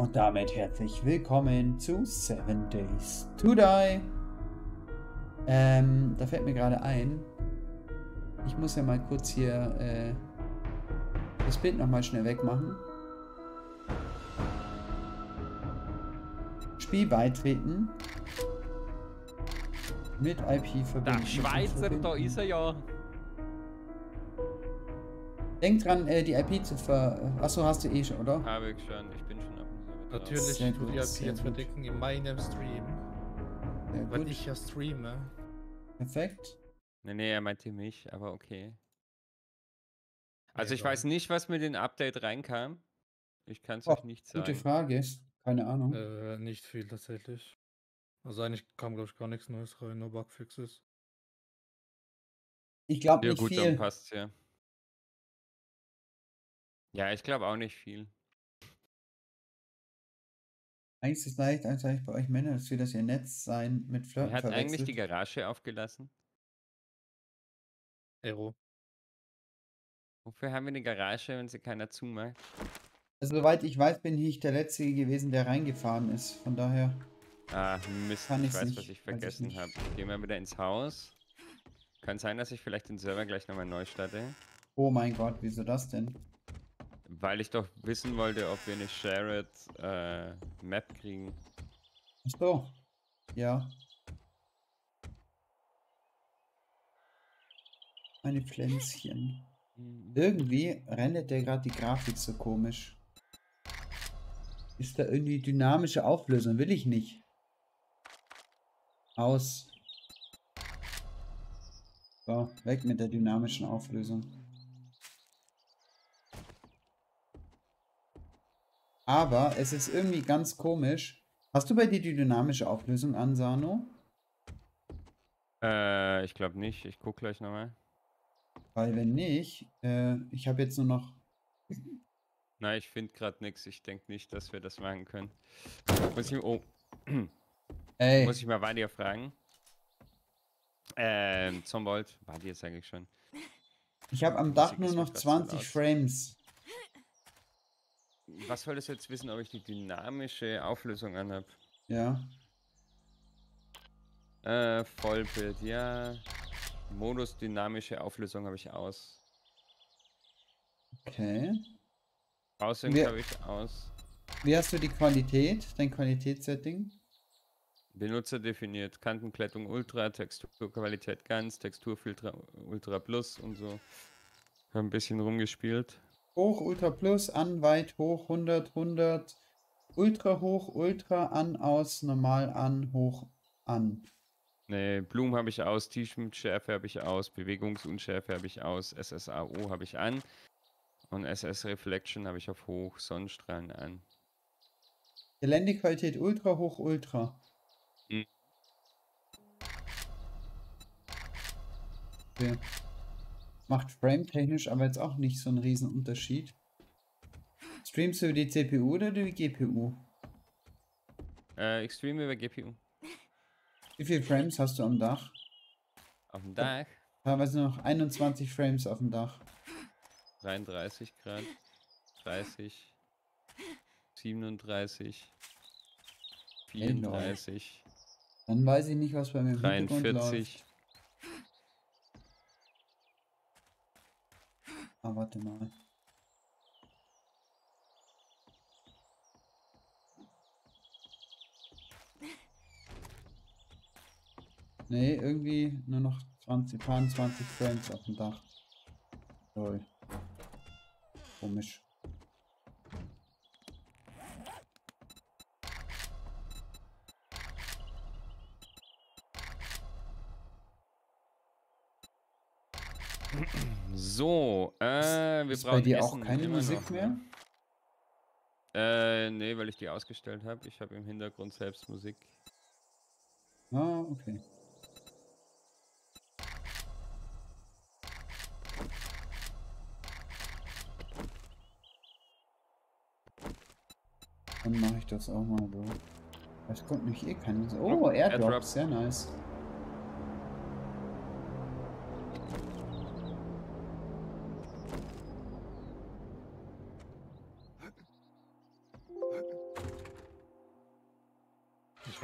Und damit herzlich willkommen zu Seven Days to Die. Ähm, da fällt mir gerade ein, ich muss ja mal kurz hier äh, das Bild nochmal schnell wegmachen. Spiel beitreten. Mit IP verbinden. Der Schweizer, da ist er ja. Denk dran, äh, die IP zu ver... Achso, hast du eh schon, oder? Habe ich schon, ich bin schon Natürlich Sehr gut, die IP sehr jetzt gut. verdecken in meinem Stream. Ja, Weil gut. ich ja streame. Perfekt. Nee, nee, er meinte mich, aber okay. Also ich weiß nicht, was mit dem Update reinkam. Ich kann es Oh, euch nicht sagen. Gute Frage. Keine Ahnung. Äh, nicht viel tatsächlich. Also eigentlich kam glaube ich gar nichts Neues rein, nur Bugfixes. Ich glaube Ja nicht gut, dann viel. passt's ja. Ja, ich glaube auch nicht viel. Eigentlich ist es leicht, als ich bei euch Männer, dass wir das ihr Netz sein mit Wer Flirten hat eigentlich die verwechselt. Garage aufgelassen? Aero. Wofür haben wir eine Garage, wenn sie keiner zumacht? Also, soweit ich weiß, bin ich der Letzte gewesen, der reingefahren ist. Von daher. Ah, Mist, Kann ich weiß, nicht, was ich vergessen habe. Gehen wir wieder ins Haus. Kann sein, dass ich vielleicht den Server gleich nochmal neu starte. Oh mein Gott, wieso das denn? Weil ich doch wissen wollte, ob wir eine Shared äh, Map kriegen. Ach so. Ja. Meine Pflänzchen. Irgendwie rennt der gerade die Grafik so komisch. Ist da irgendwie dynamische Auflösung? Will ich nicht. Aus. So, weg mit der dynamischen Auflösung. Aber es ist irgendwie ganz komisch. Hast du bei dir die dynamische Auflösung an, Sano? Äh, ich glaube nicht. Ich gucke gleich nochmal. Weil wenn nicht, äh, ich habe jetzt nur noch. Nein, ich finde gerade nichts. Ich denke nicht, dass wir das machen können. Muss ich, oh, Ey, muss ich mal Vadia fragen? Ähm, Zombold. Vadia sage ich schon. ich habe am Dach nur noch mir grad zu 20 laut. Frames. Was wolltest du jetzt wissen, ob ich die dynamische Auflösung anhab? Ja. Äh, Vollbild, ja. Modus dynamische Auflösung habe ich aus. Okay. Wir- habe ich aus. Wie hast du die Qualität? Dein Qualitätssetting? Benutzer definiert. Kantenklettung Ultra, Texturqualität ganz, Texturfilter Ultra Plus und so. Hab ein bisschen rumgespielt. Hoch, Ultra Plus, an, weit, hoch, 100, 100. Ultra hoch, Ultra, an, aus, normal, an, hoch, an. Ne, Blumen habe ich aus, T-Schärfe habe ich aus, Bewegungsunschärfe habe ich aus, SSAO habe ich an und SS Reflection habe ich auf hoch, Sonnenstrahlen an. Geländequalität Ultra, hoch, Ultra. Mhm. Okay. Macht frame-technisch aber jetzt auch nicht so einen riesen Unterschied. Streamst du über die CPU oder die GPU? Äh, Extreme über GPU. Wie viele Frames hast du am Dach? Auf dem Dach Teilweise noch 21 Frames auf dem Dach. 33 Grad, 30, 37, Ey, lol. 34, Dann weiß ich nicht, was bei mir im Hintergrund 43. läuft. Ah, warte mal. Nee, irgendwie nur noch 20, paar 20 Frames auf dem Dach. Lol. Komisch. So, äh, wir Ist bei brauchen dir auch Essen keine immer Musik noch, mehr? ne? Äh, nee, weil ich die ausgestellt habe. Ich habe im Hintergrund selbst Musik. Ah, okay. Dann mache ich das auch mal so. Das kommt nämlich eh keine. Oh, Oh, Airdrop, Airdrop. sehr nice.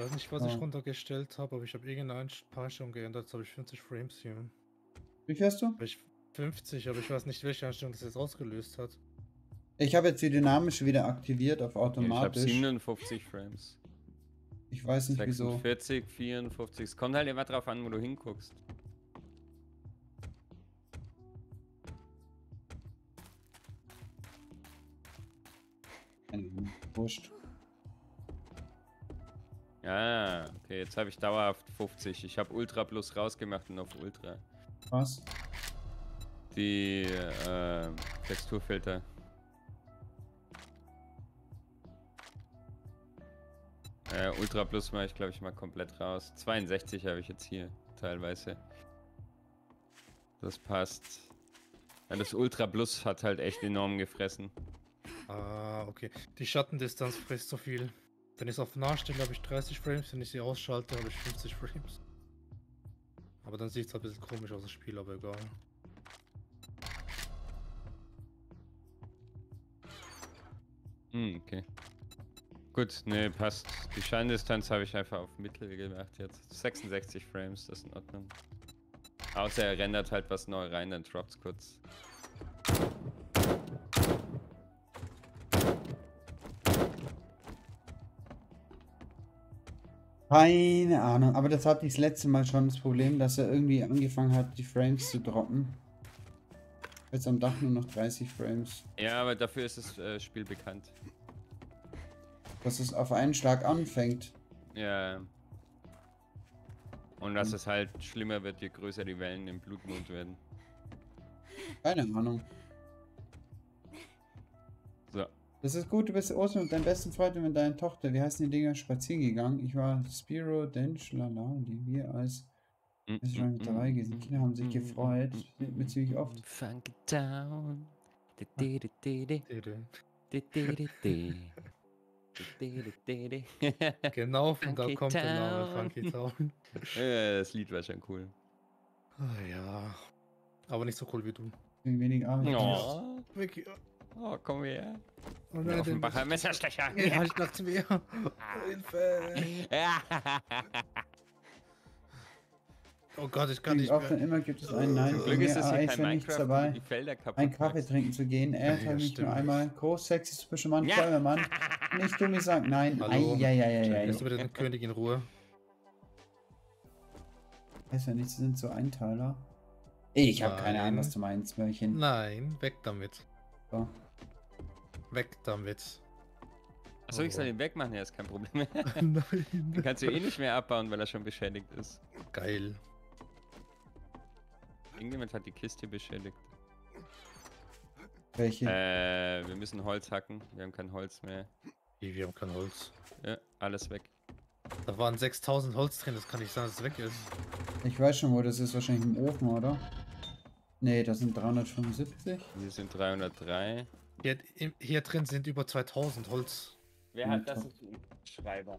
Weiß nicht, was Ah. ich runtergestellt habe, aber ich habe irgendein paar schon geändert. Jetzt habe ich 50 Frames hier. Wie fährst du? Ich 50, aber ich weiß nicht, welche Einstellung das jetzt ausgelöst hat. Ich habe jetzt die dynamische wieder aktiviert auf Ich habe automatisch. 57 Frames. Ich weiß nicht wieso. 46, 54. Es kommt halt immer drauf an, wo du hinguckst. Wurscht. Ja, okay, jetzt habe ich dauerhaft 50. Ich habe Ultra Plus rausgemacht und auf Ultra. Was? Die äh, Texturfilter. Äh, Ultra Plus mache ich, glaube ich, mal komplett raus. 62 habe ich jetzt hier, teilweise. Das passt. Ja, das Ultra Plus hat halt echt enorm gefressen. Ah, okay. Die Schattendistanz frisst so viel. Wenn ich es auf nah stelle, habe ich 30 Frames. Wenn ich sie ausschalte, habe ich 50 Frames. Aber dann sieht es halt ein bisschen komisch aus, das Spiel, aber egal. Hm, okay. Gut, ne, passt. Die Scheindistanz habe ich einfach auf Mittel gemacht jetzt. 66 Frames, das ist in Ordnung. Außer er rendert halt was neu rein, dann droppt's kurz. Keine Ahnung, aber das hatte ich das letzte Mal schon das Problem, dass er irgendwie angefangen hat, die Frames zu droppen. Jetzt am Dach nur noch 30 Frames. Ja, aber dafür ist das äh, Spiel bekannt. Dass es auf einen Schlag anfängt. Ja. Und dass es halt schlimmer wird, je größer die Wellen im Blutmond werden. Keine Ahnung. Das ist gut, du bist Ostern mit deinem besten Freund und mit deiner Tochter. Wie heißen die Dinger spazieren gegangen? Ich war Spiro, Dench, Lala, die wir als Mm, mit dabei gewesen. Die Kinder haben sich gefreut. Sieht mir ziemlich oft. Funk down. Genau, von da kommt der Name. Funky Town. Ja, das Lied war schon cool. Ah, ja. Aber nicht so cool wie du. Ein wenig Arbeit. Oh, Vicky, oh komm her. oh Der Offenbacher Messerstecher. Nee, halt nachts mehr. Hilfe. Oh Gott, ich kann Wie nicht oft und mehr. immer gibt es einen Nein. Zum Glück mir. ist es Ah, hier ich kein Minecraft, dabei. die Felder kaputt Einen Kaffee trinken zu gehen. Er Ja, hat mich nur einmal groß, sexy, typischer Mann, Ja. Feuerwehrmann. Nicht du mir sagen, nein. Hallo. Eieieiei. Lässt du bitte den König in Ruhe? Weiß ja nicht, sie sind so Einteiler. Ich habe keine Ahnung, Nein. was du meinst, Mörchen. Nein, weg damit. So. Weg damit. Achso, ich soll ihn wegmachen, ja, ist kein Problem. Nein. Den kannst du eh nicht mehr abbauen, weil er schon beschädigt ist. Geil. Irgendjemand hat die Kiste beschädigt. Welche? Äh, wir müssen Holz hacken. Wir haben kein Holz mehr. Wie, wir haben kein Holz. Ja, alles weg. Da waren 6000 Holz drin, das kann nicht sein, dass es weg ist. Ich weiß schon, wo das ist. Wahrscheinlich im Ofen, oder? Nee, das sind 375. Wir sind 303. Hier, hier drin sind über 2000 Holz. Wer hat das Schreiber?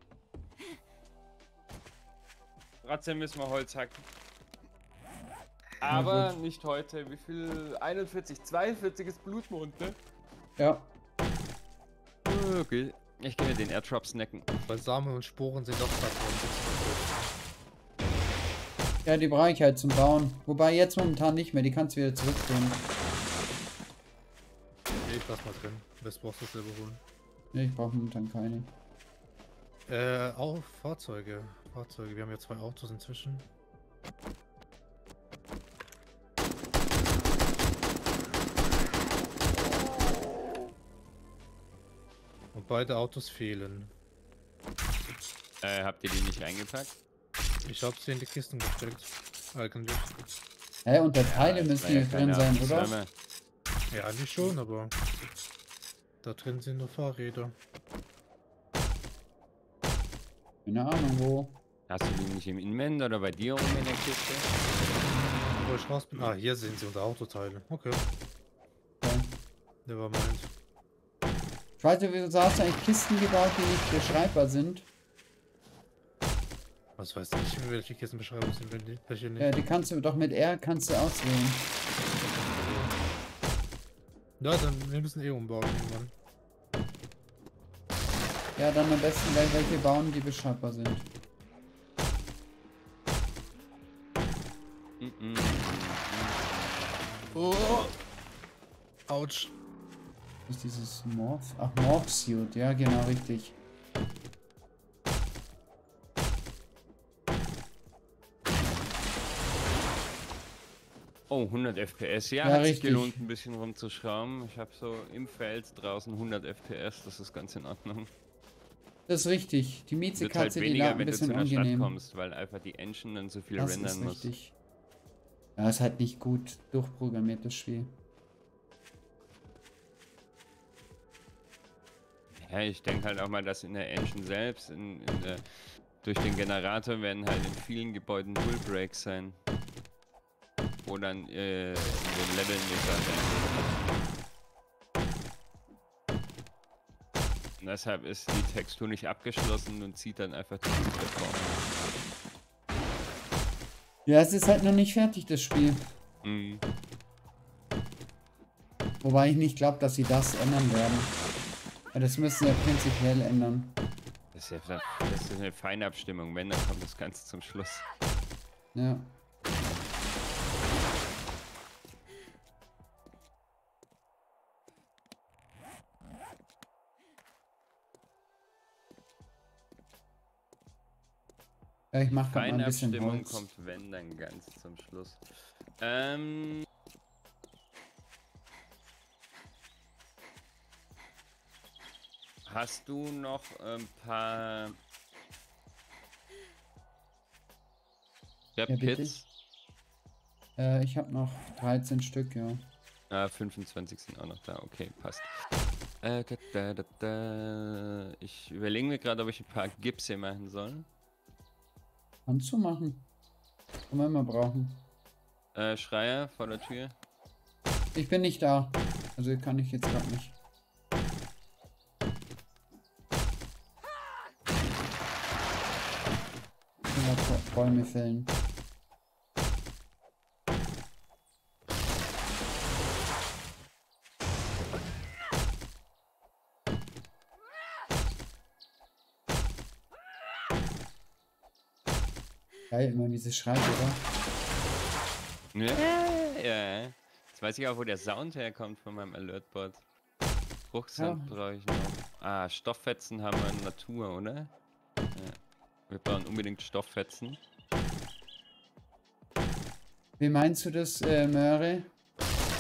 Trotzdem müssen wir Holz hacken. Aber nicht heute. Wie viel? 41, 42 ist Blutmond, ne? Ja. Okay. Ich gehe mir den Airdrop snacken. Weil Samen und Sporen sind auch stark. Ja, die brauche ich halt zum Bauen. Wobei jetzt momentan nicht mehr. Die kannst du wieder zurückbringen. Lass mal drin. Das brauchst du selber holen. Nee, ich brauche momentan keine. Äh, auch Fahrzeuge. Fahrzeuge. Wir haben ja zwei Autos inzwischen. Und beide Autos fehlen. Äh, habt ihr die nicht reingepackt? Ich habe sie in die Kisten gesteckt. Eigentlich. Hä, und der Teile das müssen war ja hier drin keine sein, Ahnung, oder? Ja, eigentlich schon, aber da drin sind nur Fahrräder. Keine Ahnung, wo. Hast du die nicht im Inventar oder bei dir oben in der Kiste? Wo ich raus bin. Ah, hier sind sie unter Autoteile. Okay, war meint. Ich weiß nicht, wieso hast du eigentlich Kisten gebaut, die nicht beschreibbar sind? Was weiß ich, welche Kistenbeschreibung sind, wenn die, welche nicht. Ja, die kannst du doch mit R kannst du auswählen. Ja, dann wir müssen eh umbauen irgendwann. Ja, dann am besten gleich welche bauen, die beschreibbar sind. Mm -mm. Oh! Autsch. Was ist dieses Morph? Ach, Morph Suit, ja genau, richtig. Oh, 100 FPS. Ja, Ja, hat sich gelohnt, ein bisschen rumzuschrauben. Ich habe so im Feld draußen 100 FPS, das ist ganz in Ordnung. Das ist richtig. Die Wird halt Miezekatze, die lag ein wenn du zu bisschen einer Stadt unangenehm. kommst, weil einfach die Engine dann so viel Das rendern ist muss. richtig. Ja, ist halt nicht gut durchprogrammiert, das Spiel. Ja, ich denke halt auch mal, dass in der Engine selbst, in, in der, durch den Generator werden halt in vielen Gebäuden Bull Breaks sein. Wo dann äh, in den Leveln Und deshalb ist die Textur nicht abgeschlossen und zieht dann einfach die Performance. Ja, es ist halt noch nicht fertig, das Spiel. Mhm. Wobei ich nicht glaube, dass sie das ändern werden. Das müssen ja prinzipiell ändern. Das ist ja das ist eine Feinabstimmung. Wenn, dann kommt das Ganze zum Schluss. Ja. Ja, ich mache mal ein bisschen Feinabstimmung Holz. kommt, wenn, dann ganz zum Schluss. Ähm. Hast du noch ein paar ja, bitte? Pits? Äh, ich habe noch 13 Stück, ja. Ah, 25 sind auch noch da. Okay, passt. Äh, da, da, da, da. Ich überlege mir gerade, ob ich ein paar Gips hier machen soll. Kannst du machen. Kann man immer brauchen. Äh, Schreier vor der Tür. Ich bin nicht da. Also kann ich jetzt gerade nicht. Bäume fällen. Immer diese Schreie, oder? Ja, ja. Jetzt weiß ich auch, wo der Sound herkommt von meinem Alertboard. Bruchsand Ja. brauche ich noch. Ah, Stofffetzen haben wir in Natur, oder? Ja. Wir brauchen unbedingt Stofffetzen. Wie meinst du das, äh, Möhre?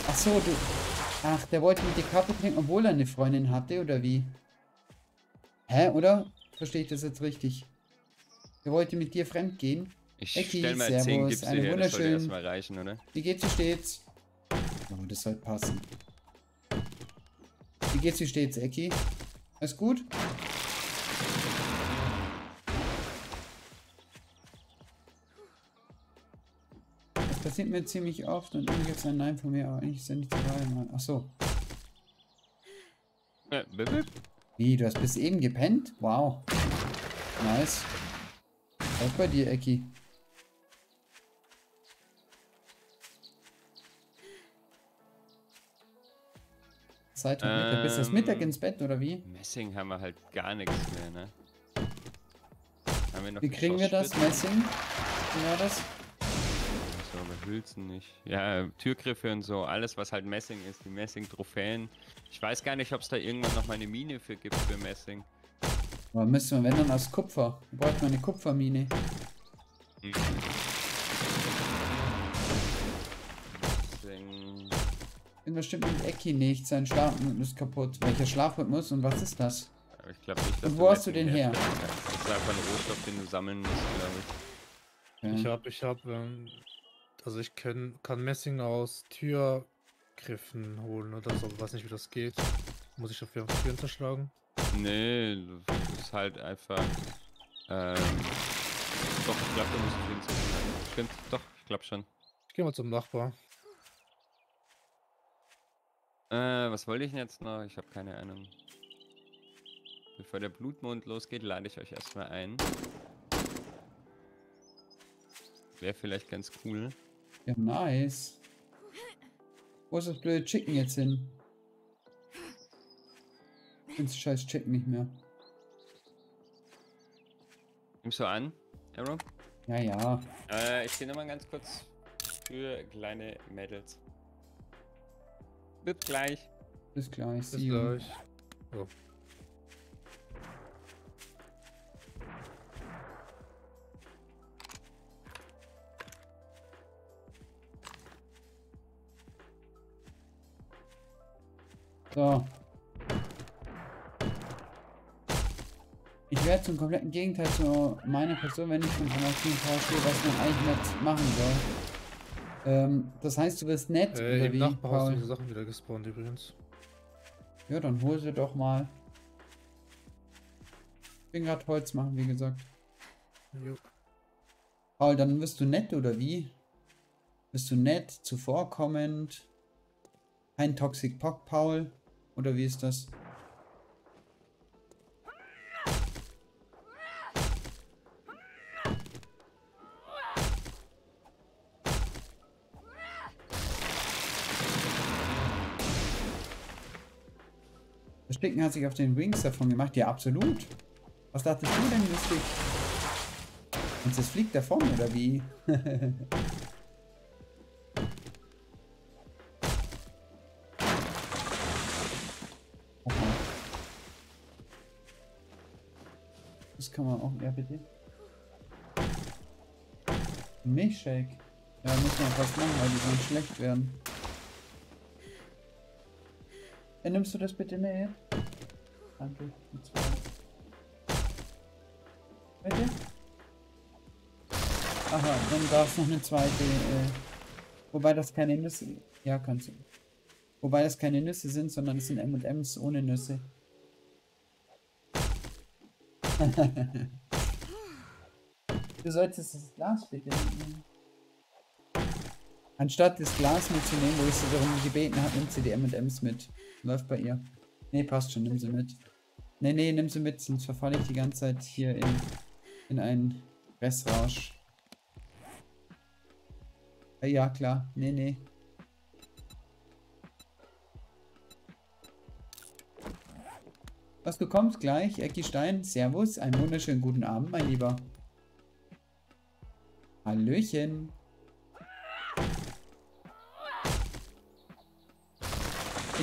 Ach so, du. Ach, der wollte mit dir Kaffee trinken, obwohl er eine Freundin hatte, oder wie? Hä, oder? Verstehe ich das jetzt richtig? Der wollte mit dir fremd gehen? Ich Ecki, stell mal 10 servus, Gipse eine her, das sollte erstmal reichen, oder? Wie geht's, wie steht's? Oh, das soll passen. Wie geht's, wie steht's, Ecki? Alles gut? Das passiert mir ziemlich oft und irgendwie gibt's ein Nein von mir, aber eigentlich ist ja nicht dabei, Mann. Ach so. Ja, bip, bip. Wie, du hast bis eben gepennt? Wow. Nice. Auch bei dir, Ecki. Seit heute Mittag. Bist du das Mittag Ähm, ins Bett oder wie? Messing haben wir halt gar nichts mehr, ne? Haben wir noch Wie kriegen wir das? Messing? Wie war das? So, aber Hülsen nicht. Ja, Türgriffe und so, alles was halt Messing ist, die Messing-Trophäen. Ich weiß gar nicht, ob es da irgendwann noch mal eine Mine für gibt für Messing. Aber müssen wir, wenn dann aus Kupfer. Wir bräuchten eine Kupfermine. Hm. Irgendwas stimmt mit Ecki nicht. Sein Schlafrhythmus ist kaputt. Welcher Schlafrhythmus und was ist das? Ich glaube nicht, dass Und wo hast du den her? Das ist einfach ein Rohstoff, den du sammeln musst, glaube ich. Ja. Ich hab, ich hab, ähm, also ich kann, kann Messing aus Türgriffen holen oder so. Weiß nicht, wie das geht. Muss ich dafür auf Türen zerschlagen? Nee, das ist halt einfach. Ähm, doch, ich glaube, da musst du den zuschneiden. Stimmt, doch, ich glaube schon. Ich gehe mal zum Nachbar. Äh, was wollte ich denn jetzt noch? Ich habe keine Ahnung. Bevor der Blutmond losgeht, lade ich euch erstmal ein. Wäre vielleicht ganz cool. ja, nice. Wo ist das blöde Chicken jetzt hin? Ich find's scheiß Chicken nicht mehr. Nimmst du an, Arrow? Ja, ja. Äh, ich gehe nochmal ganz kurz für kleine Medals. Bis gleich. Bis gleich. Bis you. gleich. Oh. So. Ich werde zum kompletten Gegenteil zu meiner Person, wenn ich von Anarchie ausgehe, was man eigentlich nicht machen soll. Ähm, das heißt, du wirst nett, Äh, oder Im wie, Nachbarhaus sind Sachen wieder gespawnt übrigens. Ja, dann hol sie doch mal. Ich bin gerade Holz machen, wie gesagt. Jo. Paul, dann wirst du nett, oder wie? Bist du nett, zuvorkommend? Kein Toxic Pock, Paul? Oder wie ist das? Das Spicken hat sich auf den Wings davon gemacht. Ja, absolut. Was dachtest du denn, lustig? Und es fliegt davon, oder wie? Das kann man auch, ja bitte. Milchshake. Ja, muss man fast machen, weil die sonst schlecht werden. Ja, nimmst du das bitte mit? Danke. die zwei. Bitte? Aha, dann darf es noch eine zweite. Äh, wobei das keine Nüsse. Ja, kannst du. Wobei das keine Nüsse sind, sondern es sind M&M's ohne Nüsse. du solltest das Glas bitte mitnehmen. Anstatt das Glas mitzunehmen, wo ich sie darum gebeten habe, nimmt sie die M&M's mit. Läuft bei ihr. Nee, passt schon, nimm sie mit. Nee, nee, nimm sie mit, sonst verfalle ich die ganze Zeit hier in, in einen Restrausch. Äh, Ja, klar. Nee, nee. Was du gleich, Ecki Stein. Servus, einen wunderschönen guten Abend, mein Lieber. Hallöchen.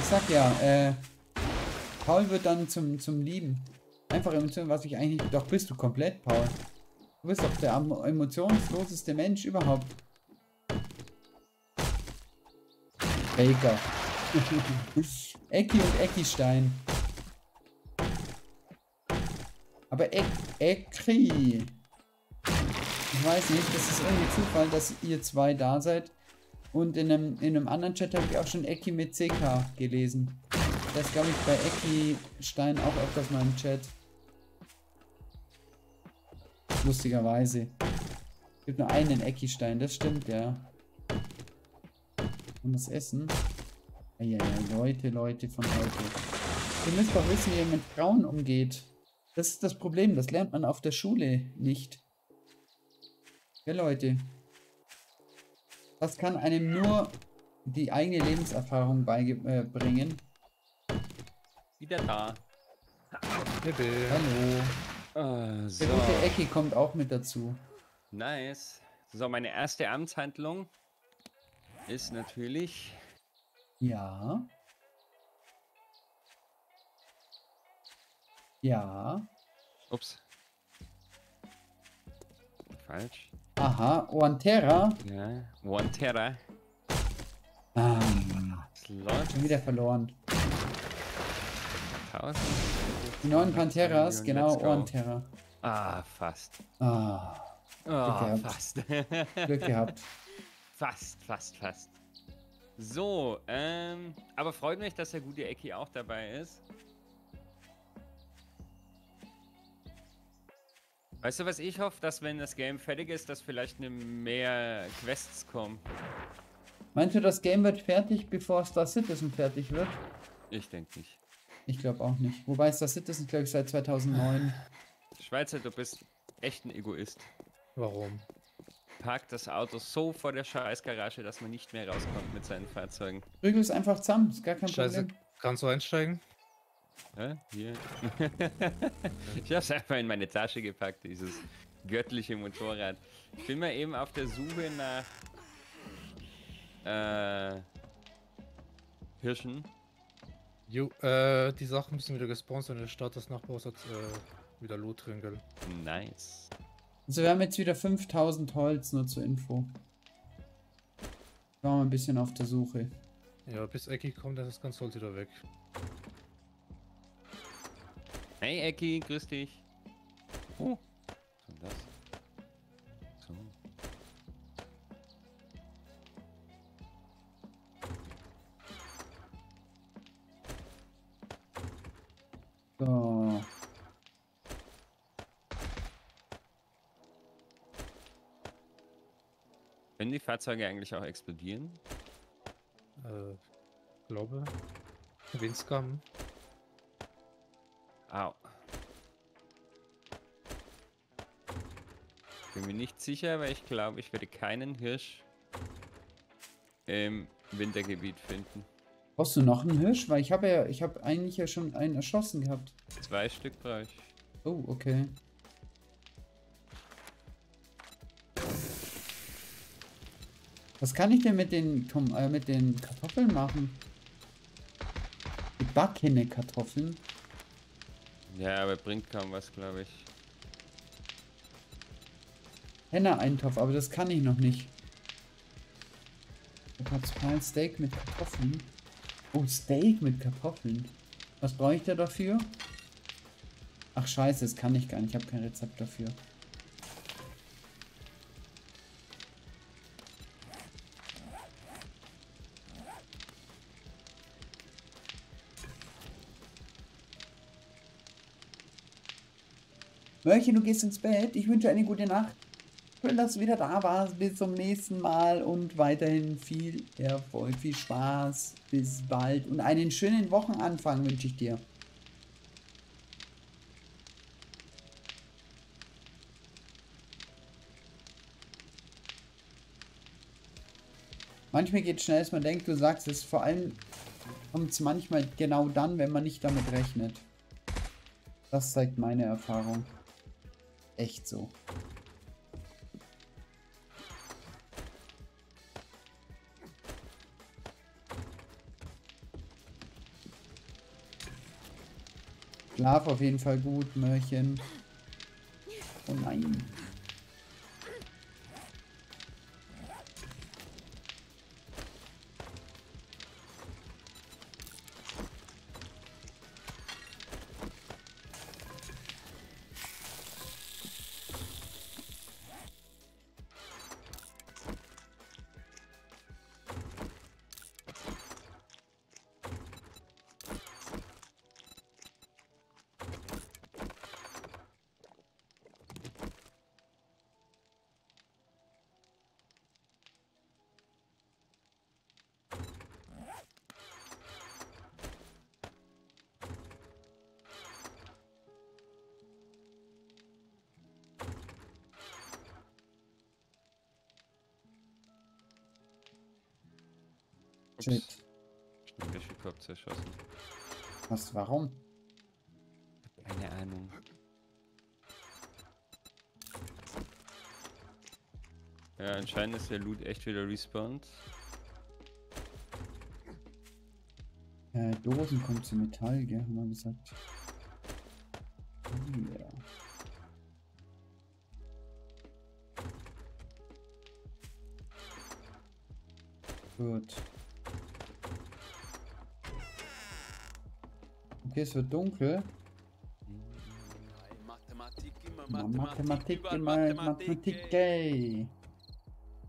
Ich sag ja, äh, Paul wird dann zum, zum Lieben. Einfach Emotionen, was ich eigentlich. Doch bist du komplett, Paul. Du bist doch der emotionsloseste Mensch überhaupt. Baker. Ecki und Eckistein. Aber Ek Ekri. Ich weiß nicht, das ist irgendwie Zufall, dass ihr zwei da seid. Und in einem, in einem anderen Chat habe ich auch schon Ecki mit CK gelesen. Das glaube ich bei Ecki Stein auch öfters mal im Chat. Lustigerweise. Es gibt nur einen Ecki Stein, das stimmt, ja. Und das Essen. Ja, Leute, Leute von heute. Ihr müsst doch wissen, wie ihr mit Frauen umgeht. Das ist das Problem, das lernt man auf der Schule nicht. Ja, Leute. Das kann einem nur die eigene Lebenserfahrung beibringen. Wieder da. Bitte. Hallo. Ah, so. Der gute Ecki kommt auch mit dazu. Nice. So, meine erste Amtshandlung ist natürlich Ja. Ja. Ups. Falsch. Aha, Oantera. Ja. One Terra. Ah, Slot. schon wieder verloren. 1000. Die neuen Panteras, genau, go. Oantera. Ah, fast. Ah, Ah, gehabt. fast. Glück gehabt. fast, fast, fast. So, ähm, aber freut mich, dass der gute Ecki auch dabei ist. Weißt du, was ich hoffe, dass wenn das Game fertig ist, dass vielleicht eine mehr Quests kommen. Meinst du, das Game wird fertig, bevor Star Citizen fertig wird? Ich denke nicht. Ich glaube auch nicht. Wobei Star Citizen, glaube ich, seit 2009. Schweizer, du bist echt ein Egoist. Warum? Parkt das Auto so vor der Scheißgarage, dass man nicht mehr rauskommt mit seinen Fahrzeugen. Prügel es einfach zusammen, ist gar kein Scheiße. Problem. Kannst du einsteigen? Hä? Hier. ich hab's einfach in meine Tasche gepackt, dieses göttliche Motorrad. Ich bin mal eben auf der Suche nach äh, Hirschen. Jo, äh, die Sachen müssen wieder gespawnt sein in der Stadt. Das Nachbarhaus hat äh, wieder Loot drin, gell? Nice. Also wir haben jetzt wieder 5000 Holz, nur zur Info. Waren wir ein bisschen auf der Suche. Ja, bis Ecki kommt, dann ist das ganze Holz wieder weg. Hey Ecki, grüß dich. Oh, was ist das? So. So. Können die Fahrzeuge eigentlich auch explodieren? Äh, glaube. Winskam. Au. Bin mir nicht sicher, aber ich glaube, ich werde keinen Hirsch im Wintergebiet finden. Brauchst du noch einen Hirsch? Weil ich habe ja, ich habe eigentlich ja schon einen erschossen gehabt. Zwei Stück brauche ich. Oh, okay. Was kann ich denn mit den, äh, mit den Kartoffeln machen? Gebackene Kartoffeln? Ja, aber bringt kaum was, glaube ich. Henna-Eintopf, aber das kann ich noch nicht. Pal Steak mit Kartoffeln. Oh, Steak mit Kartoffeln. Was brauche ich da dafür? Ach scheiße, das kann ich gar nicht. Ich habe kein Rezept dafür. Mörchen, du gehst ins Bett. Ich wünsche eine gute Nacht. Schön, dass du wieder da warst. Bis zum nächsten Mal und weiterhin viel Erfolg, viel Spaß. Bis bald und einen schönen Wochenanfang wünsche ich dir. Manchmal geht es schnell, als man denkt, du sagst es. Vor allem kommt es manchmal genau dann, wenn man nicht damit rechnet. Das zeigt meine Erfahrung. Echt so. Schlaf auf jeden Fall gut, Mörchen. Oh nein. Was, warum? Keine Ahnung. Ja, anscheinend ist der Loot echt wieder respawned. Äh, Dosen kommt zu Metall, gell, haben wir gesagt. Es wird dunkel. Mathematik, immer Ma- Mathematik, immer Mathematik. Ey.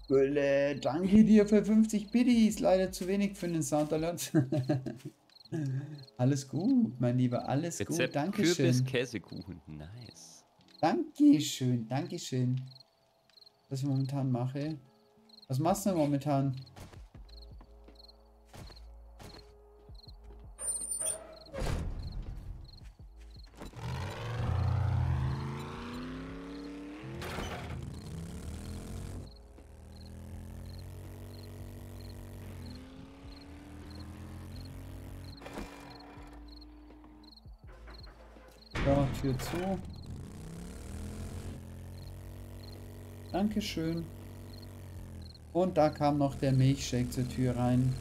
Gülle, danke dir für 50 Biddies. Leider zu wenig für den Soundalert. alles gut, mein Lieber, alles gut. Rezept Dankeschön. Kürbis Käsekuchen. Nice. Dankeschön, Dankeschön. Was ich momentan mache. Was machst du denn momentan? Tür zu. Dankeschön. Und da kam noch der Milchshake zur Tür rein.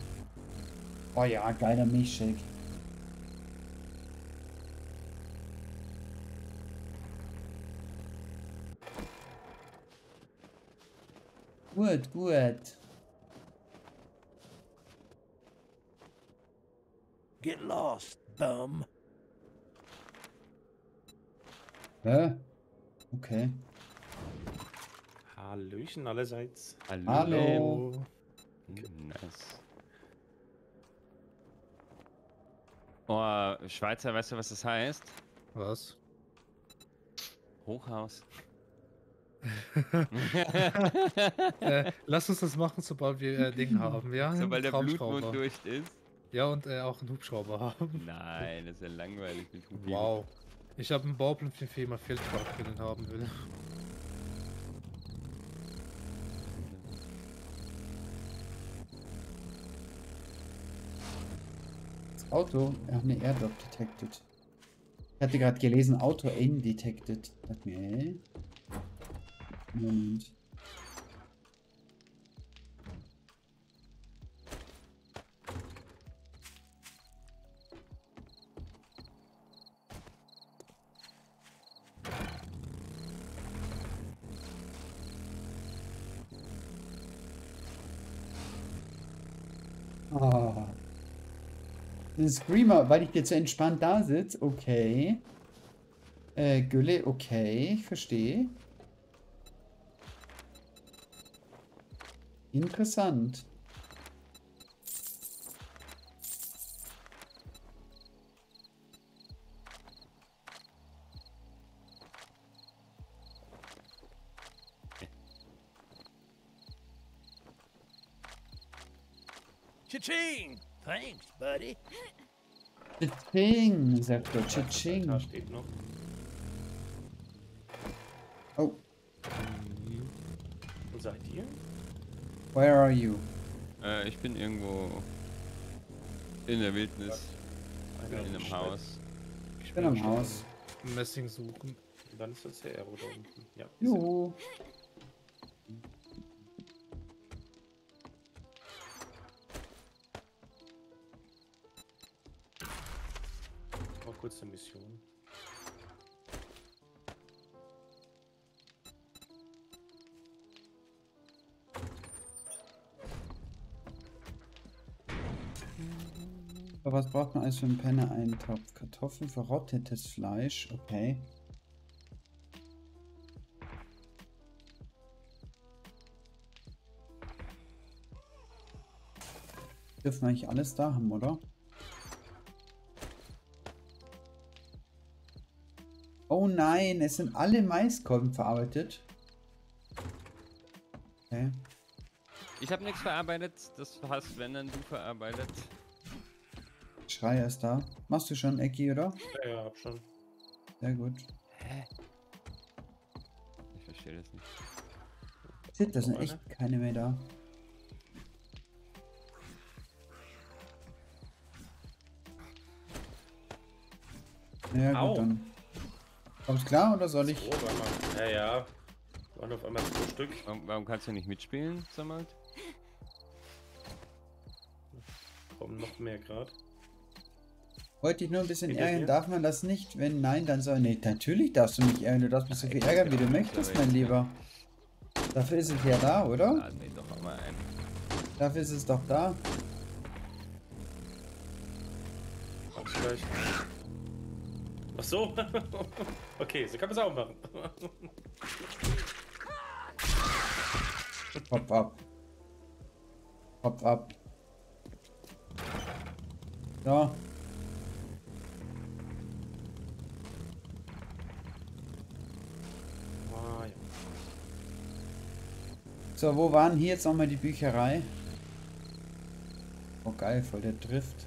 Oh ja, geiler Milchshake. Gut, gut. Hä? Okay. Hallöchen allerseits. Hallo. Hallo. Nice. Oh, Schweizer, weißt du, was das heißt? Was? Hochhaus. äh, lass uns das machen, sobald wir äh, Ding haben, ja? Sobald der. Blutmond durch ist. Ja, und äh, auch einen Hubschrauber haben. Nein, das ist ja langweilig mit Hubi. Wow. Ich habe einen Bauplan für die Firma Feldschlag, wenn den haben will. Das Auto. Ach ne, Airdrop detected. Ich hatte gerade gelesen, Auto aim detected. Sag mir? Moment. Ein Screamer, weil ich jetzt so entspannt da sitze. Okay. Äh, Gülle, okay, ich verstehe. Interessant. Cha-ching! Thanks, buddy. Cha-ching, sagt er. Da Cha-ching. steht noch. Oh, Wo seid ihr? where are you? Äh, ich bin irgendwo in der Wildnis, Einer in einem. Haus. Ich bin am Haus. Messing suchen. Und dann ist das der Aero da unten. Ja. Juhu. Mal was braucht man als für einen Penner? Einen Topf Kartoffeln, verrottetes Fleisch. Okay. Dürfen wir eigentlich alles da haben, oder? Oh nein, es sind alle Maiskolben verarbeitet. Okay. Ich habe nichts verarbeitet, das hast wenn dann du verarbeitet. Schreier ist da. Machst du schon, Ecki, oder? Ja, ja, hab schon. Sehr gut. Ich verstehe das nicht. Shit, da sind echt keine mehr da. Ja Au. gut, dann. Kommst klar oder soll ich? Mal. Ja, ja. Waren auf einmal zwei Stück. Warum, warum kannst du nicht mitspielen, Sammelt? Kommen noch mehr gerade. Wollte ich nur ein bisschen Hinter ärgern. Darf man das nicht? Wenn nein, dann soll. Nee, natürlich darfst du mich ärgern. Du darfst mich so viel ärgern, wie du möchtest, mein Lieber. Dafür ist es ja da, oder? Laden doch auch mal ein. Dafür ist es doch da. Ach so. okay, so kann man es auch machen. Hop ab. Hop ab. So. So, wo waren hier jetzt nochmal die Bücherei? Oh geil, voll der Drift.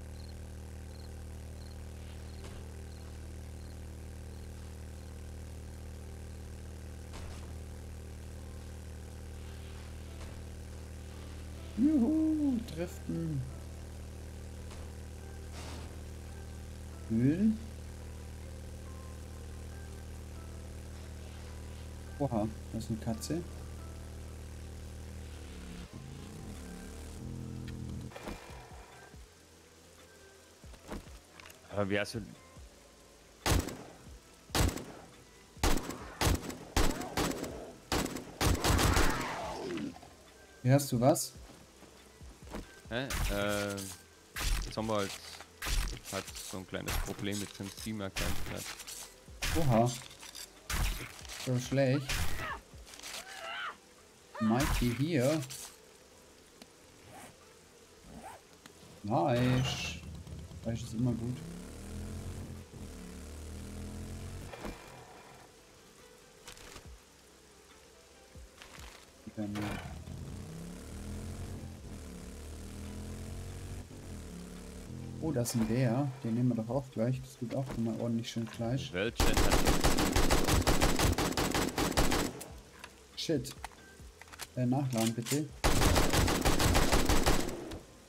Juhu, driften. Öl. Oha, das ist eine Katze. Aber wie hast du. Wie hast du was? Hä? Äh. Zombold hat so ein kleines Problem mit seinem Steam-Account gerade. Oha. So schlecht. Mikey hier. Nice. Fleisch ist immer gut. Das ist ein Bär. Den nehmen wir doch auch gleich. Das gibt auch immer ordentlich schön Fleisch. Welchen hat Shit. Äh, nachladen bitte.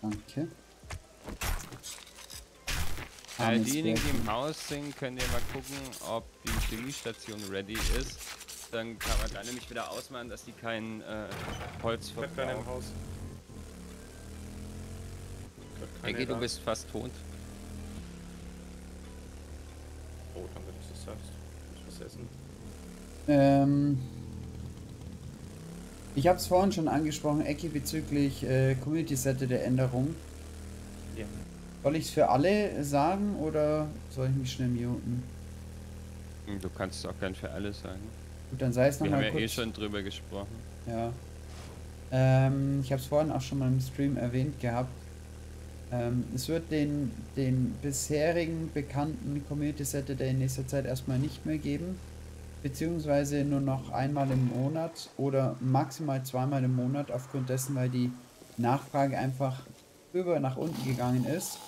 Danke. Äh, diejenigen, die im Haus sind, könnt ihr mal gucken, ob die Chemiestation ready ist. Dann kann man da nämlich wieder ausmachen, dass die kein äh, Holz Ich hab keinen im verbrauchen. Eggy, du da. bist fast tot. Oh, danke, dass du das sagst. Ich muss was essen. Ähm, ich habe es vorhin schon angesprochen, Ecki, bezüglich äh, Community-Seite der Änderung. Ja. Soll ich es für alle sagen oder soll ich mich schnell muten? Hm, Du kannst es auch gern für alle sagen. Gut, dann sei es Wir haben nochmal ja kurz. eh schon drüber gesprochen. Ja. Ähm, ich habe es vorhin auch schon mal im Stream erwähnt gehabt. Ähm, es wird den, den bisherigen bekannten Community Saturday in nächster Zeit erstmal nicht mehr geben. Beziehungsweise nur noch einmal im Monat oder maximal zweimal im Monat, aufgrund dessen, weil die Nachfrage einfach über nach unten gegangen ist.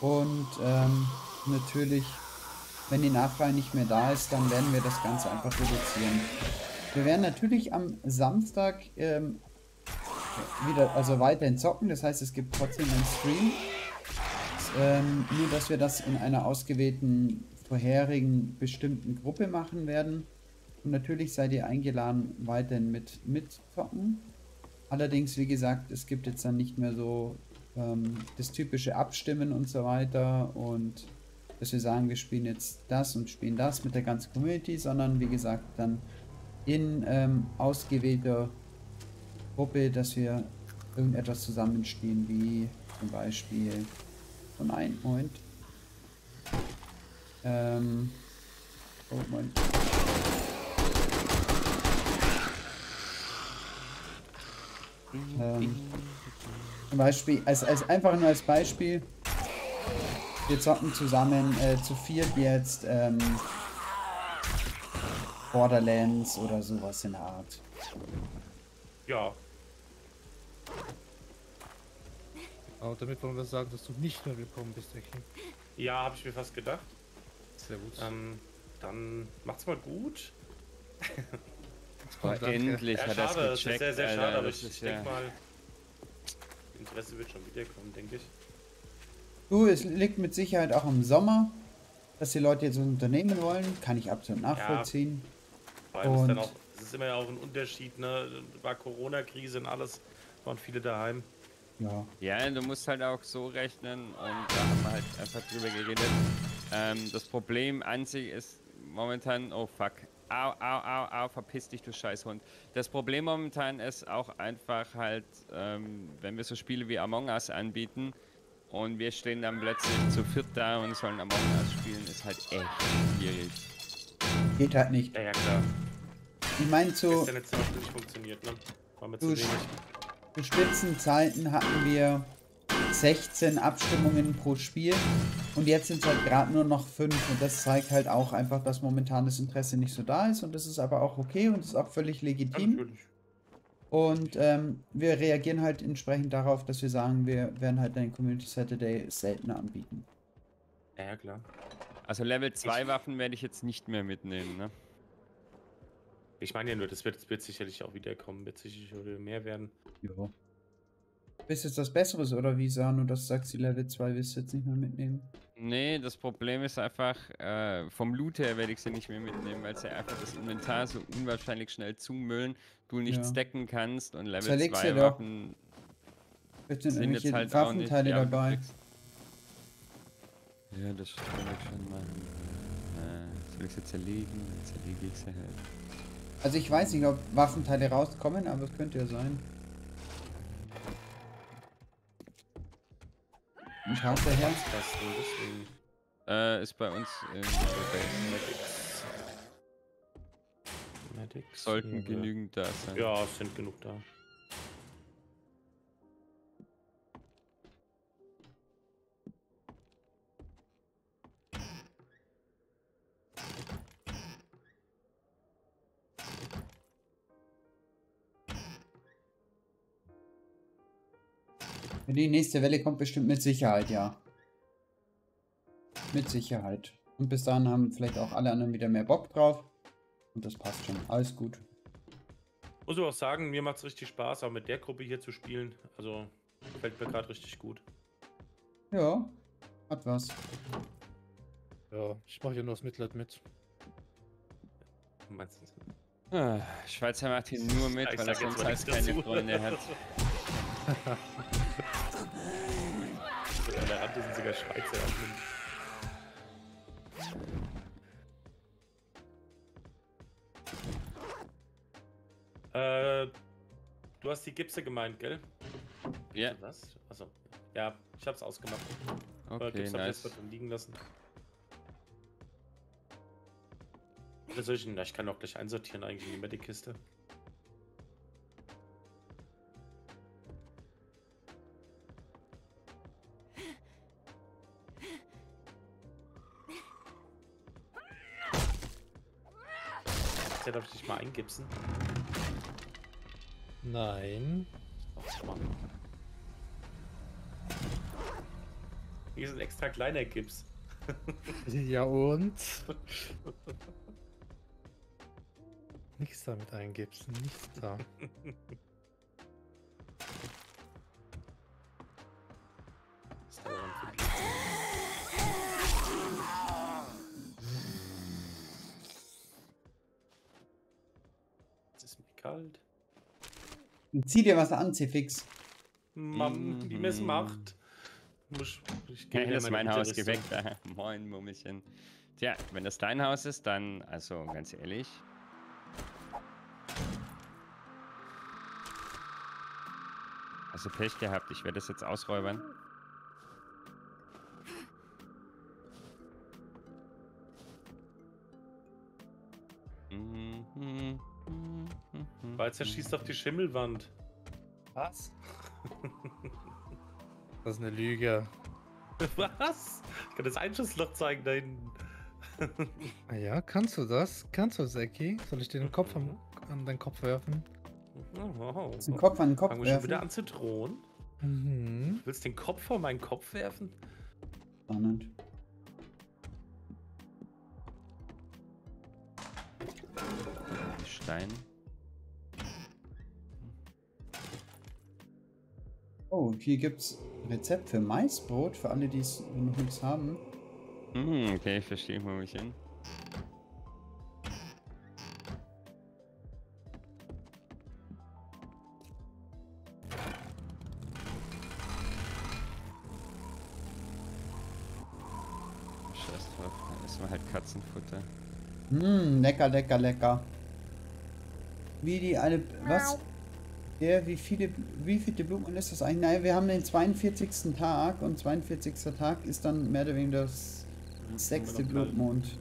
Und ähm, natürlich, wenn die Nachfrage nicht mehr da ist, dann werden wir das Ganze einfach reduzieren. Wir werden natürlich am Samstag ähm, wieder, also weiterhin zocken. Das heißt, es gibt trotzdem einen Stream. Ähm, nur, dass wir das in einer ausgewählten, vorherigen, bestimmten Gruppe machen werden. Und natürlich seid ihr eingeladen, weiterhin mit mitzocken. Allerdings, wie gesagt, es gibt jetzt dann nicht mehr so ähm, das typische Abstimmen und so weiter. Und dass wir sagen, wir spielen jetzt das und spielen das mit der ganzen Community, sondern wie gesagt, dann in ähm, ausgewählter Gruppe, dass wir irgendetwas zusammenspielen, wie zum Beispiel von ein Moment. Ähm, oh Moment. Ähm, zum Beispiel, als, als einfach nur als Beispiel, wir zocken zusammen äh, zu viert jetzt ähm, Borderlands oder sowas in der Art. Ja, Aber damit wollen wir sagen, dass du nicht mehr willkommen bist, Ecki. ja, habe ich mir fast gedacht. Sehr gut. Ähm, dann macht's mal gut. Danke. endlich Ja, hat er es das ist gecheckt. sehr, sehr Alter, schade, aber das ich, ich ja- denke mal, Interesse wird schon wiederkommen, denke ich. Du, es liegt mit Sicherheit auch im Sommer, dass die Leute jetzt was unternehmen wollen. Kann ich absolut nachvollziehen. Vor allem ist dann Und- auch, es ist immer ja auch ein Unterschied, ne? War Corona-Krise und alles, waren viele daheim. Ja. Ja, du musst halt auch so rechnen und da haben wir halt einfach drüber geredet. Ähm, das Problem an sich ist momentan, oh fuck, au, au, au, au, verpiss dich, du Scheißhund. Das Problem momentan ist auch einfach halt, ähm, wenn wir so Spiele wie Among Us anbieten und wir stehen dann plötzlich zu viert da und sollen Among Us spielen, ist halt echt schwierig. Geht halt nicht. Ja, ja, klar. Ich meine, hat es zum Beispiel nicht funktioniert, ne? War mir zu wenig. Zu Spitzenzeiten hatten wir 16 Abstimmungen pro Spiel und jetzt sind es halt gerade nur noch 5 und das zeigt halt auch einfach, dass momentan das Interesse nicht so da ist und das ist aber auch okay und ist auch völlig legitim. natürlich. Und ähm, wir reagieren halt entsprechend darauf, dass wir sagen, wir werden halt den Community Saturday seltener anbieten. Ja, ja, klar. Also Level 2 Waffen werde ich jetzt nicht mehr mitnehmen, ne? Ich meine ja nur, das wird, wird sicherlich auch wiederkommen, wird sicherlich mehr werden. Ja. Ist jetzt was Besseres oder wie, Sanu, dass du sagst, die Level 2 willst du jetzt nicht mehr mitnehmen? Nee, das Problem ist einfach, äh, vom Loot her werde ich sie nicht mehr mitnehmen, weil sie einfach das Inventar so unwahrscheinlich schnell zumüllen, du nicht Ja. stacken kannst und Level Zerleg's 2 dir doch. Waffen Vielleicht sind jetzt halt auch nicht. Waffenteile ja, du dabei. Ja, das kann ich schon machen. Äh, soll ich sie zerlegen? Dann zerlege ich sie halt. Also ich weiß nicht, ob Waffenteile rauskommen, aber es könnte ja sein. Und schaut. Das und deswegen. Äh, ist bei uns im Base. Medics. Medics. Sollten genügend da sein. Ja, es sind genug da. Die nächste Welle kommt bestimmt mit Sicherheit, ja. Mit Sicherheit. Und bis dahin haben vielleicht auch alle anderen wieder mehr Bock drauf. Und das passt schon. Alles gut. Muss ich auch sagen, mir macht es richtig Spaß, auch mit der Gruppe hier zu spielen. Also, gefällt mir gerade richtig gut. Ja, hat was. Ja, ich mache hier nur das Mitleid mit. Meinst du? Ah, Schweizer macht hier nur mit, Ich weil er sonst keine. Freunde hat. Rande sind sogar Schweizer. Admin. Äh, du hast die Gipse gemeint, gell? Ja, Was? Achso. Ja, ich hab's ausgemacht. Äh, okay, Gips hab ich nice. drin liegen lassen. Oder soll ich, na, ich kann auch gleich einsortieren eigentlich in die Medic-Kiste. Mal eingipsen? Nein. Mann. Hier ist ein extra kleiner Gips. Ja und? Nichts damit eingibst, nichts da. zieh dir was an, Cfix. Mann, wie mir es Mhm. macht. Muss, ich geh Ja, ist mein Haus geweckt. Moin, Mummelchen. Tja, wenn das dein Haus ist, dann, also ganz ehrlich. Also Pech gehabt, ich werde das jetzt ausräubern. Weil zerschießt auf die Schimmelwand. Was? Das ist eine Lüge. Was? Ich kann das Einschussloch zeigen da hinten. Ah ja, kannst du das? Kannst du, Seki? Soll ich dir den Kopf am, an deinen Kopf werfen? Oh, Den Kopf an den Kopf Fangen wir schon wieder werfen. an zu drohen? Mhm. Du willst den Kopf vor meinen Kopf werfen? Spannend. Stein. Oh, hier gibt's Rezept für Maisbrot, für alle, die es noch nichts haben. Hm, okay, ich verstehe, Mummelchen. Scheiß drauf, dann essen wir halt Katzenfutter. Hm, lecker, lecker, lecker. Wie die alle. Was? Ja, wie viele, wie viele Blumen ist das eigentlich? Nein, wir haben den 42. Tag und 42. Tag ist dann mehr oder weniger das sechste Noch kalt. Blutmond.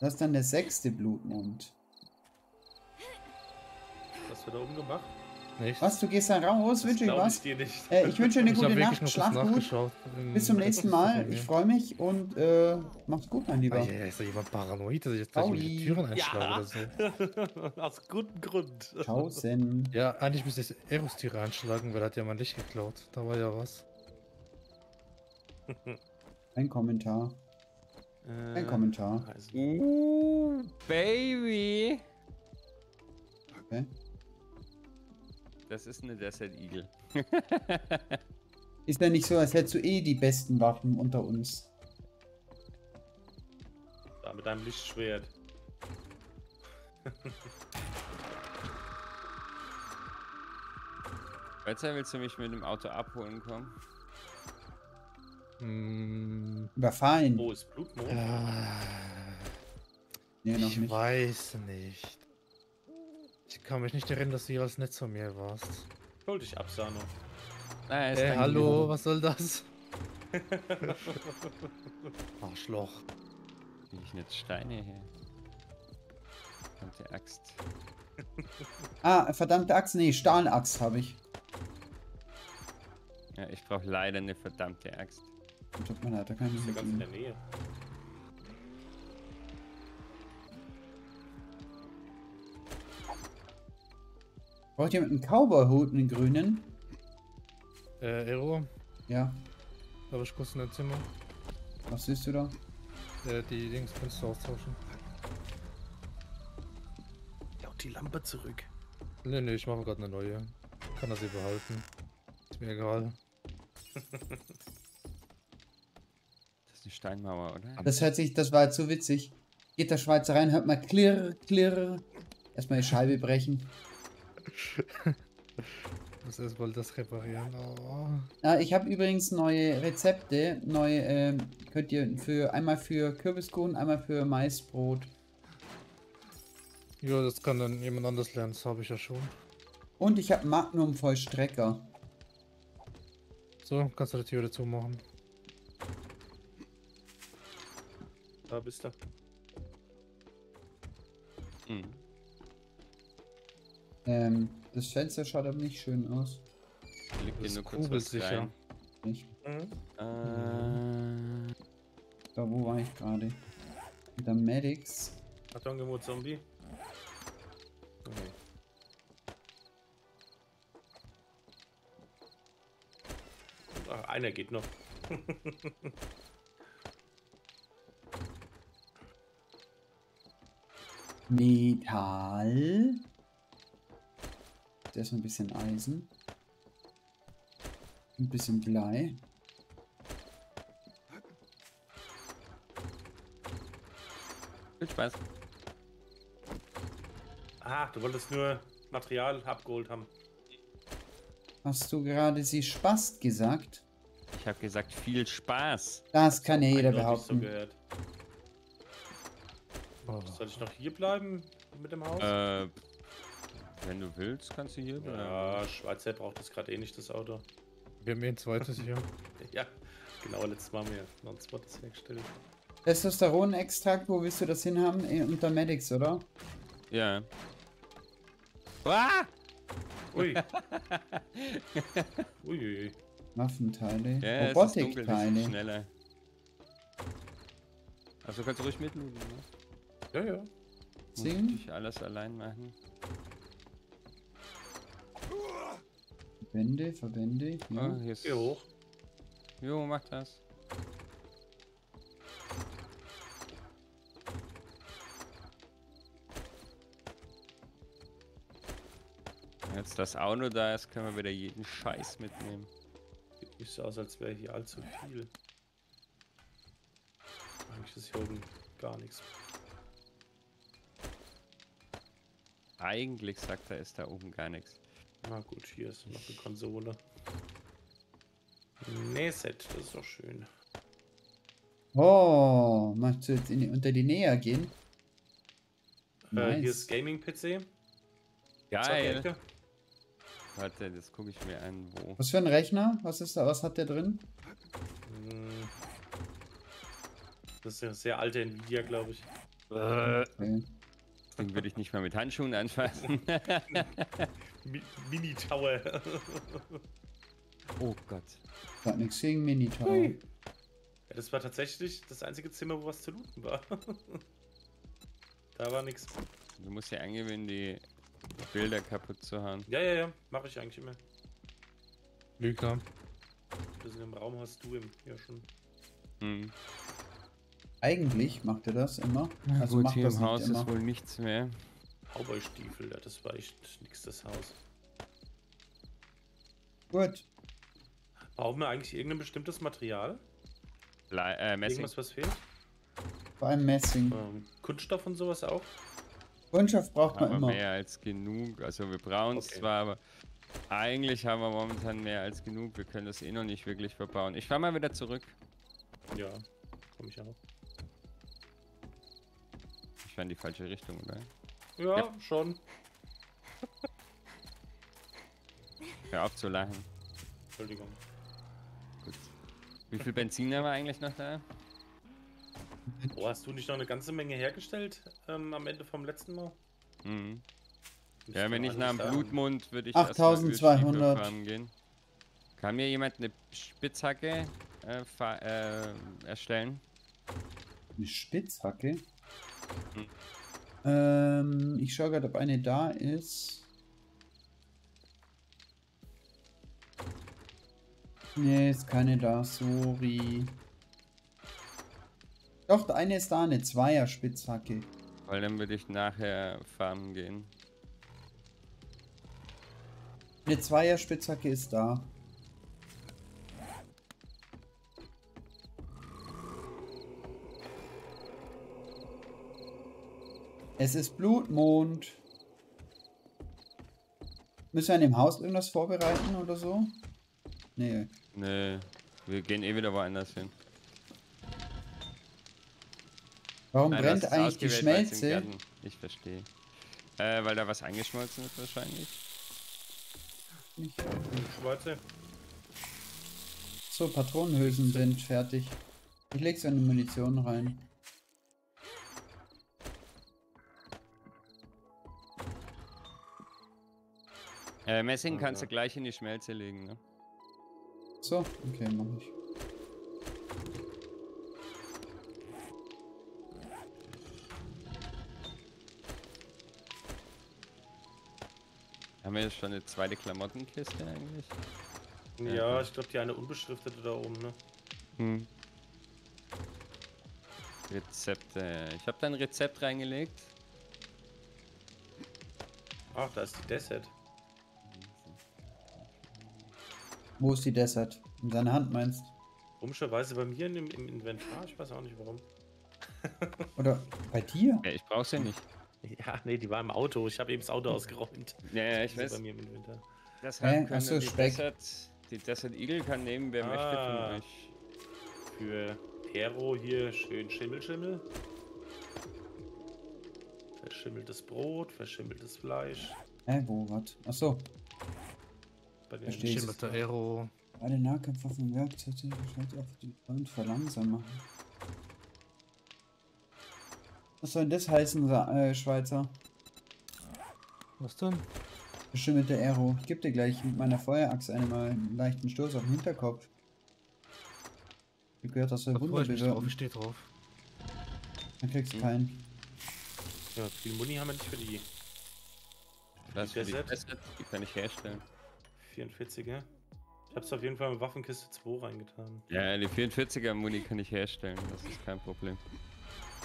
Das ist dann der sechste Blutmond. Was wird da oben gemacht? Nichts. Was, du gehst da raus? Wünsche ich was? ich dir nicht. Äh, ich wünsche dir eine gute Nacht, schlaf gut. Bis zum nächsten Mal. Ich freue mich und äh, mach's gut, mein Lieber. Ah, ja, ist da jemand paranoid, dass ich jetzt gleich die Türen einschlage Ja. oder so? Aus gutem Grund. Tschaußen. Ja, eigentlich müsste ich Eros-Tiere einschlagen, weil er hat ja mein Licht geklaut. Da war ja was. Ein Kommentar. Ein Äh, Kommentar. also, Uh, Baby! Okay. Das ist eine Desert Eagle. Ist ja nicht so, als hättest du eh die besten Waffen unter uns. da mit einem Lichtschwert. Weiter willst du mich mit dem Auto abholen kommen? Hm, Überfallen. Wo ist Blutmond? äh, Nee, ich nicht. weiß nicht. Ich kann mich nicht erinnern, dass du als nett zu mir warst. Hol dich ab, Sano. Ah, er ist Ey, dann hallo, was soll das? Arschloch. Krieg ich jetzt Steine her? Verdammte Axt. Ah, verdammte Axt. Nee, Stahlaxt habe ich. Ja, ich brauche leider eine verdammte Axt. Tut mir leid, da kann ich Ist ja nicht ganz in der. Nähe. Braucht jemand einen Cowboy-Hut, einen grünen? Äh, Ero, Ja. darf ich kurz in dein Zimmer? Was siehst du da? Äh, die Dings kannst du austauschen. Laut die Lampe zurück. Nee, nee, ich mache gerade eine neue. Kann das hier behalten. Ist mir egal. Das ist eine Steinmauer, oder? Das hört sich, das war so witzig. Geht der Schweizer rein, hört mal klirr, klirr. Erstmal die Scheibe brechen. Ich muss erstmal das reparieren. Oh. Ah, ich habe übrigens neue Rezepte. Neue, ähm, könnt ihr für einmal für Kürbiskuchen, einmal für Maisbrot. Ja, das kann dann jemand anders lernen, das habe ich ja schon. Und ich habe Magnum Vollstrecker. So, kannst du die Tür dazu machen. Da bist du. Hm. Ähm, das Fenster schaut aber nicht schön aus. Leg dir nur kurz was sich ja. rein. Nicht. Mhm. Äh, Da, wo war ich gerade? Mit der Medics. Achtung, irgendwo Zombie. Nee. Ach, einer geht noch. Metall. Da ist ein bisschen Eisen. Ein bisschen Blei. viel Spaß. Ah, du wolltest nur Material abgeholt haben. Hast du gerade sie Spast gesagt? Ich habe gesagt, viel Spaß. Das kann ja jeder Eindeutig so behaupten. gehört. Oh. Soll ich noch hier bleiben mit dem Haus? Äh, wenn du willst, kannst du hier bleiben. ja, Schweizer braucht das gerade eh nicht, das Auto. Wir haben eh ein zweites hier. Ja, genau, letztes Mal haben wir noch ein zweites hergestellt. Testosteronextrakt, wo willst du das hinhaben? Eh, Unter Medics, oder? Ja. Ah! Ui. Uiuiui. Waffenteile. Ja, Robotikteile. schneller. Also kannst du ruhig mitlooten, ne? Ja, ja. Muss ich alles allein machen. Verbände, Verbände. Oh, Ja. hier ist... Geh hoch. Jo, mach das. Jetzt das Auto da ist, können wir wieder jeden Scheiß mitnehmen. Sieht nicht so aus, als wäre hier allzu viel. Eigentlich ist hier oben gar nichts. Eigentlich sagt er, ist da oben gar nichts. Na gut, hier ist noch eine Konsole. Nee, Set, das ist doch schön. Oh, möchtest du jetzt in die, unter die Nähe gehen? Äh, hier Nice. ist Gaming-PC. Geil! Warte, das gucke ich mir an, wo. Was für ein Rechner? Was ist da? Was hat der drin? Hm. Das ist eine sehr alte Nvidia, glaube ich. Okay. Den würde ich nicht mal mit Handschuhen anfassen. Mi Mini-Tower. oh Gott. Hat nichts gegen Minitor. Hui. ja, das war tatsächlich das einzige Zimmer, wo was zu looten war. da war nichts. Du musst ja angewöhnen, die Bilder kaputt zu hauen. Ja, ja, ja, mache ich eigentlich immer. Lügner. Das in dem Raum hast du im ja schon. Hm. Eigentlich macht er das immer. Also Gut, macht hier das im nicht Haus immer. ist wohl nichts mehr. Cowboy-Stiefel, das war echt nix das Haus. Gut. Brauchen wir eigentlich irgendein bestimmtes Material? Blei äh, Messing. Irgendwas, was fehlt? Vor allem Messing. Ähm, Kunststoff und sowas auch? Kundschaft braucht man Aber immer. mehr als genug. Also wir brauchen es Okay. zwar, aber Eigentlich haben wir momentan mehr als genug. Wir können das eh noch nicht wirklich verbauen. Ich fahr mal wieder zurück. Ja, komm ich auch. Ich fahr in die falsche Richtung, oder? Ja, Ja. schon. Hör auf zu lachen. Entschuldigung. Gut. Wie viel Benzin haben wir eigentlich noch da? Oh, hast du nicht noch eine ganze Menge hergestellt ähm, am Ende vom letzten Mal? Mhm. Ja, wenn ich nach dem. Blutmond würde ich 8200. erstmal Farmen gehen. Kann mir jemand eine Spitzhacke äh, fa- äh, erstellen? Eine Spitzhacke. Hm. Ähm, ich schaue gerade, ob eine da ist. Nee, ist keine da, sorry. Doch, eine ist da, eine Zweier-Spitzhacke. Weil dann würde ich nachher farmen gehen. Eine Zweier-Spitzhacke ist da. Es ist Blutmond. Müssen wir an dem Haus irgendwas vorbereiten oder so? Nee. Nee, wir gehen eh wieder woanders hin. Warum Nein, brennt eigentlich die Schmelze? Ich verstehe. Äh, weil da was angeschmolzen ist wahrscheinlich. Nicht. Schwarze. So, Patronenhülsen sind fertig. Ich leg's in die Munition rein. Äh, Messing kannst Ja. du gleich in die Schmelze legen, ne? So, okay, mach ich. Haben wir jetzt schon eine zweite Klamottenkiste eigentlich? Ja, ich glaube, die eine unbeschriftete da oben, ne? Hm. Rezepte. Ich habe da ein Rezept reingelegt. Ach, da ist die Desert. Wo ist die Desert? In deiner Hand meinst Komischerweise bei mir im, im Inventar, ich weiß auch nicht warum. Oder bei dir? Ja, ich brauch's ja nicht. Ja, nee, die war im Auto. Ich habe eben das Auto ausgeräumt. Ja, ja, ich weiß. bei mir im Inventar. Deshalb Ach so, die Speck. Desert, die Desert Eagle kann nehmen, wer möchte Ah. von euch. Für Pero hier schön Schimmelschimmel. Verschimmeltes Brot, verschimmeltes Fleisch. Hä, wo, was? Achso. Bei den Verstehe. Schimmelter Aero. Alle Nahkampfwaffen und Werkzeuge geschaltet auf die und verlangsamen. Was soll denn das heißen, äh, Schweizer? Was denn? Beschimmelte Aero. Ich geb dir gleich mit meiner Feuerachse einmal einen leichten Stoß auf den Hinterkopf. Wie gehört das der Da freue ich mich drauf. Dann kriegst du Mhm. keinen. Ja, viel Muni haben wir nicht für die Das für die Desert? Desert, die kann ich herstellen. 44er. Ich hab's auf jeden Fall in Waffenkiste 2 reingetan. Ja, die 44er Muni kann ich herstellen, das ist kein Problem.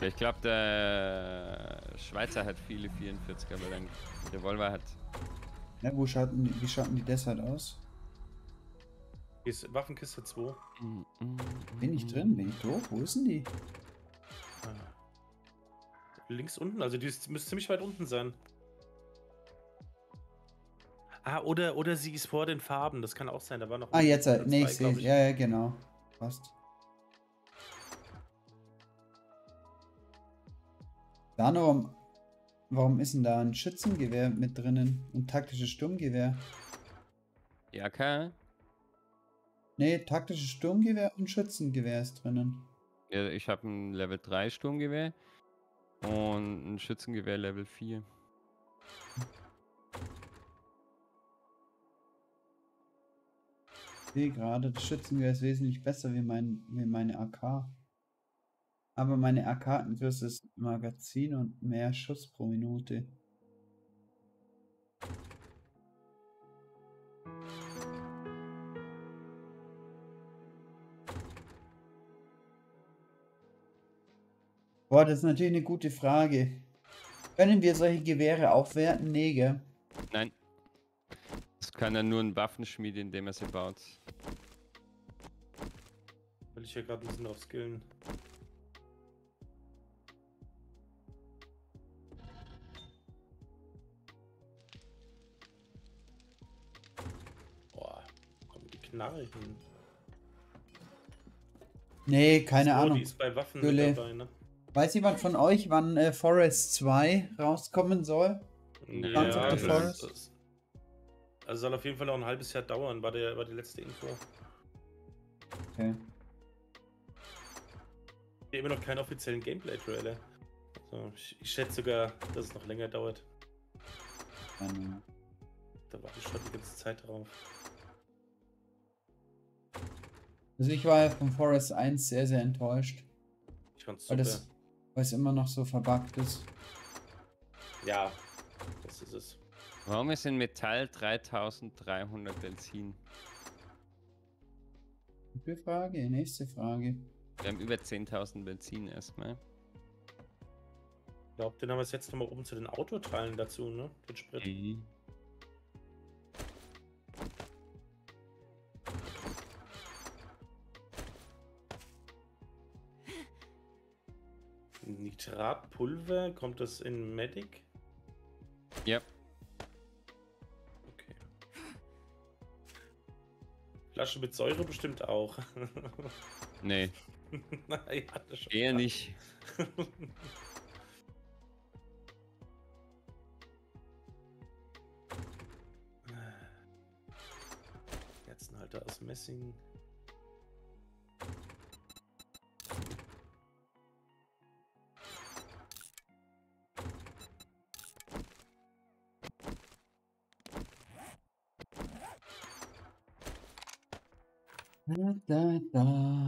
Ich glaube, der Schweizer hat viele 44er, weil einen Revolver hat. Ja, wo schaut wie schaut denn die Desert aus? Hier ist Waffenkiste 2. Bin ich drin? Bin ich doof? Wo ist denn die? Ah. Links unten, also die ist, müsste ziemlich weit unten sein. Ah, oder, oder sie ist vor den Farben, das kann auch sein, da war noch. Ah, jetzt, äh, nee, zwei, ich sehe Ja, ja, genau. Passt. Dann warum, warum ist denn da ein Schützengewehr mit drinnen? Und taktisches Sturmgewehr? Die AK? Nee, taktisches Sturmgewehr und Schützengewehr ist drinnen. Ja, ich habe ein Level 3 Sturmgewehr und ein Schützengewehr Level 4. sehe gerade, das Schützengewehr ist wesentlich besser wie, mein, wie meine AK. Aber meine AK ein größeres Magazin und mehr Schuss pro Minute. Boah, das ist natürlich eine gute Frage. Können wir solche Gewehre aufwerten? Nee? Nein. Das kann dann nur ein Waffenschmied, indem er sie baut. Will ich hier gerade ein bisschen drauf skillen. Knarre hin? Nee, keine Ahnung. ist bei Waffen Gülle. dabei, ne? Weiß jemand von euch, wann äh, Forest 2 rauskommen soll? Of the das- das- Also soll auf jeden Fall auch ein halbes Jahr dauern, war, der, war die letzte Info. Okay. Wir immer noch keinen offiziellen Gameplay-Trailer. Also ich, ich schätze sogar, dass es noch länger dauert. Dann, Da warte ich schon die ganze Zeit drauf. also ich war ja von Forest 1 sehr, sehr enttäuscht, Ich fand's weil, super. das, weil es immer noch so verbuggt ist. Ja, das ist es. Warum ist in Metall 3300 Benzin? Gute Frage, nächste Frage. Wir haben über 10.000 Benzin erstmal. Ich glaube, den haben wir jetzt nochmal oben zu den Autoteilen dazu, ne? Den Sprit. Mhm. Nitratpulver, kommt das in Medic? Ja. Okay. Flasche mit Säure bestimmt auch. Nee, schon eher klar. nicht. Kerzenhalter aus Messing. Da, da, da.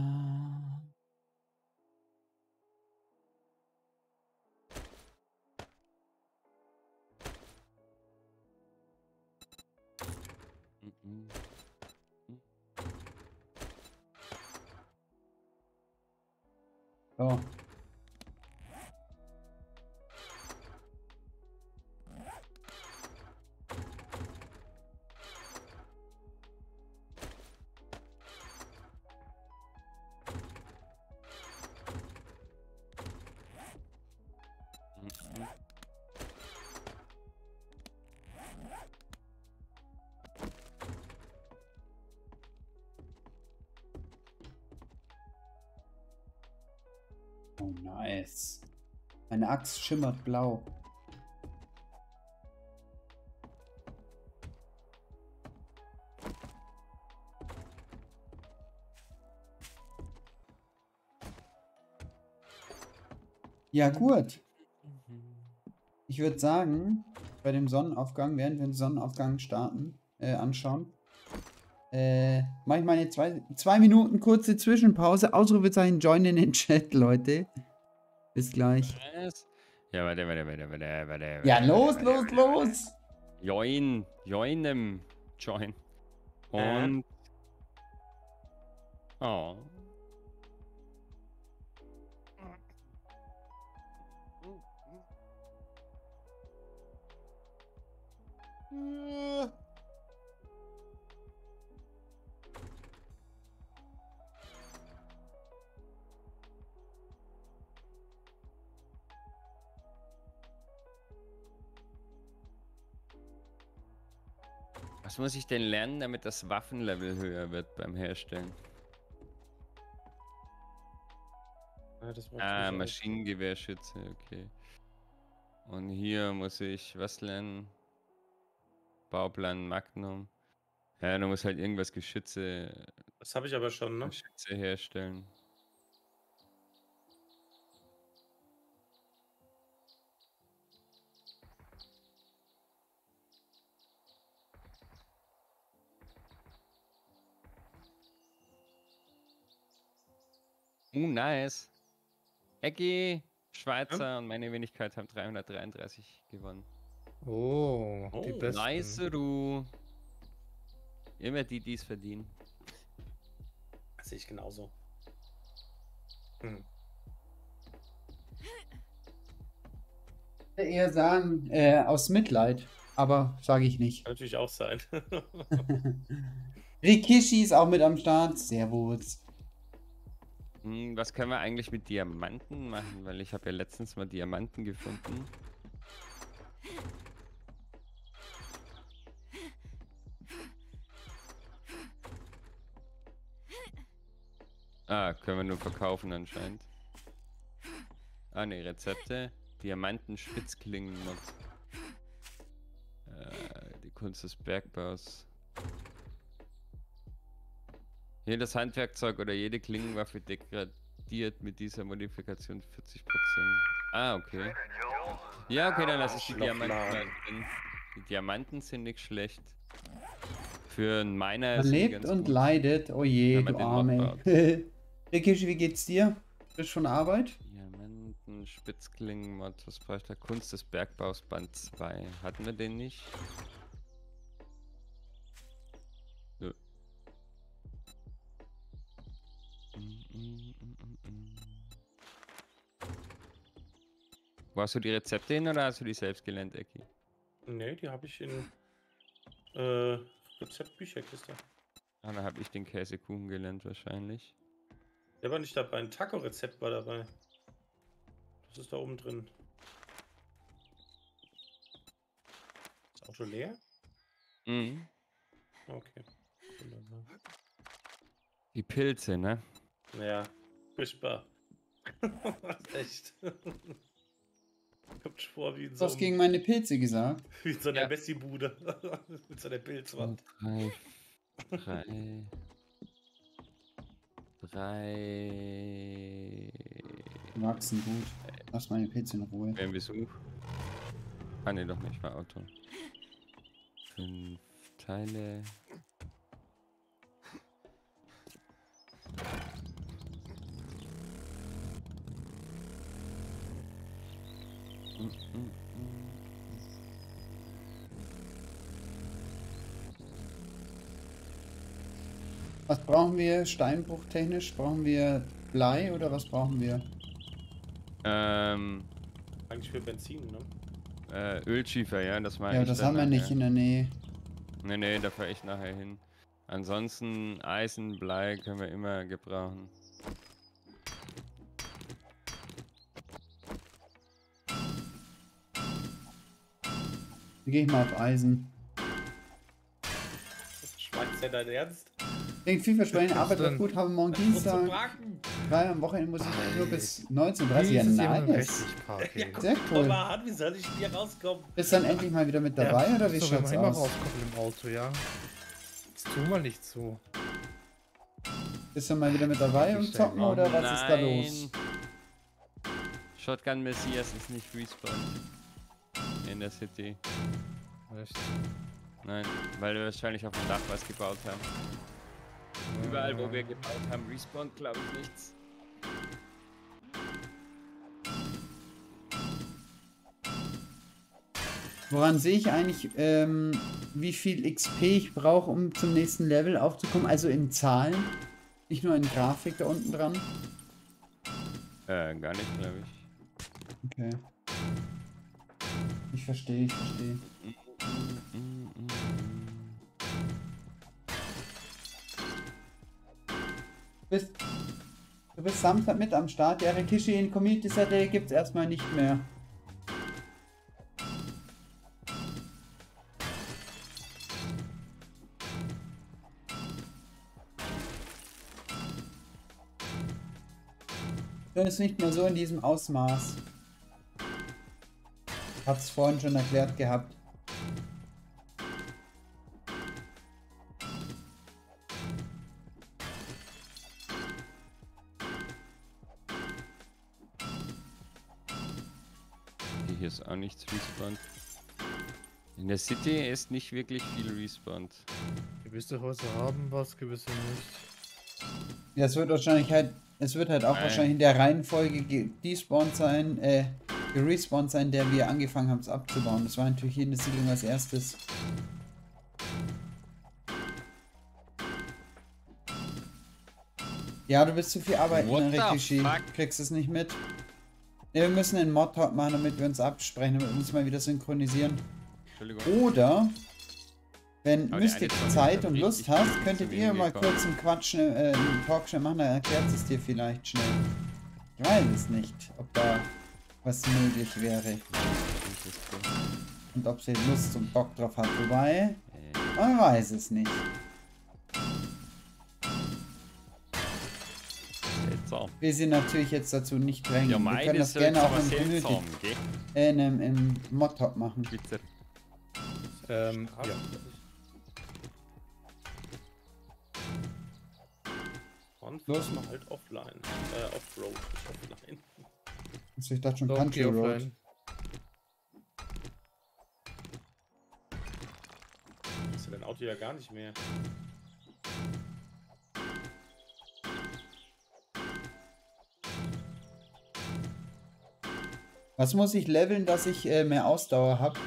Meine Axt schimmert blau. Ja, gut. Ich würde sagen, bei dem Sonnenaufgang, während wir den Sonnenaufgang starten, äh, anschauen, äh, mache ich meine zwei, zwei Minuten kurze Zwischenpause. Ausrufezeichen, join in den Chat, Leute. Bis gleich. Was? Ja, warte, warte, warte, warte, warte. Ja, los, warte, los, warte, los! warte. Join, joinem, join. Äh? Und. Oh. Was muss ich denn lernen, damit das Waffenlevel höher wird beim Herstellen? Ah, auch- Maschinengewehrschütze, okay. Und hier muss ich was lernen? Bauplan Magnum. Ja, du musst halt irgendwas Geschütze, Das habe ich aber schon, ne? Geschütze herstellen. Uh, nice. Ecki, Schweizer und meine Wenigkeit haben 333 gewonnen. Oh, die Oh, besten. Nice, du. Immer die, die es verdienen. Das sehe ich genauso. Hm. Ich würde eher sagen, äh, aus Mitleid. Aber sage ich nicht. Kann natürlich auch sein. Rikishi ist auch mit am Start. Servus. Hm, was können wir eigentlich mit Diamanten machen? Weil ich habe ja letztens mal Diamanten gefunden. Ah, können wir nur verkaufen anscheinend. Ah ne, Rezepte. Diamanten, Spitzklingen Mod. Äh, die Kunst des Bergbaus. Jedes Handwerkzeug oder jede Klingenwaffe degradiert mit dieser Modifikation 40%. Ah, okay. Ja, okay, dann lasse ich die Diamanten drin. Die Diamanten sind nicht schlecht. Für einen Miner Man lebt und gut. leidet. Oh je, du Arme. baut. Rikisch, wie geht's dir? Bist schon Arbeit? Diamanten, Spitzklingen, was braucht der Kunst des Bergbaus Band 2? Hatten wir den nicht? Wo hast du die Rezepte hin oder hast du die selbst gelernt, Eki? Ne, die habe ich in äh, Rezeptbücherkiste. Ah, da habe ich den Käsekuchen gelernt wahrscheinlich. Der war nicht dabei. Ein Taco-Rezept war dabei. Das ist da oben drin. Ist das Auto leer? Mhm. Okay. Wunderbar. Die Pilze, ne? Ja, furchtbar. Echt. Kommt vor wie in Du so, hast einem- gegen meine Pilze gesagt. wie in so einer Ja. Messi-Bude. Mit so einer Pilzwand. Drei. Drei. Drei. Wachsen gut. Lass meine Pilze in Ruhe. Wer Besuch? Ah ne, doch nicht, war Auto. Fünf Teile. Was brauchen wir steinbruchtechnisch? Brauchen wir Blei oder was brauchen wir? Ähm, Eigentlich für Benzin, ne? äh, Ölschiefer, ja, das war Ja, ich das dann haben wir nicht in der Nähe. Nee, nee, da fahr ich nachher hin. Ansonsten Eisen, Blei können wir immer gebrauchen. Wie gehe ich mal auf Eisen? Schmeißt ja dein Ernst? Klingt vielversprechend, Arbeit war denn? gut, habe morgen Dienstag. Frei am Wochenende muss ich nur bis 19.30 Uhr. Ja, nice. Ja, guck Sehr cool. mal an, wie soll ich hier rauskommen? Bist dann endlich mal wieder mit dabei oder wie so, schaut's aus? rauskommt im Auto, ja. Jetzt tu mal nicht so. Bist du mal wieder mit dabei und zocken oder was ist da los? Oh Nein. Shotgun Messias ist nicht respawned. In der City. Echt? Nein, weil wir wahrscheinlich auf dem Dach was gebaut haben. Überall, wo wir gebaut haben, respawnt, glaube ich, nichts. Woran sehe ich eigentlich, ähm, wie viel XP ich brauche, um zum nächsten Level aufzukommen? Also in Zahlen, nicht nur in Grafik da unten dran. Äh, gar nicht, glaube ich. Okay. Ich verstehe, ich verstehe. Du bist, du bist Samstag mit am Start. Der Rikishi in Community Saturday gibt es erstmal nicht mehr. Ist nicht mehr so in diesem Ausmaß. Hab's vorhin schon erklärt gehabt. Okay, hier ist auch nichts respawned. In der City ist nicht wirklich viel respawned. Gewisse Häuser haben was, gewisse nicht. Ja, es wird wahrscheinlich halt, es wird halt auch Nein. wahrscheinlich in der Reihenfolge ge- despawned sein, äh, gerespawnt sein, der wir angefangen haben es abzubauen. Das war natürlich jede Siedlung als erstes. Ja, du bist zu viel arbeiten, ne, Rikishi. Kriegst es nicht mit. Ja, wir müssen einen Mod-Talk machen, damit wir uns absprechen, damit wir uns mal wieder synchronisieren. Entschuldigung. Oder, wenn Aber Folge Zeit und Lust hast, könntet ihr mal gekommen. kurz einen Quatsch, äh, einen Talk schnell machen, dann erklärt es dir vielleicht schnell. Ich weiß es nicht, ob da was möglich wäre und ob sie Lust und Bock drauf hat. Wobei, man weiß es nicht. seltsam. wir sind natürlich jetzt dazu nicht drängen. Ja, wir können das gerne auch im, seltsam, Community- äh, in einem, im Mod-Top machen. Spitze. Ähm, ja. Und Los. mal halt offline. Äh, offroad, offline. Also ich dachte schon So, Country geh Road. offline. Ist ja dein Auto ja gar nicht mehr. Was muss ich leveln, dass ich äh, mehr Ausdauer habe?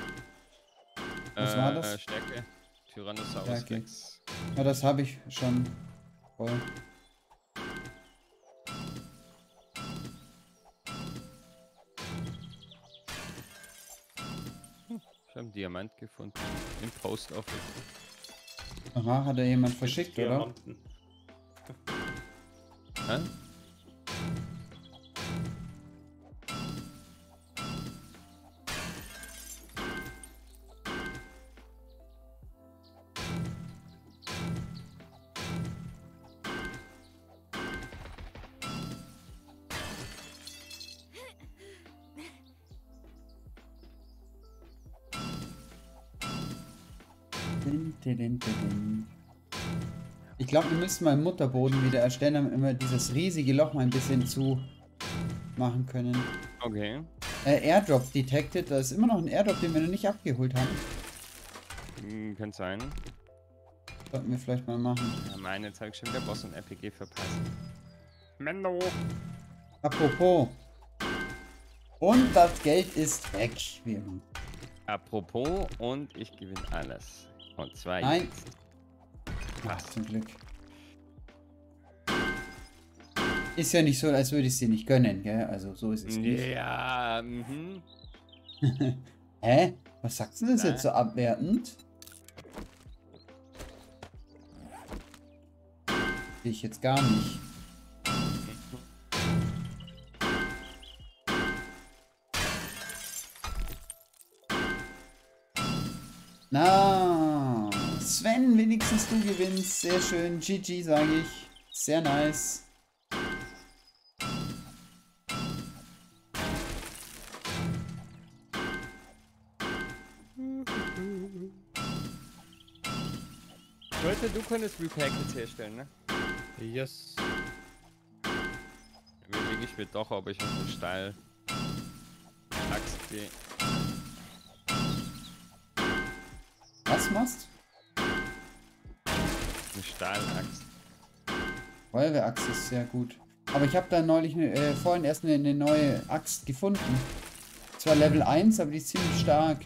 Was war das? Äh, Stärke. Tyrannosaurus Stärke. Rex. Ja, das habe ich schon voll. Diamant gefunden. Im Post Office. Aha, hat er jemand verschickt, oder? Diamanten. Hä? Glaube, wir müssen mal den Mutterboden wieder erstellen, damit wir dieses riesige Loch mal ein bisschen zu machen können. Okay. Äh, Airdrop detected. Da ist immer noch ein Airdrop, den wir noch nicht abgeholt haben. Hm, könnte sein. Sollten wir vielleicht mal machen. Ja, meine, jetzt habe ich schon wieder Boss und RPG verpasst. Mendo! Apropos. Und das Geld ist weg. Wir Apropos, und ich gewinne alles. Und zwar Nein. jetzt. Ach, zum Glück. Ist ja nicht so, als würde ich es dir nicht gönnen, gell? Also so ist es nicht. Ja, mhm. Hä? Was sagst du das Nein. jetzt so abwertend? Sehe ich jetzt gar nicht. Na, Sven, wenigstens du gewinnst. Sehr schön. GG, sage ich. Sehr nice. Du könntest Repackets herstellen, ne? Yes. Überlege ich mir doch, ob ich auf eine Stahl Axt gehe. Was machst? Eine Stahlaxt. Feuerwehrachse ist sehr gut. Aber ich habe da neulich ne, äh, vorhin erst eine, eine neue Axt gefunden. Zwar Level 1, aber die ist ziemlich stark.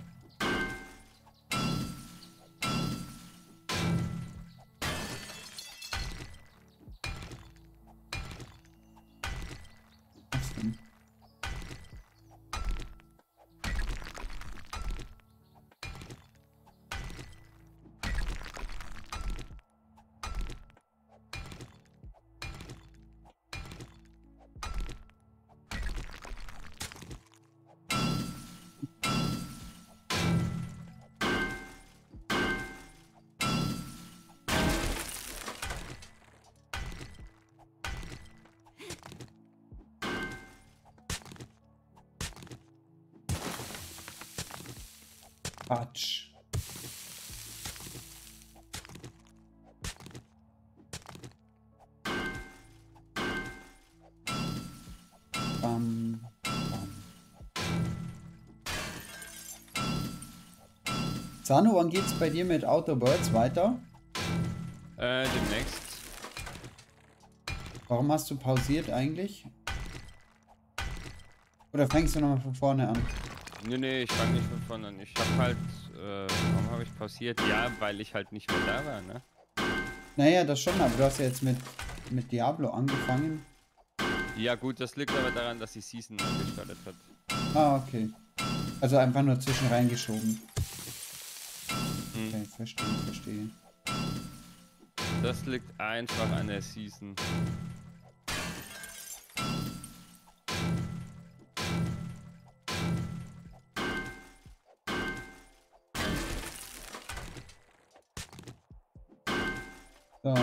Zano, wann geht's bei dir mit Outer Birds weiter? Äh, demnächst. Warum hast du pausiert eigentlich? Oder fängst du nochmal von vorne an? Nee, nee, ich fange nicht von vorne an. Ich hab halt, äh, warum habe ich pausiert? Ja, weil ich halt nicht mehr da war, ne? Naja, das schon, aber du hast ja jetzt mit, mit Diablo angefangen. Ja gut, das liegt aber daran, dass die Season neu gestartet hat. Ah, okay. Also einfach nur zwischen reingeschoben. Hm. Okay, verstehe, verstehe. Das liegt einfach an der Season. So.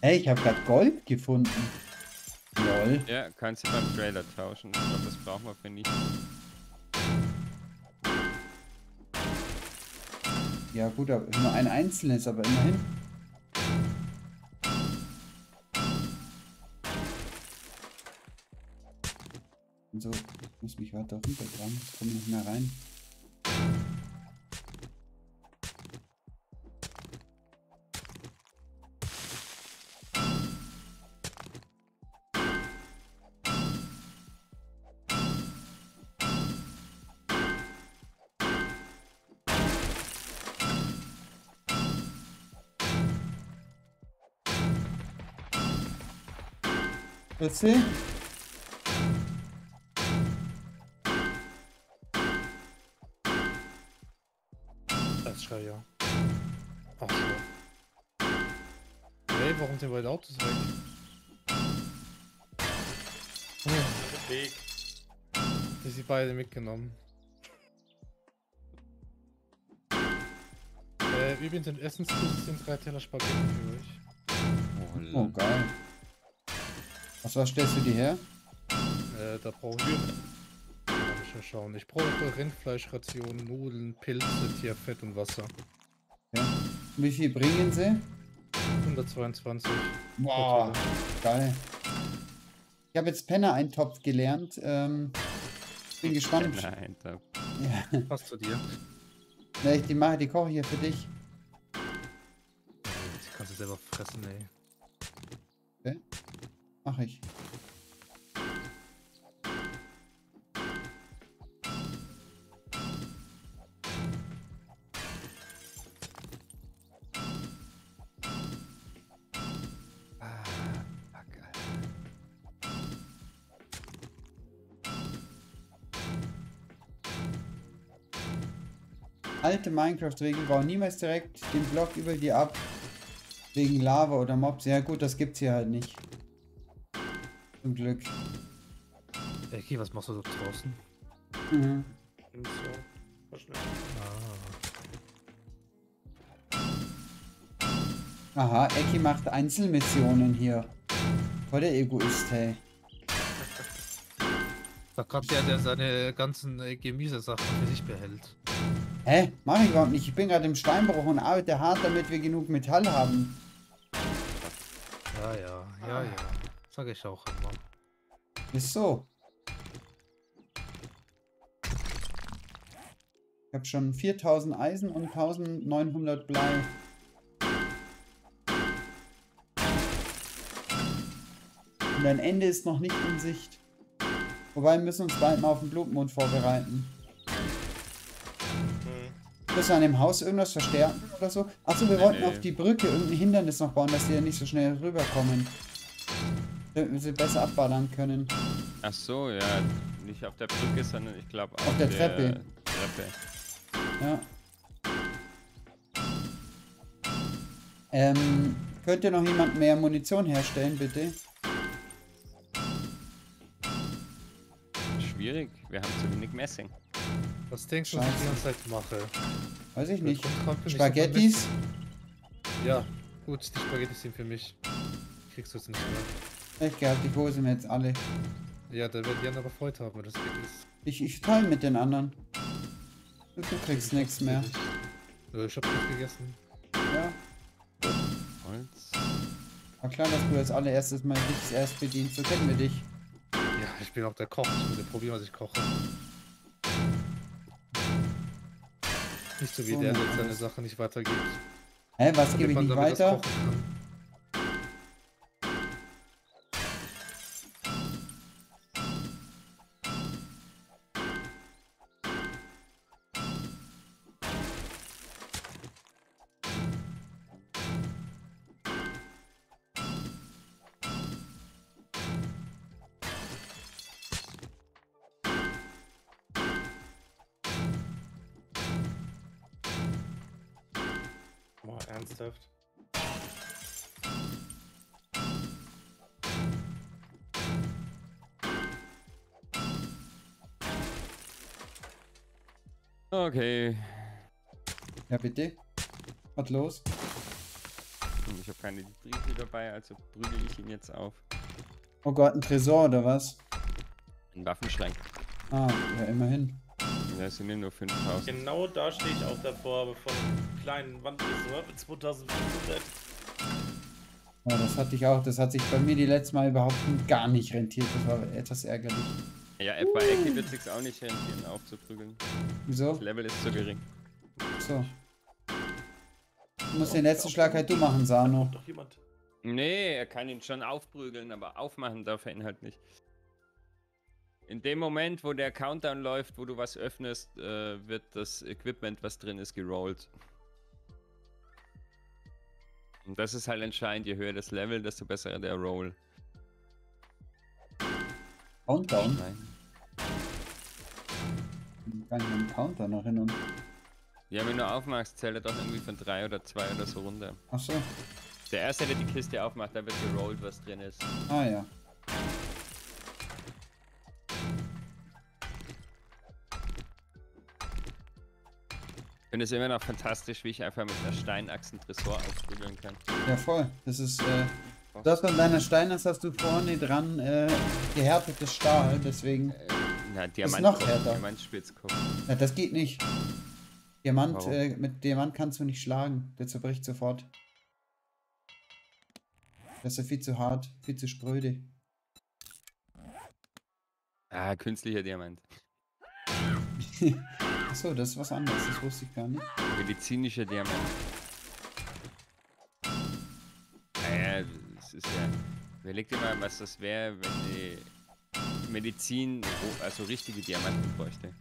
Ey, ich habe gerade Gold gefunden. Lol. Ja, kannst du beim Trailer tauschen. Ich glaube, das brauchen wir für nicht. Ja gut, aber nur ein einzelnes, aber immerhin. Und so, ich muss mich weiter runter dran. Ich komme nicht mehr rein. Du? Das ist ja. Ach so. Hey, warum sind beide Autos weg? Oh, Weg. die sie beide mitgenommen. Äh, übrigens in Essenskurs sind drei Teller Spaghetti für euch. Oh, geil. Was, was stellst du dir her? Äh, da brauche ich. Kann ich schauen. Ich brauche Rindfleischrationen, Nudeln, Pilze, Tierfett und Wasser. Ja. Wie viel bringen sie? 122. Boah, Okay. geil. Ich habe jetzt Penner-Eintopf gelernt. Ähm, bin gespannt. Nein, da Ja, Passt zu dir. na, ich die mache, die koche ich hier für dich. Die kannst du selber fressen, ey. Mach ich. Alte Minecraft-Regeln bauen niemals direkt den Block über dir ab. Wegen Lava oder Mobs. Ja gut, das gibt's hier halt nicht. Zum Glück. Ey, Ki, was machst du da draußen? Mhm. Schnell. Ah. Aha, Eki macht Einzelmissionen hier. Voll der Egoist, hey. Da kommt der, der seine ganzen äh, Gemüsesachen für sich behält. Hä? Mach ich überhaupt nicht. Ich bin gerade im Steinbruch und arbeite hart, damit wir genug Metall haben. Ja, ja, ja, ja. Sag ich auch immer. Ist so. Ich habe schon 4000 Eisen und 1900 Blei. Und ein Ende ist noch nicht in Sicht. Wobei wir müssen uns bald mal auf den Blutmond vorbereiten. Hm. Muss an dem Haus irgendwas verstärken oder so? Achso, wir Nee, wollten nee. auf die Brücke irgendein Hindernis noch bauen, dass die ja nicht so schnell rüberkommen. Damit wir sie besser abballern können. Ach so, ja, nicht auf der Brücke, sondern ich glaube auf, Auf der Treppe. Treppe. Ja. Ähm, könnte noch jemand mehr Munition herstellen, bitte? Schwierig, wir haben zu wenig Messing. Was denkst du, was ich die ganze Zeit mache? Weiß ich nicht. Grundkonto nicht Spaghettis? Ja, gut, die Spaghettis sind für mich. Kriegst du jetzt nicht mehr. Ich gehabt, die Hose mir jetzt alle. Ja, da werden die anderen aber Freude haben, wenn das weg ist. Ich, ich teile mit den anderen. Du kriegst nichts mehr. Ich hab nicht gegessen. Ja. Holz. War klar, dass du als allererstes mal dich erst bedienst. So kennen wir dich. Ja, ich bin auch der Koch. Ich ja probieren, was ich koche. Nicht so wie So der, der seine das. Sachen nicht weitergibt. Hä, was gebe ich nicht weiter? Okay. Ja, bitte. Was los? Ich habe keine Briefe dabei, also prügel ich ihn jetzt auf. Oh Gott, ein Tresor oder was? Ein Waffenschrank. Ah, ja, immerhin. Da sind nur 5000. Genau da stehe ich auch davor, aber von einem kleinen Wandtresor mit 2500. Ja, das hatte ich auch. Das hat sich bei mir die letzte Mal überhaupt gar nicht rentiert. Das war etwas ärgerlich. Ja, bei Ecke wird sich auch nicht rentieren, aufzuprügeln. Wieso? Das Level ist zu gering. So. Du musst den letzten Schlag halt du machen, Sano. Doch jemand. Nee, er kann ihn schon aufprügeln, aber aufmachen darf er ihn halt nicht. In dem Moment, wo der Countdown läuft, wo du was öffnest, äh, wird das Equipment, was drin ist, gerollt. Und das ist halt entscheidend, je höher das Level, desto besser der Roll. Countdown? Nein. Kann ich einen Countdown erinnern. Ja, wenn du aufmachst, zählt er doch irgendwie von 3 oder 2 oder so runter. Achso. Der erste, der die Kiste aufmacht, da wird gerollt, was drin ist. Ah ja. Ich finde es immer noch fantastisch, wie ich einfach mit einer Steinachsen Tresor aufprügeln kann. Ja, voll. Das ist, äh, das von deiner Steiners hast du vorne dran, äh, gehärtetes Stahl, deswegen. Äh, na, Diamant noch härter. Diamantspitzkopf. Ja, das geht nicht. Diamant, äh, mit Diamant kannst du nicht schlagen. Der zerbricht sofort. Das ist ja viel zu hart, viel zu spröde. Ah, künstlicher Diamant. Achso, das ist was anderes, das wusste ich gar nicht. Medizinischer Diamant. Ist ja. Überleg dir mal, was das wäre, wenn die Medizin, ro- also richtige Diamanten bräuchte.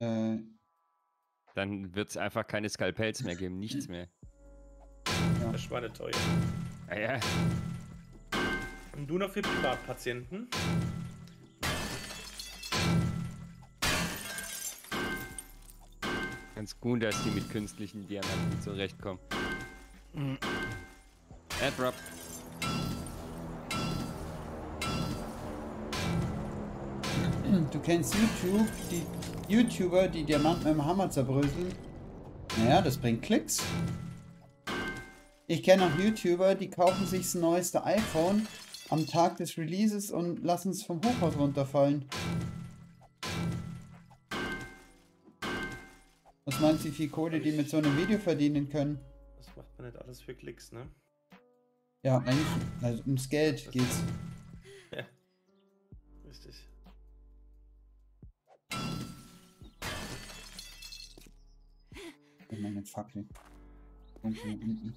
Äh, Dann wird es einfach keine Skalpells mehr geben, nichts mehr. Das ist schweineteuer. Ah ja, Und nur noch für Privatpatienten. ganz gut, dass die mit künstlichen Diamanten zurechtkommen. Airdrop. Du kennst YouTube, die YouTuber, die Diamanten mit dem Hammer zerbröseln. Naja, das bringt Klicks. Ich kenne auch YouTuber, die kaufen sich das neueste iPhone am Tag des Releases und lassen es vom Hochhaus runterfallen. Was meinst du, wie viel Kohle die mit so einem Video verdienen können? Das macht man nicht alles für Klicks, ne? Ja, eigentlich, also ums Geld geht's. Ja. Richtig. Oh, meine Fackel. Kommt von unten.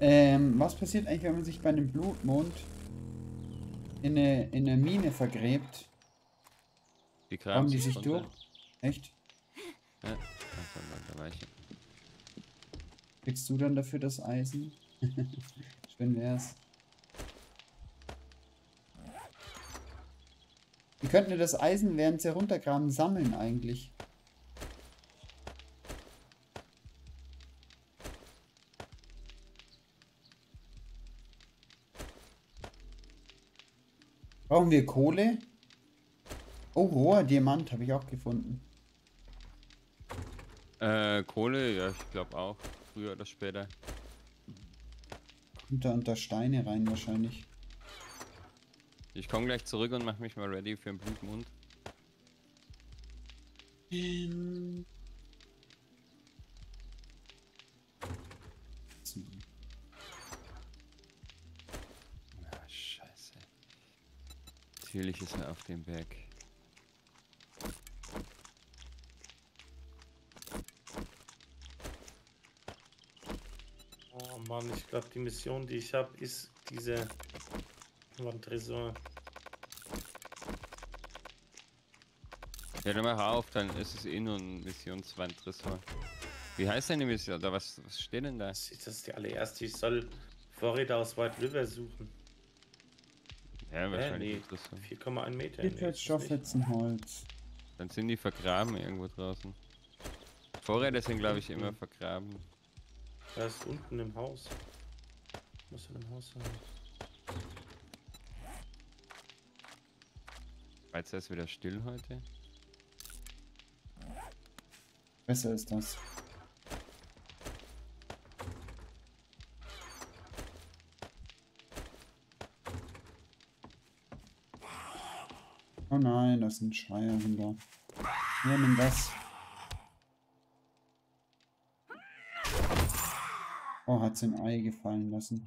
Ähm, was passiert eigentlich, wenn man sich bei einem Blutmond in eine, in eine Mine vergräbt? Die Kommen graben die sich durch? Echt? Ja, da- war ich. Kriegst du dann dafür das Eisen? Schön wär's. Wir könnten das Eisen, während sie runtergraben, sammeln eigentlich. Brauchen wir Kohle? Oh, roher Diamant habe ich auch gefunden. Äh, Kohle, ja, ich glaube auch. Früher oder später. Kommt da unter Steine rein wahrscheinlich. Ich komme gleich zurück und mache mich mal ready für den Blutmond. Ähm. Natürlich ist er auf dem Berg. Oh Mann, ich glaube, die Mission, die ich habe, ist diese Wandtresor. Ja, dann mach auf, dann ist es eh nur ein Missionswandressort. Wie heißt denn die Mission? Oder was, was steht denn da? Das ist die allererste. Ich soll Vorräte aus White River suchen. Ja, wahrscheinlich nee, das so. 4,1 Meter. Bitte nee, ist Stoffhitzenholz. Dann sind die vergraben irgendwo draußen. Vorräte sind, glaube ich, immer vergraben. nicht. Da ist unten im Haus. Muss in dem Haus sein. Jetzt ist wieder still heute. Besser ist das. Nein, das sind Schreierhunde. Ja, nimm das. Oh, hat ein Ei gefallen lassen.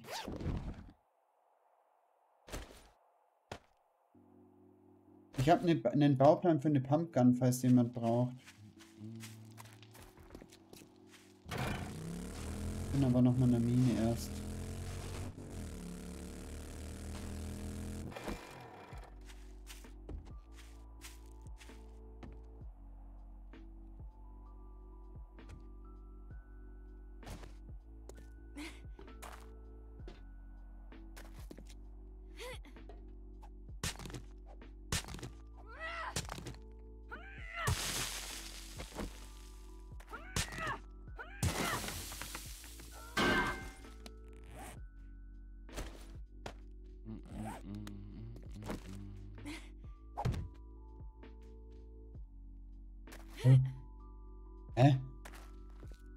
Ich habe ne, einen Bauplan für eine Pumpgun, falls jemand braucht. Bin aber noch mal eine Mine erst.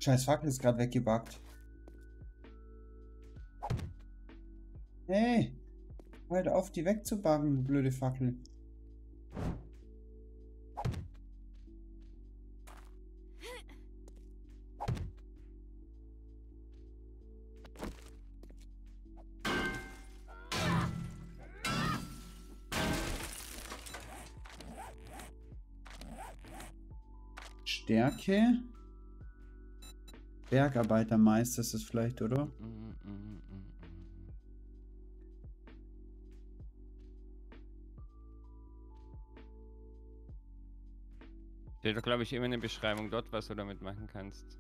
Scheiß Fackel ist gerade weggebackt. Hey! Halt auf, die wegzubuggen, du blöde Fackel. Stärke. Bergarbeitermeister ist es vielleicht, oder? Steht doch, glaube ich, immer in der Beschreibung dort, was du damit machen kannst.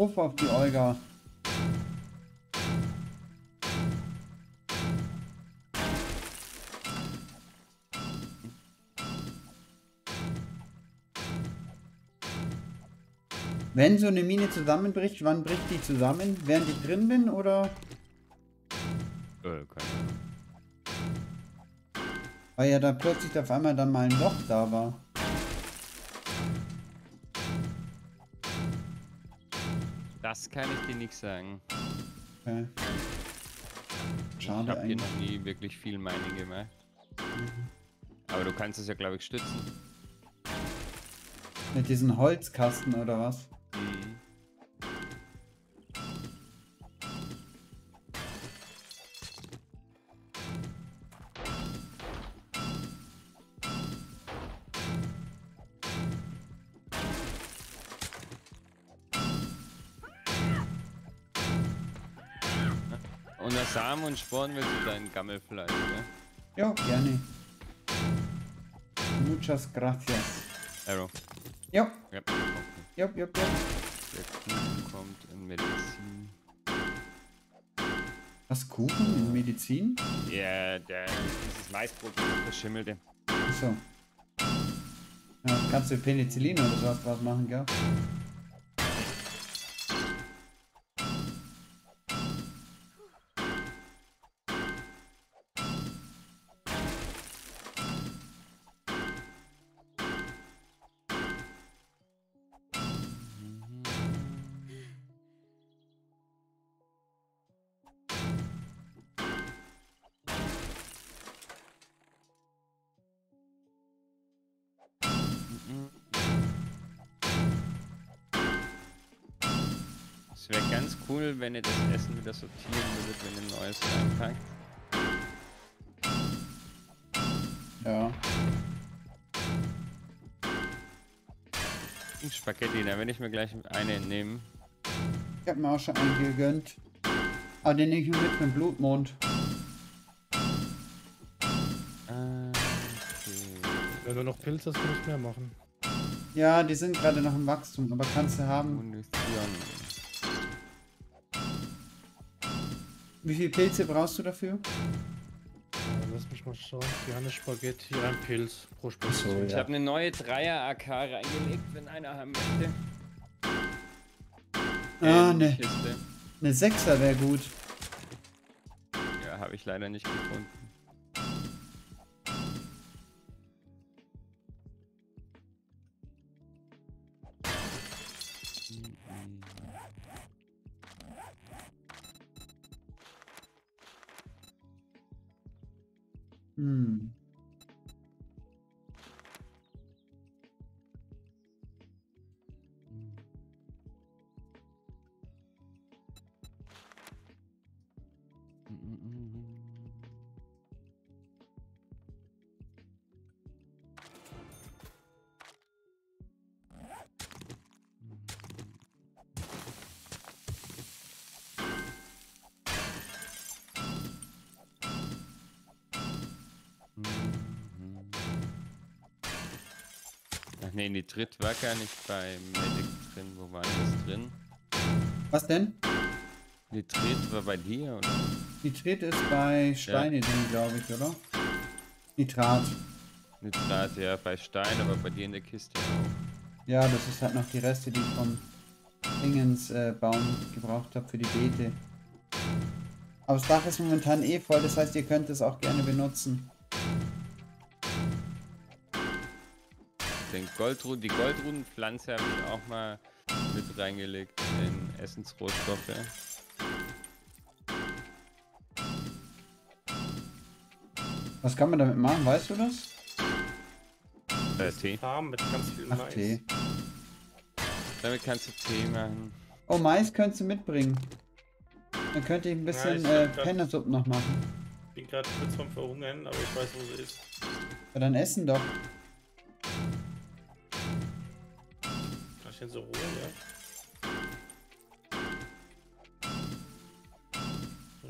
Ruf auf die Olga. Wenn so eine Mine zusammenbricht, wann bricht die zusammen? Während ich drin bin oder? Äh, keine Ahnung. Weil ja da plötzlich auf einmal dann mal ein Loch da war. Das kann ich dir nicht sagen. Okay. ich Schade habe hier noch nie wirklich viel Mining gemacht. Aber du kannst es ja, glaube ich, stützen. Mit diesen Holzkasten oder was? Sporen willst du dein Gammelfleisch, ne? Ja, gerne. Muchas gracias. Arrow. Ja, Ja, jupp, jupp. Der Kuchen kommt in Medizin. Was, Kuchen in Medizin? Ja, der, dieses Maisbrot verschimmelte. Achso. Ja, kannst du Penicillin oder sowas draus machen, gell? Es wäre ganz cool, wenn ihr das Essen wieder sortieren würdet, wenn ihr neues reinpackt. Ja. Spaghetti, da werde ich mir gleich eine entnehmen. Ich hab mir auch schon einen gegönnt. Aber den nehme ich mit mit Blutmond. Wenn du noch Pilze hast, kann ich mehr machen. Ja, die sind gerade noch im Wachstum, aber kannst du haben. Wie viele Pilze brauchst du dafür? Lass mich mal schauen. Gerne Spaghetti, ein Pilz pro Spaghetti. so, Ich habe eine neue Dreier-AK reingelegt, wenn einer haben möchte. Ah, ne. Eine Sechser wäre gut. Ja, habe ich leider nicht gefunden. Nitrit war gar nicht bei Medic drin. Wo war das drin? Was denn? Nitrit war bei dir, oder? Nitrit ist bei Steine drin, glaube ich, oder? Nitrat. Nitrat, ja, bei Stein, aber bei dir in der Kiste auch. Ja, das ist halt noch die Reste, die ich vom Dingens äh, Baum gebraucht habe für die Beete. Aber das Dach ist momentan eh voll, das heißt, ihr könnt es auch gerne benutzen. Den Goldru die Goldrudenpflanze habe ich auch mal mit reingelegt in Essensrohstoffe. Was kann man damit machen, weißt du das? Äh, Tee. Farm mit ganz viel Ach, Mais. Tee. Damit kannst du Tee machen. Oh, Mais könntest du mitbringen. Dann könnte ich ein bisschen ich äh, Pennersuppe noch machen. Bin gerade kurz vorm Verhungern, aber ich weiß, wo sie ist. Ja, dann essen doch. Ich den so holen, ja?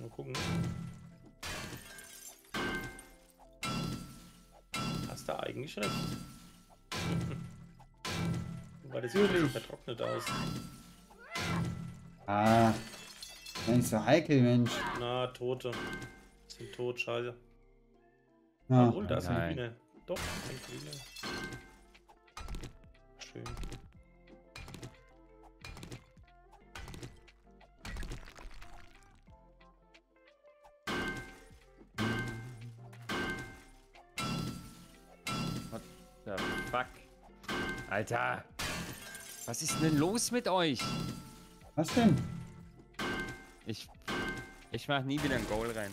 Mal gucken. Hast du eigentlich recht. Weil das Natürlich. vertrocknet aus. Ah. Nicht so heikel, Mensch. Na, Tote. Sind tot, scheiße. Ja. Obwohl, da ist ein Nein. Grüner. Doch, ein Grüner. Schön. Alter! Was ist denn los mit euch? Was denn? Ich. Ich mach nie wieder ein Goal rein.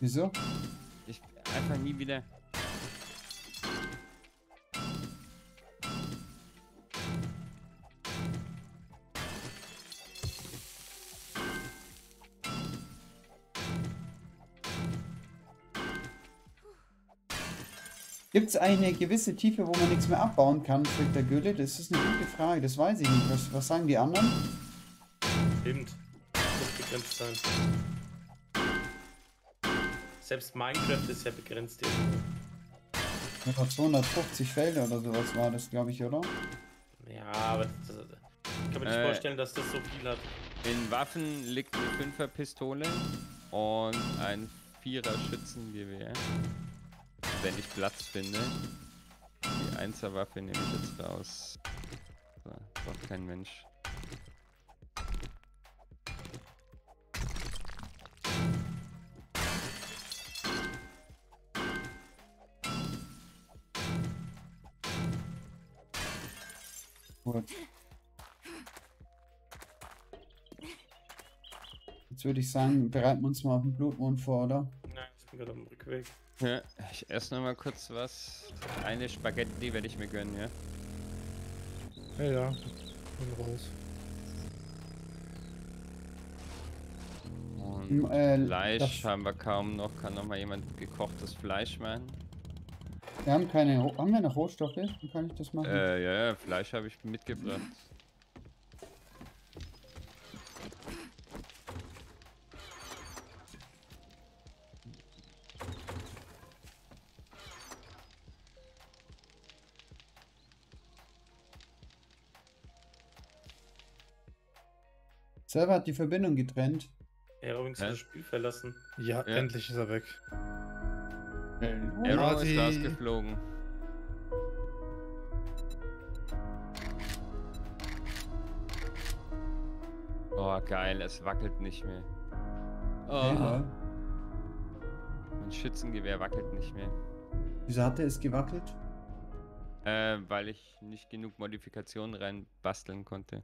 Wieso? Ich einfach nie wieder. Gibt es eine gewisse Tiefe, wo man nichts mehr abbauen kann, fragt der Gülle? Das ist eine gute Frage, das weiß ich nicht. Was, was sagen die anderen? Stimmt. Muss begrenzt sein. Selbst Minecraft ist ja begrenzt irgendwo. Ja, 250 Felder oder sowas war das, glaube ich, oder? Ja, aber das, das, ich kann mir nicht Äh. vorstellen, dass das so viel hat. In Waffen liegt eine 5er Pistole und ein 4er Schützengewehr. Wenn ich Platz finde. Die 1er Waffe nehme ich jetzt raus. So, braucht kein Mensch. Gut. Jetzt würde ich sagen, bereiten wir uns mal auf den Blutmond vor, oder? Nein, ich bin gerade am Rückweg. Ja, ich esse noch mal kurz was. Eine Spaghetti werde ich mir gönnen, ja. Ja, ja. Bin raus. Und M- äh, Fleisch haben wir kaum noch. Kann noch mal jemand gekochtes Fleisch machen? Wir haben keine. Haben wir noch Rohstoffe? Dann kann ich das machen. Äh, ja, ja, Fleisch habe ich mitgebracht. Server hat die Verbindung getrennt. Er hat übrigens Hä? das Spiel verlassen. Ja, Ja. endlich ist er weg. Arrow Marty. ist rausgeflogen. Oh, geil, es wackelt nicht mehr. Oh, Hey, mein Schützengewehr wackelt nicht mehr. Wieso hat er es gewackelt? Äh, weil ich nicht genug Modifikationen rein basteln konnte.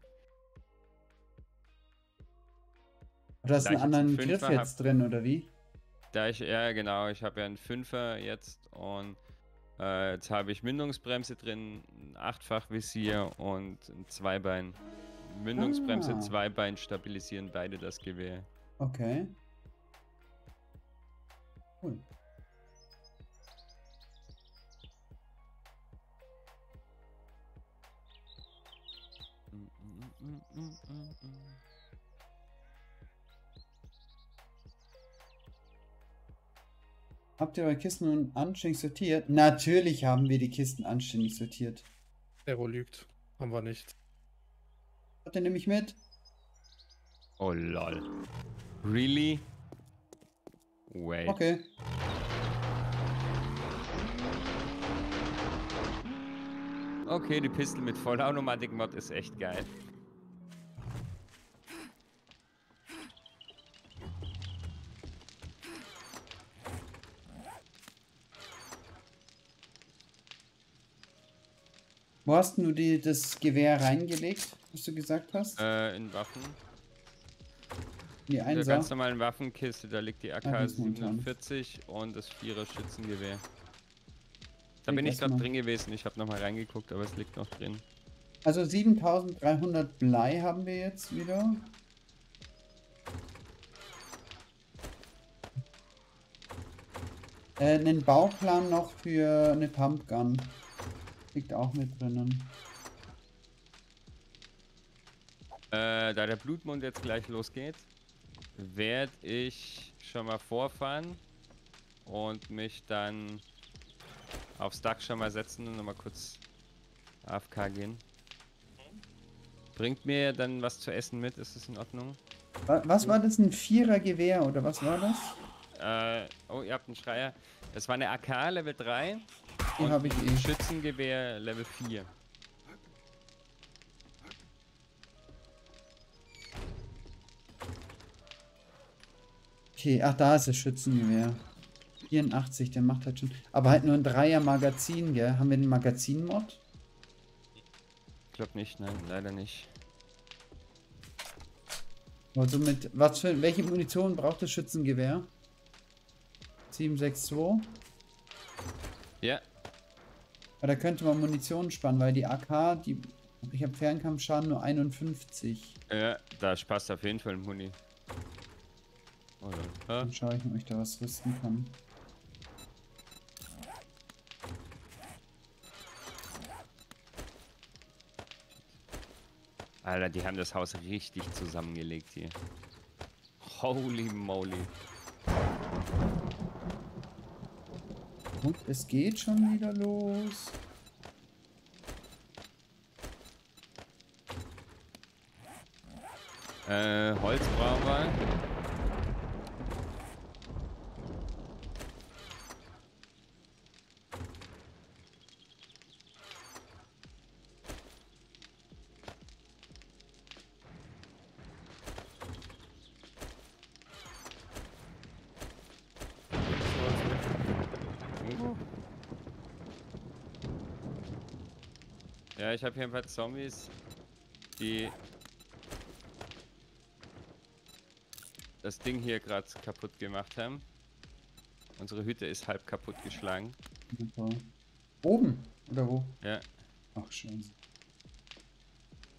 Oder hast Da du einen einen anderen Fünfer Griff jetzt drin, oder wie? Da ich, ja genau, ich habe ja einen Fünfer jetzt und äh, jetzt habe ich Mündungsbremse drin, ein Achtfach-Visier und ein Zweibein. Mündungsbremse, Ah. Zweibein stabilisieren beide das Gewehr. Okay. Cool. Mm, mm, mm, Habt ihr eure Kisten nun anständig sortiert? Natürlich haben wir die Kisten anständig sortiert. Ero lügt. Haben wir nicht. Habt ihr nämlich mit? Oh lol. Really? Wait. Okay. Okay, die Pistole mit Vollautomatik-Mod ist echt geil. Wo hast du die, das Gewehr reingelegt, was du gesagt hast? Äh, in Waffen. die In der ganz normalen Waffenkiste, da liegt die Ah, das ist momentan. AK-47 und das 4er Schützengewehr. Da bin ich gerade drin gewesen, ich habe nochmal reingeguckt, aber es liegt noch drin. Also 7300 Blei haben wir jetzt wieder. Äh, einen Bauplan noch für eine Pumpgun. Liegt auch mit drinnen. Äh, da der Blutmond jetzt gleich losgeht, werde ich schon mal vorfahren und mich dann aufs Dach schon mal setzen und nochmal kurz AFK gehen. Bringt mir dann was zu essen mit, ist das in Ordnung? Wa- Was war das? Ein Vierer Gewehr oder was war das? Äh, oh, ihr habt einen Schreier. Das war eine AK Level 3 Die und habe ich eh. Schützengewehr Level 4. Okay, ach da ist das Schützengewehr. 84, der macht halt schon. Aber halt nur ein Dreier Magazin, gell? Haben wir den Magazin-Mod? Ich glaube nicht, nein, leider nicht. Also mit was für welche Munition braucht das Schützengewehr? 762. Ja, Aber da könnte man Munition sparen, weil die AK, die ich habe Fernkampfschaden nur 51. ja, da passt auf jeden Fall ein Muni. Oder? Ah, Dann schaue ich, ob ich da was rüsten kann. Alter, die haben das Haus richtig zusammengelegt hier. Holy moly gut, es geht schon wieder los. Äh, Holz brauchen wir. Ich habe hier ein paar Zombies, die das Ding hier gerade kaputt gemacht haben. Unsere Hütte ist halb kaputt geschlagen. Super. Oben, oder wo? Ja. Ach, scheiße.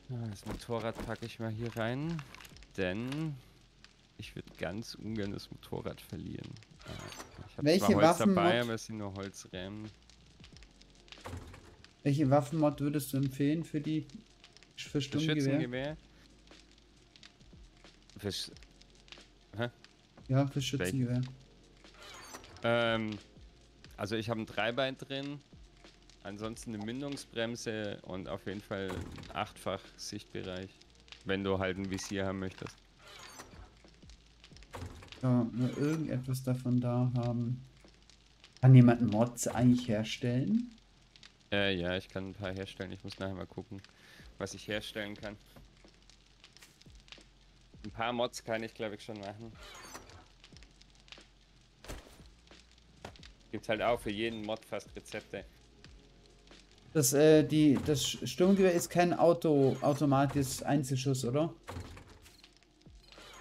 Ah, Das Motorrad packe ich mal hier rein, denn ich würde ganz ungern das Motorrad verlieren. Ah, Ich habe Waffen dabei, aber es sind nur Holzrämen. Welche Waffenmod würdest du empfehlen für die für Sturmgewehr? Schützengewehr. Für Sch Ja, für Schützengewehr. Ähm, also ich habe ein Dreibein drin, ansonsten eine Mündungsbremse und auf jeden Fall ein achtfach Sichtbereich, wenn du halt ein Visier haben möchtest. Ja, nur irgendetwas davon da haben. Kann jemand Mods eigentlich herstellen? Äh, ja, ich kann ein paar herstellen. Ich muss nachher mal gucken, was ich herstellen kann. Ein paar Mods kann ich, glaube ich, schon machen. Gibt halt auch für jeden Mod fast Rezepte. Das, äh, die, das Sturmgewehr ist kein Auto, automatisches Einzelschuss, oder?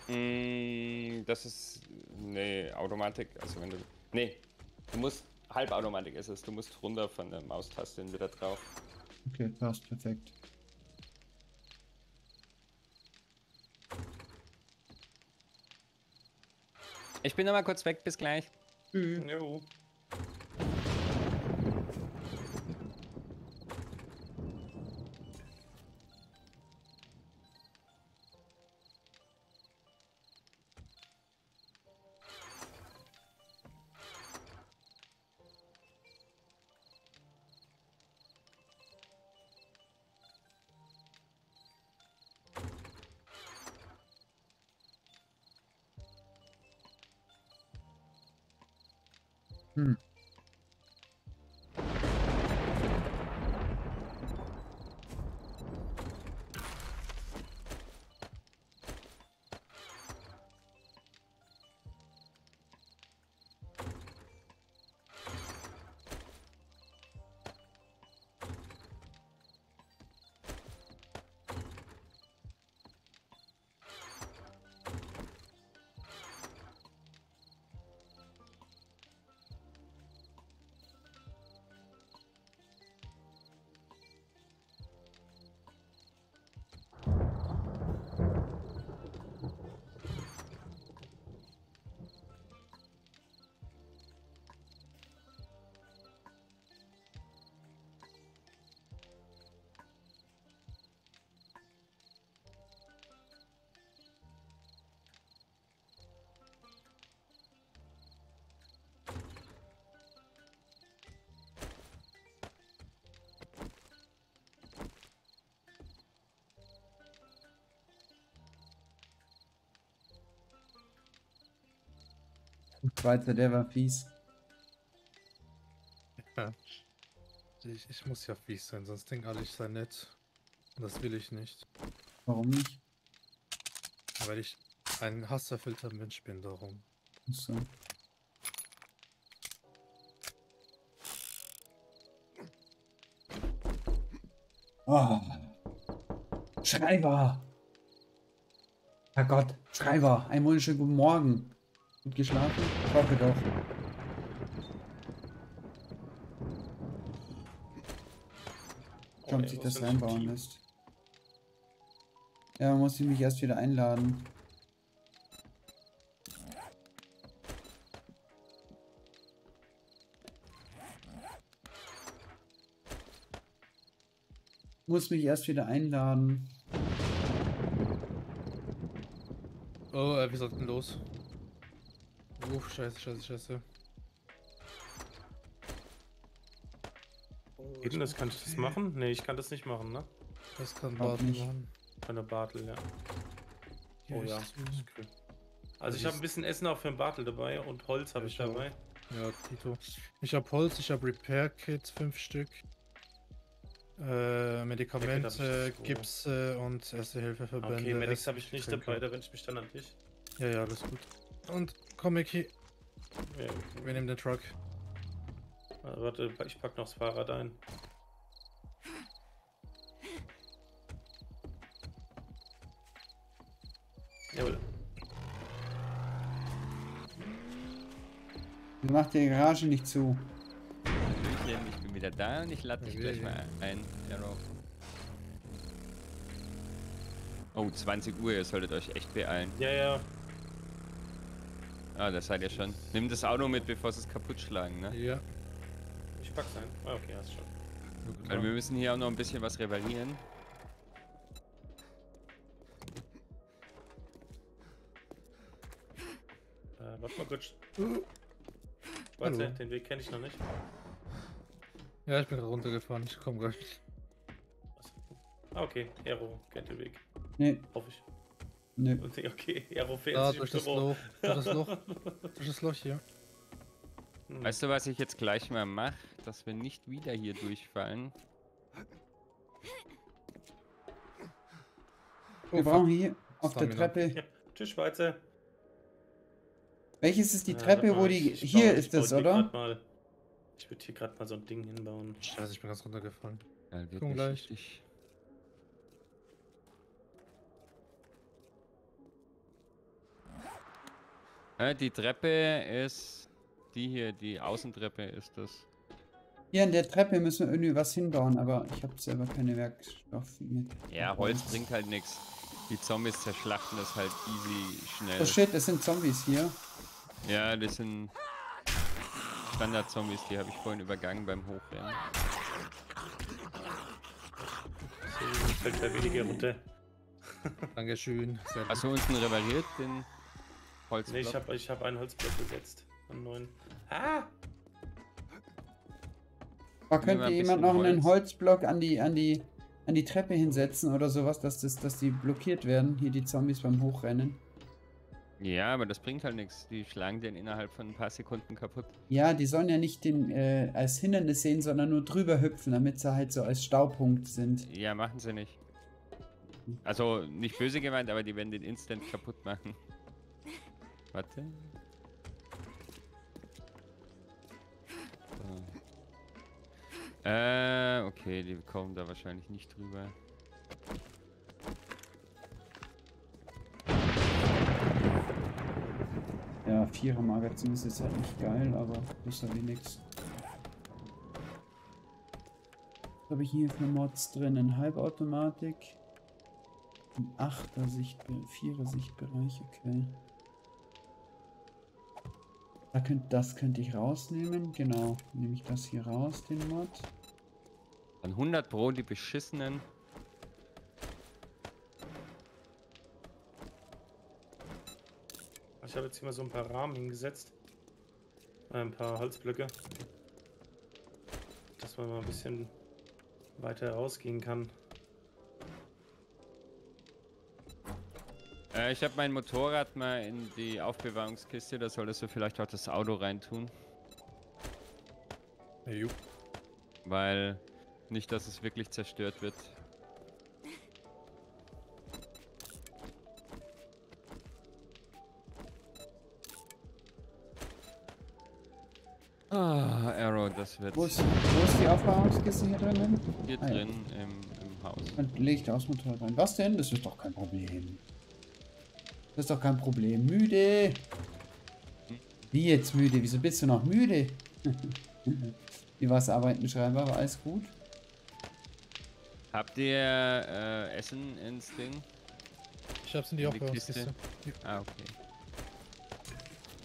Mm, das ist. Nee, Automatik. Also wenn du. Nee, du musst. Halbautomatik ist es. Du musst runter von der Maustaste und wieder drauf. Okay, passt, perfekt. Ich bin noch mal kurz weg, bis gleich. Jo. Schweizer, der war fies. Ja. Ich, ich muss ja fies sein, sonst denken alle, ich sei nett. Und das will ich nicht. Warum nicht? Weil ich ein hasserfüllter Mensch bin darum. So. Oh. Schreiber! Herrgott, Schreiber, einen wunderschönen guten Morgen. Gut geschlafen? Ich hoffe doch. Kommt Okay, sich das für ein einbauen Team. lässt. Ja, muss ich mich erst wieder einladen. Muss mich erst wieder einladen. Oh, äh, wir sollten los. Uff, scheiße, scheiße, scheiße. Eben, das kann ich das machen? Nee, ich kann das nicht machen, ne? Das kann Bartel machen. Bei der Bartel, ja. Oh ja, das ist cool. Also ich habe ein bisschen Essen auch für den Bartel dabei und Holz habe ich Ich auch. dabei. Ja, Tito. Ich habe Holz, ich habe Repair Kits, fünf Stück. Äh, Medikamente, das so. Gipse und Erste Hilfe Verbände. Okay, Medics habe ich nicht Getränke. dabei, da wende ich mich dann an dich. Ja, ja, alles gut. Und komm, Mickey, Ja, wir nehmen den Truck. äh, warte, ich pack noch das Fahrrad ein. Jawohl. Du machst die Garage nicht zu. Ich bin wieder da und ich lade dich gleich Okay. mal ein. Arrow. Oh, 20 Uhr, ihr solltet euch echt beeilen. Ja, ja. Ah, das seid ihr schon. Nimm das Auto mit, bevor sie es kaputt schlagen, ne? Ja. Ich pack's ein. Ah, okay, hast schon. Weil wir müssen hier auch noch ein bisschen was reparieren. Äh, warte mal kurz. Hallo. Warte, den Weg kenne ich noch nicht. Ja, ich bin gerade runtergefahren, ich komme gleich. Ah, okay. Aero kennt den Weg. Nee, Hoffe ich. Nö. Und, okay, Aero fährt Da, sich durch das. Loch, durch das Loch, durch das Loch hier. Hm. Weißt du, was ich jetzt gleich mal mache? Dass wir nicht wieder hier durchfallen. Wir Oh, brauchen hier auf der. Treppe. Ja. Tschüss, Schweizer. Welches ist die Äh, Treppe, wo die. ich- ich Hier baue- ist das, oder? Mal, ich würde hier gerade mal so ein Ding hinbauen. Scheiße, ich bin ganz runtergefallen. Ja, Komm gleich. richtig. Die Treppe ist die hier, die Außentreppe ist das. Hier an der Treppe müssen wir irgendwie was hinbauen, aber ich habe selber keine Werkstoffe mit. Ja, Holz bringt halt nichts. Die Zombies zerschlachten das halt easy schnell. Oh shit, es sind Zombies hier. Ja, das sind Standard-Zombies, die habe ich vorhin übergangen beim Hochrennen. So, fällt da weniger runter. Dankeschön. Hast du unten repariert, den Holzblock? Nee, ich habe ich hab einen Holzblock gesetzt. Einen neuen. Ah! Wir könnte ein jemand noch einen Holz. Holzblock an die, an die, an die Treppe hinsetzen oder sowas, dass, das, dass die blockiert werden, hier die Zombies beim Hochrennen? Ja, aber das bringt halt nichts. Die schlagen den innerhalb von ein paar Sekunden kaputt. Ja, die sollen ja nicht den äh, als Hindernis sehen, sondern nur drüber hüpfen, damit sie halt so als Staupunkt sind. Ja, machen sie nicht. Also, nicht böse gemeint, aber die werden den instant kaputt machen. Warte. So. Äh, okay, die kommen da wahrscheinlich nicht drüber. Ja, Vierer Magazin ist jetzt halt nicht geil, aber ist ja wie nix. Was habe ich hier für Mods drin? Ein Halbautomatik. Ein Achter Sichtbe Vierer Sichtbereich, okay. Da könnt, das könnte ich rausnehmen, genau. Nehme ich das hier raus, den Mod. Dann 100 Pro die beschissenen. Ich habe jetzt hier mal so ein paar Rahmen hingesetzt. Äh, Ein paar Holzblöcke. Dass man mal ein bisschen weiter rausgehen kann. Äh, ich habe mein Motorrad mal in die Aufbewahrungskiste, da solltest du vielleicht auch das Auto reintun. Ja, jupp. Weil nicht, dass es wirklich zerstört wird. Ah, Arrow, das wird Wo ist, wo ist die Aufbewahrungskiste hier drinnen? hier Ah, ja. drin im, im Haus. Und leg ich das Motorrad rein. Was denn? Das ist doch kein Problem. Das ist doch kein Problem. Müde. Wie jetzt müde? Wieso bist du noch müde? War es arbeiten scheinbar? War alles gut? Habt ihr äh, Essen ins Ding? Ich hab's in die In die Aufbewahrungskiste. Ah, okay.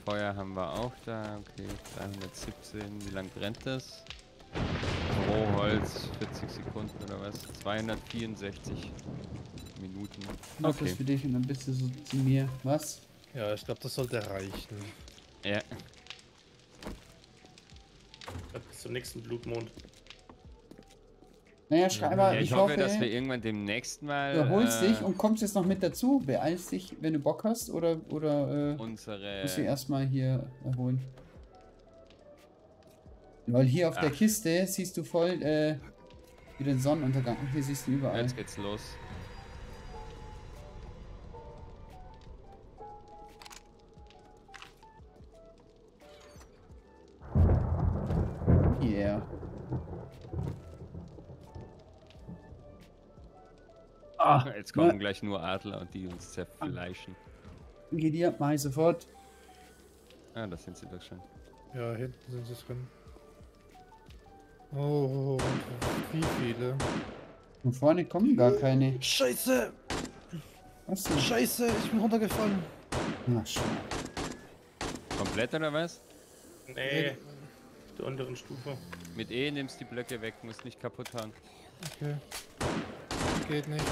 Feuer haben wir auch da, okay. 317, wie lang brennt das? Rohholz, 40 Sekunden oder was? 264 Minuten. Mach das Okay. für dich und dann bist du so zu mir. Was? Ja, ich glaube, das sollte reichen. Ja, bis zum nächsten Blutmond. Naja, schreib mal, Ja, ich, ich hoffe, hoffe, dass wir irgendwann demnächst mal du erholst äh, dich und kommst jetzt noch mit dazu. Beeilst dich, wenn du Bock hast, oder, oder äh, unsere. musst du erstmal hier erholen. Weil hier auf der Ach. Kiste siehst du voll äh, wie den Sonnenuntergang. Hier siehst du überall. Jetzt geht's los. Ah, Jetzt kommen na, gleich nur Adler und die uns zerfleischen. geh dir, mach ich sofort. Ah, das sind sie doch schon. Ja, hinten sind sie drin. Oh, wie viele? Von vorne kommen gar keine. Scheiße! Was denn? Scheiße, ich bin runtergefallen. Ach, schau. Komplett oder was? Nee, der unteren Stufe. Mit E nimmst die Blöcke weg, musst nicht kaputt hauen. Okay. Geht nicht.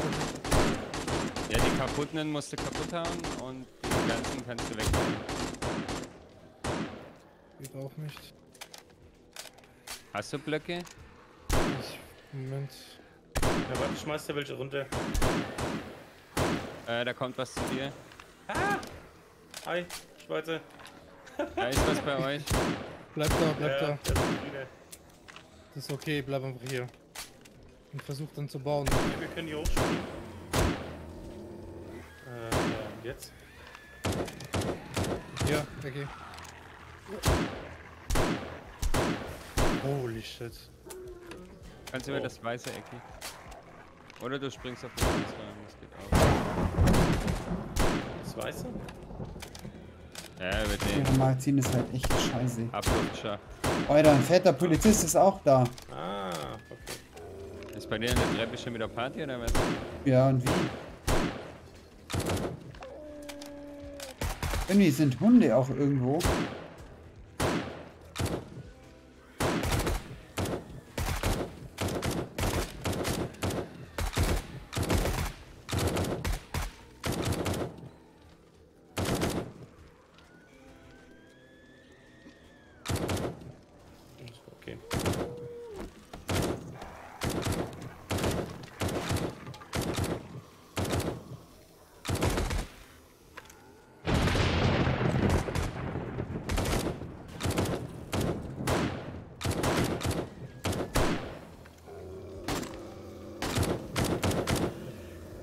Ja, die kaputten musst du kaputt hauen und die ganzen kannst du wegnehmen. Geht auch nicht. Hast du Blöcke? Ich, Moment. Ja, warte, schmeiß dir welche runter. Äh, da kommt was zu dir. Hi, Schweizer. Da ist was bei euch. Bleib da, bleib ja, da. Das ist okay, bleib einfach hier. Und versuch dann zu bauen. Okay, wir können hier hochspringen. Äh, jetzt? Ja, okay. Holy shit. Kannst du Oh. über das weiße Ecke. Oder du springst auf den Holz rein, das geht auch. Das weiße? Ja, über den Magazin ist halt echt scheiße. Abfluchtschacht. Alter, ein fetter Polizist ist auch da. Ah. Ist bei dir in der Treppe schon wieder Party oder was? Ja, und wie? Irgendwie sind Hunde auch irgendwo. Okay.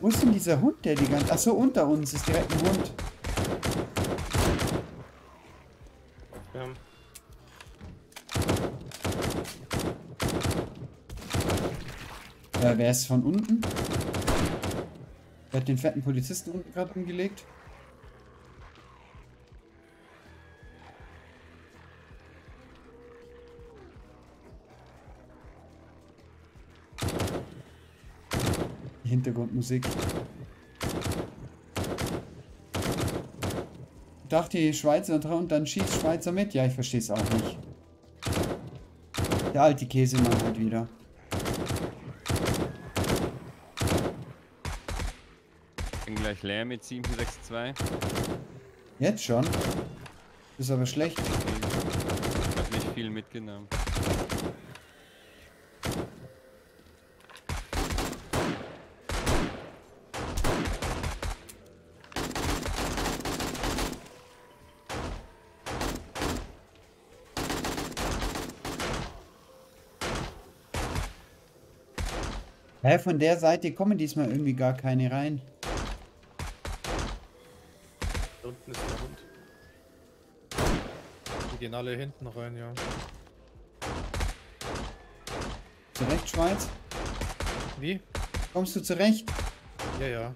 Wo ist denn dieser Hund, der die ganze... Achso, unter uns ist direkt ein Hund. Haben Äh, wer ist von unten? Wer hat den fetten Polizisten unten gerade umgelegt? Hintergrundmusik. Ich dachte, die Schweizer dran und dann schießt Schweizer mit. Ja, ich verstehe es auch nicht. Der alte Käsemann halt wieder. Bin gleich leer mit 762. Jetzt schon? Ist aber schlecht. Ich hab nicht viel mitgenommen. Hä, von der Seite kommen diesmal irgendwie gar keine rein. da unten ist der Hund. Die gehen alle hinten rein, ja. Zurecht, Schweiz? Wie? Kommst du zurecht? Ja, ja.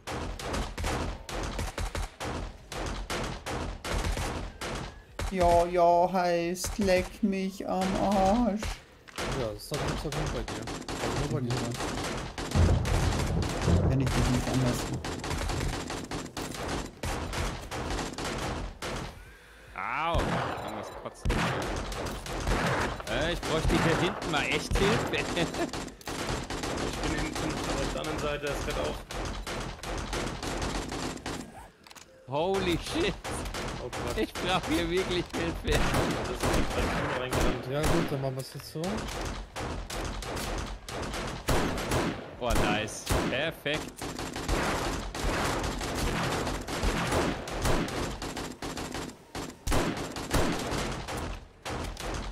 Ja, ja, heißt, leck mich am Arsch. Ja, das ist doch nicht so gut bei dir. Nur bei dir. Kenn ich dich nicht anders. Au! Irgendwas kotzt. Äh, ich bräuchte hier hinten mal echt Hilfe. Ich bin hinten auf der anderen Seite, das wird auch. Holy shit! Oh Gott, Ich brauche hier wirklich Hilfe. das. Ja gut, dann machen wir es jetzt so. Oh, nice. Perfekt.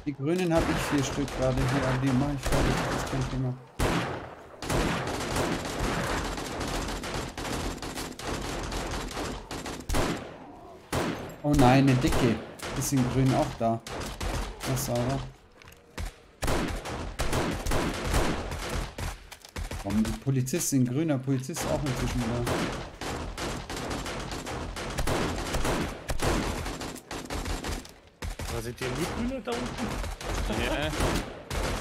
Die grünen habe ich vier Stück gerade hier, aber die mache ich fertig, das ist kein Thema. Oh nein, eine dicke. Ist in grün auch da. Das sauber. Ein Polizist, ein grüner Polizist auch inzwischen da. Da sind die Müllgrüne da unten. Ja.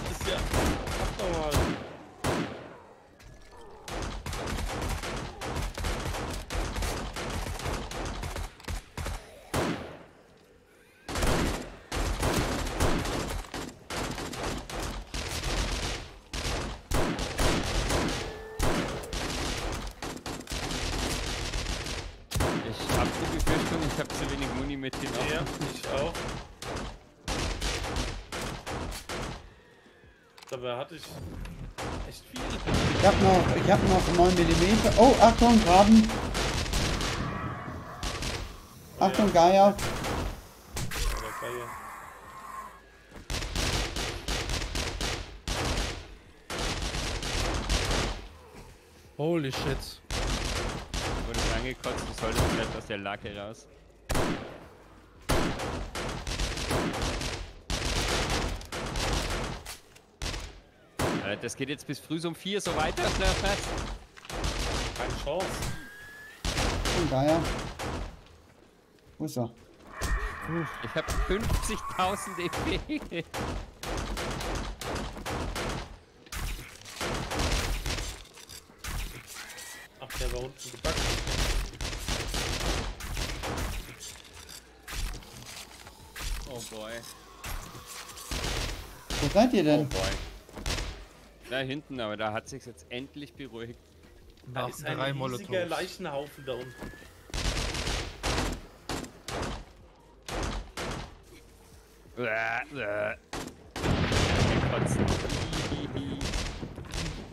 Das ist ja abnormal. Ich hab die Befürchtung, ich hab zu wenig Muni mit hin. Ja, ich auch. Dabei hatte ich echt viel. Ich hab noch, ich hab noch 9 mm. Oh, Achtung, Graben. Achtung, Geier. Holy shit. Wurde angekotzt, du solltest vielleicht aus der Lage raus. Das geht jetzt bis früh um 4 so weiter. Keine Chance. Achtung, Geier. Wo ist er? Ich hab 50.000 EP. Ach, der war unten gebackt. Oh boy. Wo seid ihr Oh denn? boy. Da hinten, aber da hat sich's jetzt endlich beruhigt. Da Nach ist ein drei riesiger. Leichenhaufen da unten.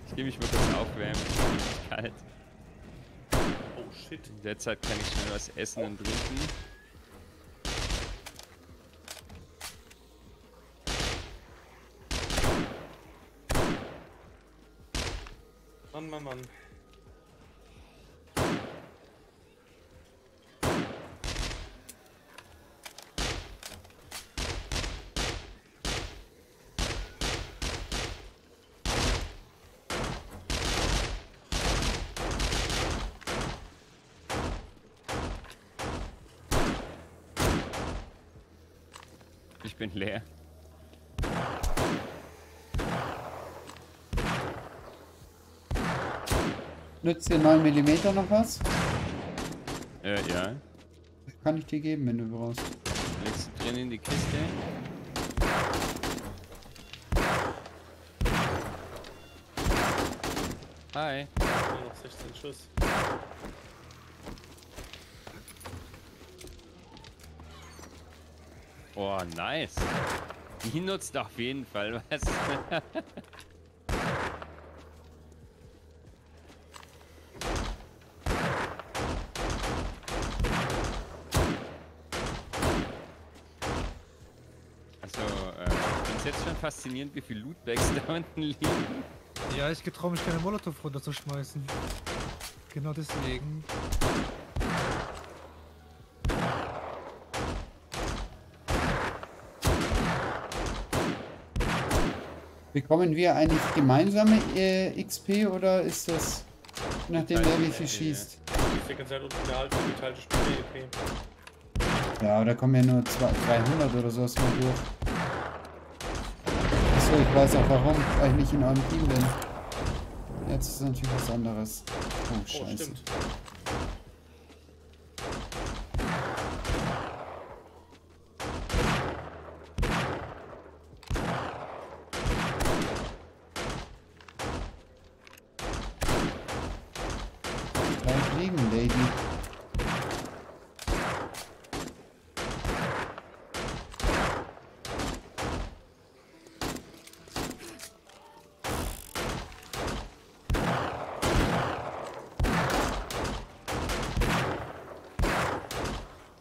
Ich geh mich mal kurz aufwärmen. Kalt. Oh shit. In der Zeit kann ich schnell was essen und trinken. Mann, Mann, Mann. Ich bin leer. Nützt dir 9 mm noch was? Äh, ja. Kann ich dir geben, wenn du brauchst. Legst du drin in die Kiste. Hi. Noch 16 Schuss. Oh, nice. Die nutzt auf jeden Fall was. Also, äh, ich find's jetzt schon faszinierend, wie viel Lootbags da unten liegen. Ja, ich getraue mich keine Molotov runterzuschmeißen. Genau deswegen. Bekommen wir eigentlich gemeinsame äh, XP oder ist das nachdem wer wie viel schießt? Ich die ganze Zeit unten gehalten, geteilte Spiele EP. Ja, da kommen ja nur zwei, 300 oder so aus dem durch. Achso, ich weiß auch warum, weil ich nicht in eurem Team bin. Jetzt ist natürlich was anderes. Oh, Oh, scheiße. stimmt. Bleib liegen, Lady.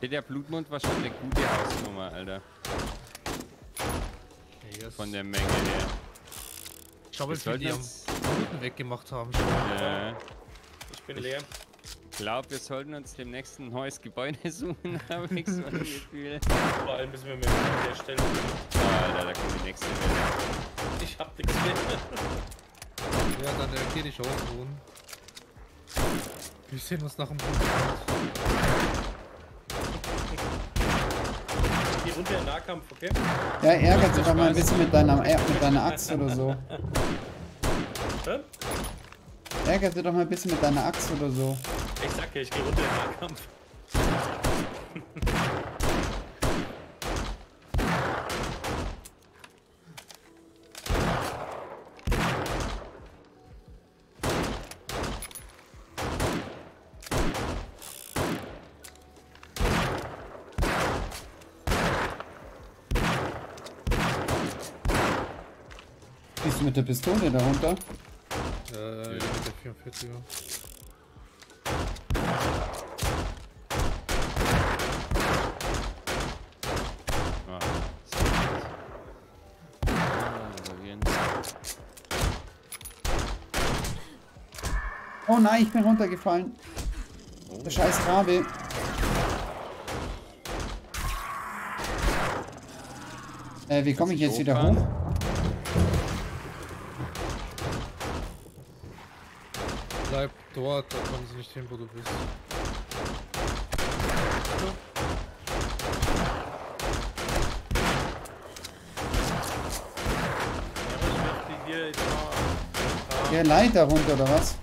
Der Blutmond war schon eine gute Hausnummer, Alter. Yes. Von der Menge her. Schau mal, Wir wie sollten die am weggemacht haben. äh, Ich bin leer. glaub, wir sollten uns demnächst ein neues Gebäude suchen, habe ich so ein Gefühl. Vor allem müssen wir mit der Stelle. Oh, Alter, da kommt die nächste Welle. Ich hab nichts mehr. Ja, dann geh dich ausruhen. Wir sehen uns nach dem Blut. Die Runde im Nahkampf, okay? Ja, ärgert dich doch mal ein bisschen mit deiner, äh, mit deiner Axt oder so. Hä? Ärgert dich doch mal ein bisschen mit deiner Axt oder so. Ich sag ja, ich geh runter im Nahkampf. Bist du mit der Pistole darunter? Äh, mit der 44er. Ah. Ah. Oh nein, ich bin runtergefallen. Der scheiß Rabe. Äh, wie komme ich jetzt wieder hoch? Bleib dort, da kommen sie nicht hin, wo du bist. Ja, aber ich werf die hier jetzt mal. Der Leiter runter oder was?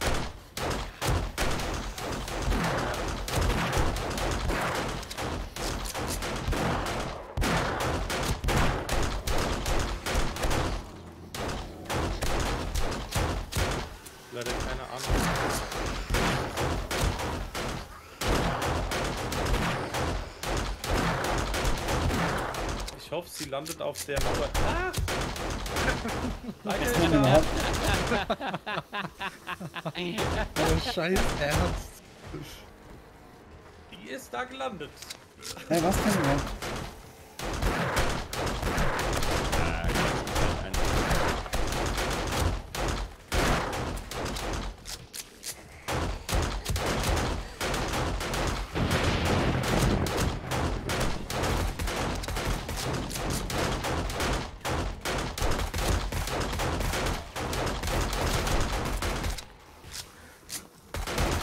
Auf der Mauer. Ah! Leute, Kann ist man da. überhaupt- Oh, scheiß Ernst. Die ist da gelandet. Hey, was denn überhaupt? Ah, ganz ein-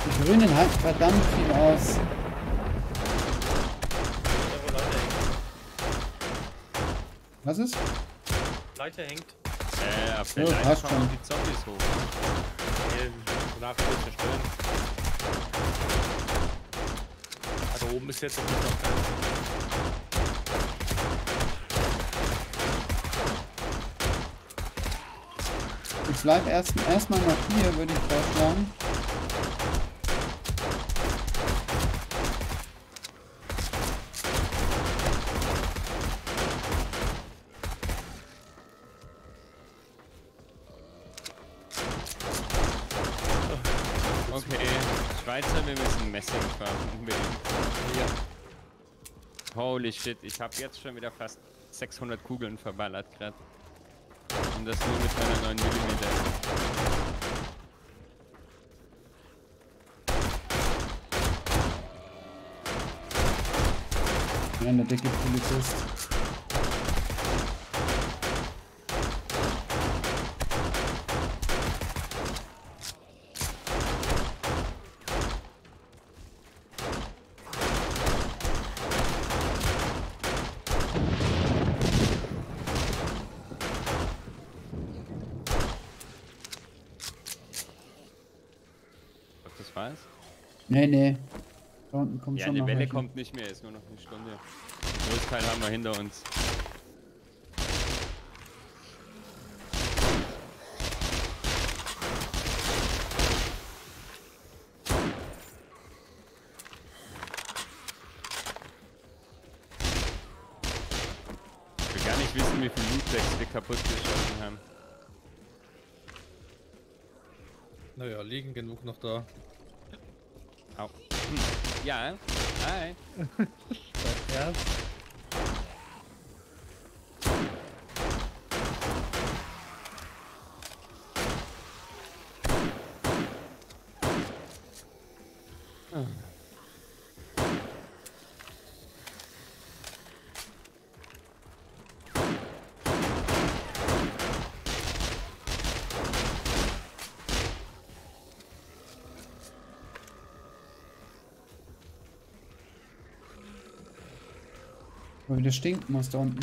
Die Grünen halten verdammt viel aus. Da, wo Leiter hängt. Was ist? Leiter hängt. Äh, auf der Ja, Leiter kommen schon. die Zombies hoch. Danach wird zerstören. Also oben ist jetzt noch kein. Ich bleib erst erstmal noch hier, würde ich vorschlagen. Okay, Schweizer, wir müssen Messing fahren. Unbedingt. Holy shit, ich habe jetzt schon wieder fast 600 Kugeln verballert gerade. Und das nur mit meiner 9 mm. Ja, der dicke Polizist. Ob das war's? Nee, nee. Da unten kommt Ja, schon eine Welle welche. kommt nicht mehr, ist nur noch eine Stunde. Den Großteil haben wir hinter uns. Ich will gar nicht wissen, wie viel Lootbags wir kaputt geschossen haben. Naja, liegen genug noch da. Au. Ja. Hi. Dein Weil wieder stinken muss da unten.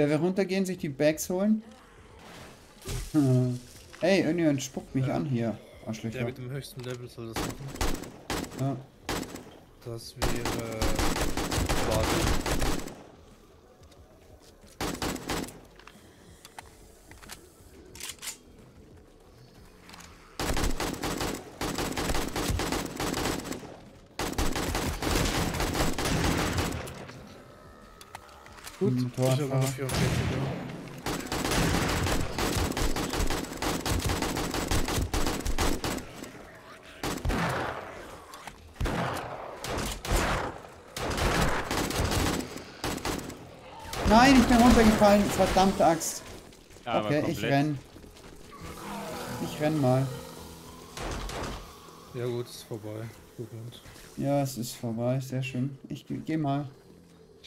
Wer will runtergehen, sich die Bags holen? Ey, irgendjemand spuckt mich Ja. an hier. Der Arschlöcher. mit dem höchsten Level soll das machen. Ja. Das wäre. Warte. Gut, Ich Tor. noch 44 Euro. Nein, ich bin runtergefallen. Verdammte Axt. Aber okay, ich renn. Ich renn mal. Ja gut, ist vorbei. Gut. Ja, es ist vorbei. Sehr schön. Ich ge- geh mal.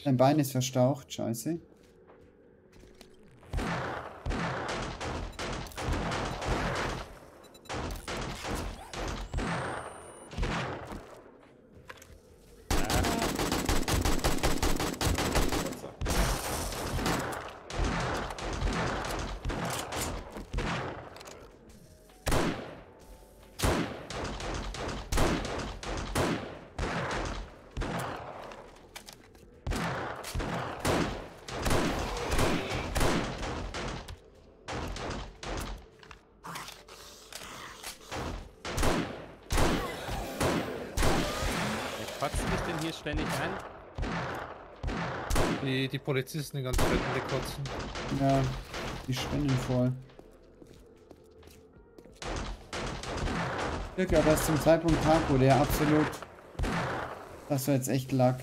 Dein Bein ist verstaucht. Scheiße. Wer kotzt mich denn hier ständig an? Die, die Polizisten, die ganzen Rettende kotzen. Ja, die Spinnen voll. Glück, aber das zum Zeitpunkt Tag, wo der absolut. Das war jetzt echt Lack.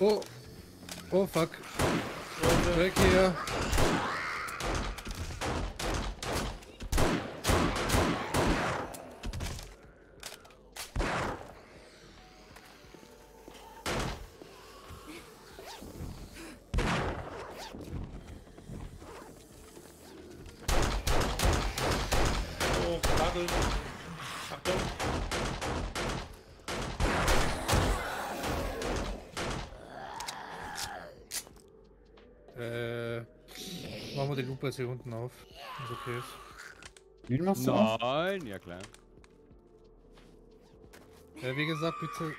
Oh! Oh fuck! Weg hier! Jetzt hier unten auf. Wenn's okay ist. Wie machst du auf? Nein, ja klar. Äh, wie gesagt, bitte.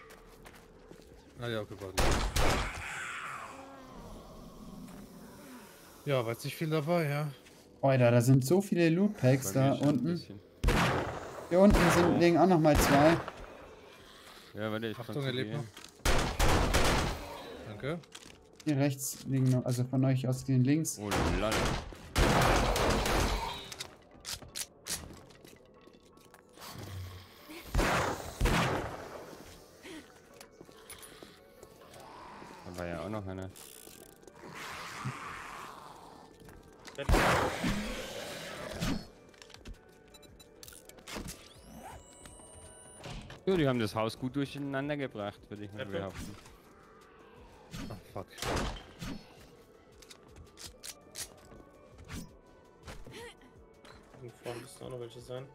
Ah ja, okay, warte. Ja, war jetzt nicht viel dabei, ja. Alter, da sind so viele Loot Packs da unten. Hier unten sind, liegen auch noch mal zwei. Ja, warte, ich Achtung, er lebt noch. Danke. Hier rechts liegen noch, also von euch aus den links. Oh lol. die haben das Haus gut durcheinander gebracht, würde ich mal behaupten. Oh, fuck. Und vorne müssen auch noch welche sein.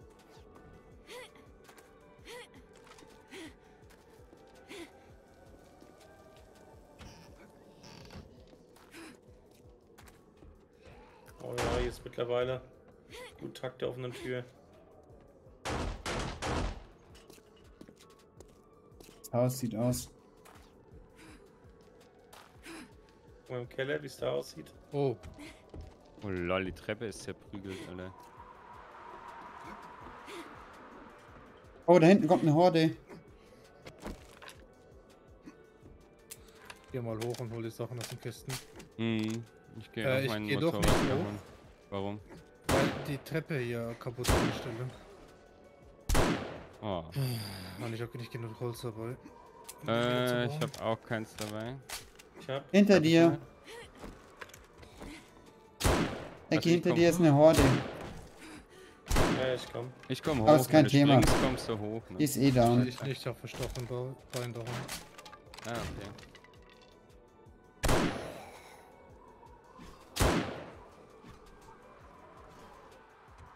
Oh ja, jetzt mittlerweile gut Takt der offenen Tür. Haus sieht aus. Guck mal im Keller, wie es da aussieht. Oh, Oh lol, die Treppe ist zerprügelt, Alter. Oh, da hinten kommt eine Horde. geh mal hoch und hol die Sachen aus den Kisten. Hm, ich gehe Äh, auf ich meinen geh doch Motorrad nicht hoch. Warum? Weil die Treppe hier kaputt angestellt Oh. Mann, ich hab nicht genug Holz dabei. Äh, ich habe auch keins dabei. Ich hab. Hinter dir. Ecke, Also hinter komm- dir ist eine Horde. Ja, ich komm. Ich komme hoch. Aber ist kein Thema. springst, kommst du hoch. Die Ne? ist eh down. Ich nicht, ich hab verstochen Be- Bein darum. Ah, okay.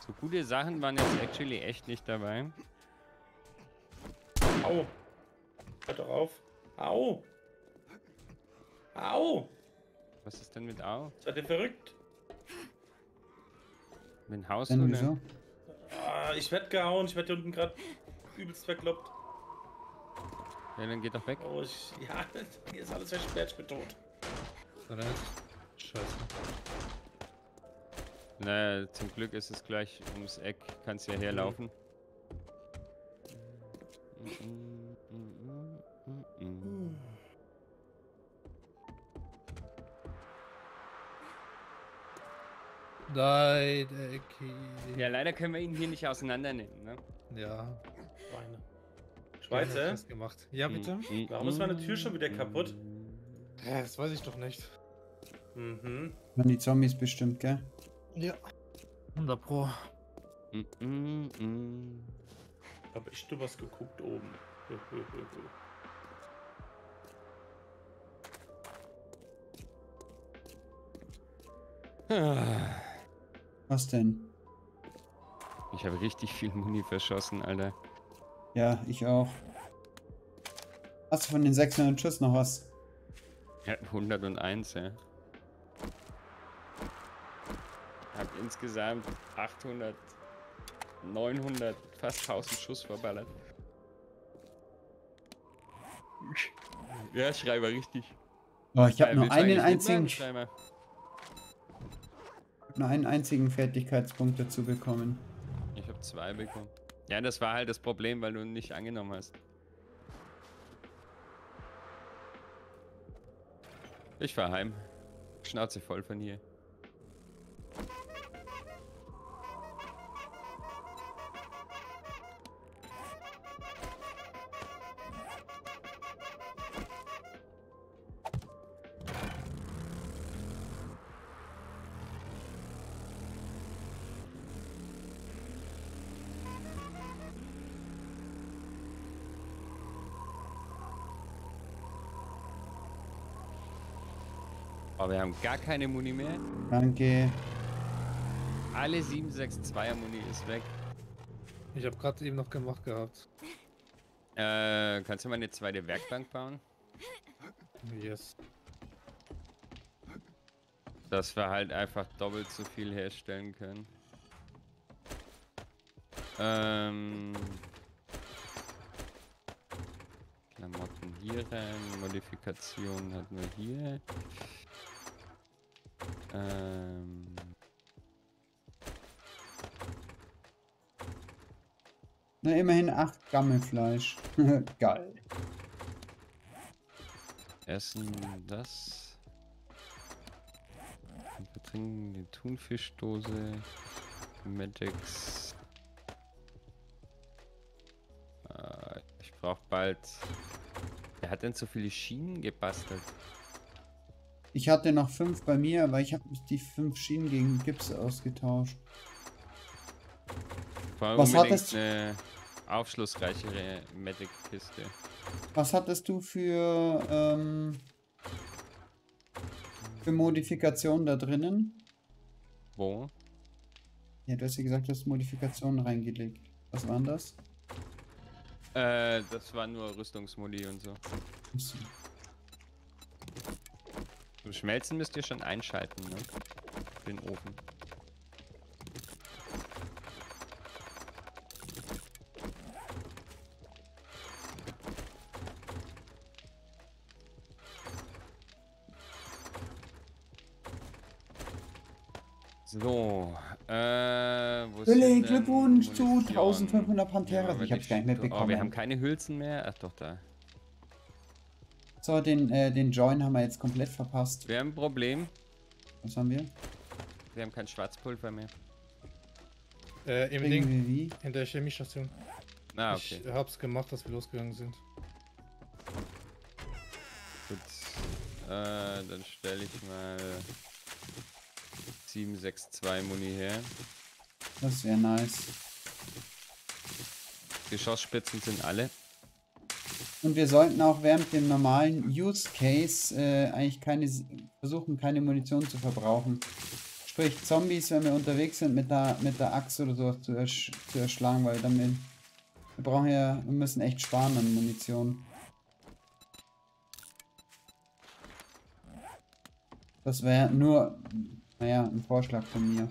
So gute Sachen waren jetzt actually echt nicht dabei. Au! Hört doch auf. Au! Au! Was ist denn mit Au? Seid ihr verrückt? Mit dem Haus Dann oder? Ah, ich werd gehauen. Ich werd hier unten gerade übelst verkloppt. Ja, dann geht doch weg. Oh, ich. Ja, hier ist alles versperrt. Ich bin tot. Scheiße. Na, zum Glück ist es gleich ums Eck. Kannst ja herlaufen. Nein, Ecki. Ja, leider können wir ihn hier nicht auseinandernehmen, ne? Ja. Gerne Schweizer? das gemacht. Ja, bitte? Warum ist meine Tür schon wieder kaputt? Ja, das weiß ich doch nicht. Mhm. Waren die Zombies bestimmt, gell? Ja. 100 Pro. Mm, mm, mm. Hab ich nur was geguckt oben. Was denn? Ich habe richtig viel Muni verschossen, Alter. Ja, ich auch. Hast du von den 600 Schuss noch was? Ja, 101, ja. Hab insgesamt 800, 900, fast 1000 Schuss verballert. Ja, Schreiber, richtig. Oh, ich habe Äh, nur einen einzigen, mitmachen, nur einen einzigen Fertigkeitspunkt dazu bekommen. Ich habe zwei bekommen. Ja, das war halt das Problem, weil du ihn nicht angenommen hast. Ich fahr heim. Schnauze voll von hier. Wir haben gar keine Muni mehr. Danke. Alle 762er Muni ist weg. Ich habe gerade eben noch gemacht gehabt. Äh, kannst du mal eine zweite Werkbank bauen? Yes. Dass wir halt einfach doppelt so viel herstellen können. Ähm. Klamotten hier rein, Modifikation hatten wir hier. Ähm. Na, immerhin 8 Gammelfleisch. Geil. Essen das. Und wir trinken die Thunfischdose. Medics. Äh, ich brauche bald. Wer hat denn so viele Schienen gebastelt? Ich hatte noch 5 bei mir, aber ich habe die 5 Schienen gegen Gips ausgetauscht. Vor allem Was hattest- eine aufschlussreichere Medic-Kiste. Was hattest du für, ähm, für Modifikationen da drinnen? Wo? Ja, du hast ja gesagt, du hast Modifikationen reingelegt. Was waren das? Äh, das war nur Rüstungsmodi und so. Achso. Zum Schmelzen müsst ihr schon einschalten, ne? Den Ofen. So, äh, wo Glückwunsch zu Munition? 1500 Panteras. aber Ich hab's gar nicht mitbekommen. Oh, wir haben keine Hülsen mehr. Ach doch, da. So, den, äh, den Join haben wir jetzt komplett verpasst. Wir haben ein Problem. Was haben wir? Wir haben kein Schwarzpulver mehr. Äh, im Ding, wie? in der Chemiestation. Ah, okay. Ich hab's gemacht, dass wir losgegangen sind. Gut. Äh, dann stelle ich mal 762 Muni her. Das wäre nice. Geschossspitzen sind alle. Und wir sollten auch während dem normalen Use Case äh, eigentlich keine versuchen, keine Munition zu verbrauchen. Sprich, Zombies, wenn wir unterwegs sind, mit der, mit der Axt oder sowas zu, ersch zu erschlagen, weil dann wir, wir brauchen ja, wir müssen echt sparen an Munition. Das wäre nur, naja, ein Vorschlag von mir.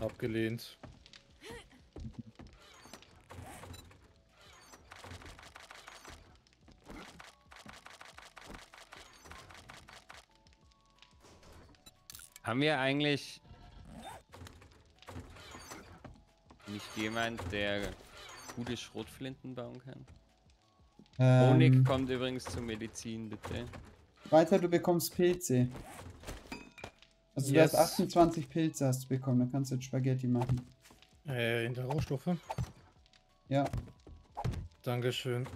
Abgelehnt. Haben wir eigentlich nicht jemand, der gute Schrotflinten bauen kann? Honig Ähm, kommt übrigens zur Medizin, bitte. weiter, du bekommst Pilze. Also Yes. du hast 28 Pilze hast du bekommen, dann kannst du jetzt Spaghetti machen. Äh, in der Rohstoffe. Ja, Dankeschön.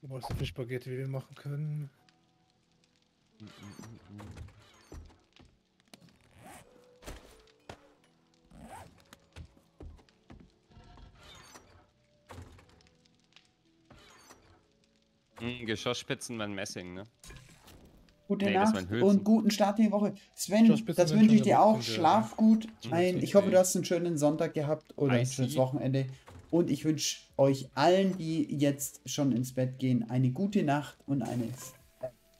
Du brauchst so viel Spaghetti, wie wir machen können. Hm, Geschossspitzen waren Messing, ne? Gute Nee, Nacht und guten Start in die Woche. Sven, das wünsche ich dir auch. Schlaf gut. Mhm, Ein, ich hoffe, du hast einen schönen Sonntag gehabt oder ein schönes. Wochenende. Und ich wünsche euch allen, die jetzt schon ins Bett gehen, eine gute Nacht und eine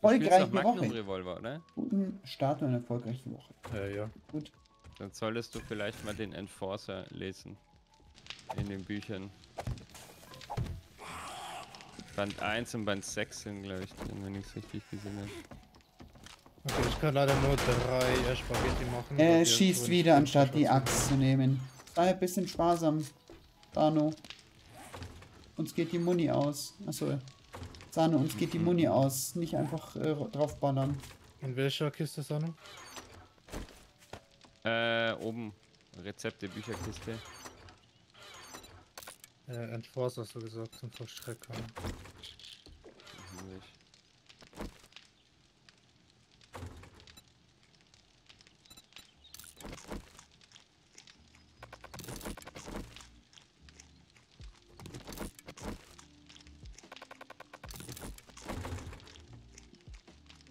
erfolgreiche doch Magnum Woche. Revolver, oder? Guten Start und eine erfolgreiche Woche. Äh, ja. Gut. Dann solltest du vielleicht mal den Enforcer lesen. In den Büchern. Band 1 und Band 6 sind, glaube ich, drin, wenn ich es richtig gesehen habe. Okay, ich kann leider nur drei Spaghetti machen. Er schießt wieder, anstatt die Axt zu nehmen. Sei ein bisschen sparsam, Dano. Uns geht die Muni aus. Achso. Sano, uns geht die Muni aus. Nicht einfach äh, draufballern. In welcher Kiste, Sanu? Äh, oben. Rezepte, Bücherkiste. Äh, Enforcer hast du gesagt, zum Vollstrecker. Hoffentlich.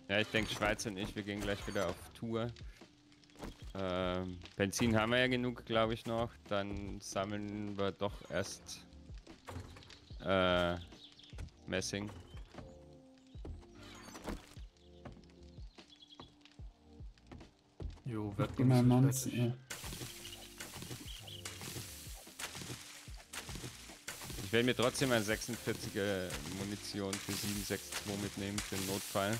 Ja, ich denke, Schweiz und ich, wir gehen gleich wieder auf Tour. Ähm, Benzin haben wir ja genug, glaube ich, noch. Dann sammeln wir doch erst äh, Messing. Gib mal Manns, äh, Ich werde mir trotzdem ein 46er Munition für 762 mitnehmen für den Notfall.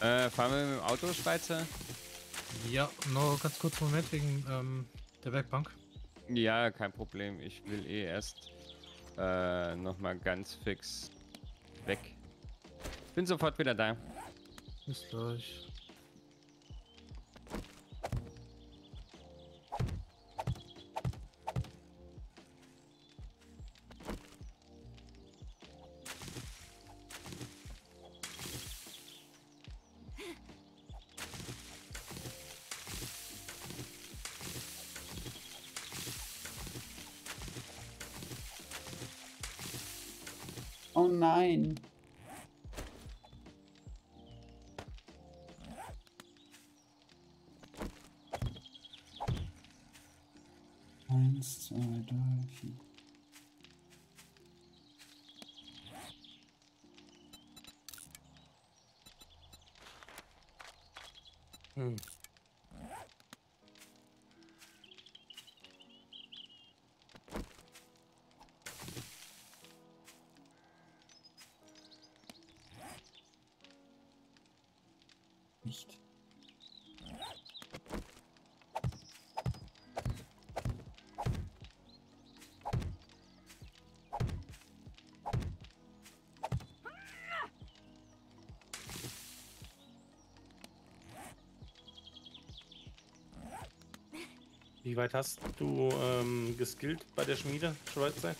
Äh, fahren wir mit dem Auto, Schweizer? Ja, noch ganz kurz Moment wegen ähm, der Werkbank. Ja, kein Problem. Ich will eh erst äh, nochmal ganz fix weg. Bin sofort wieder da. Bis gleich. Wie weit hast du ähm, geskillt bei der Schmiede, Schweizer?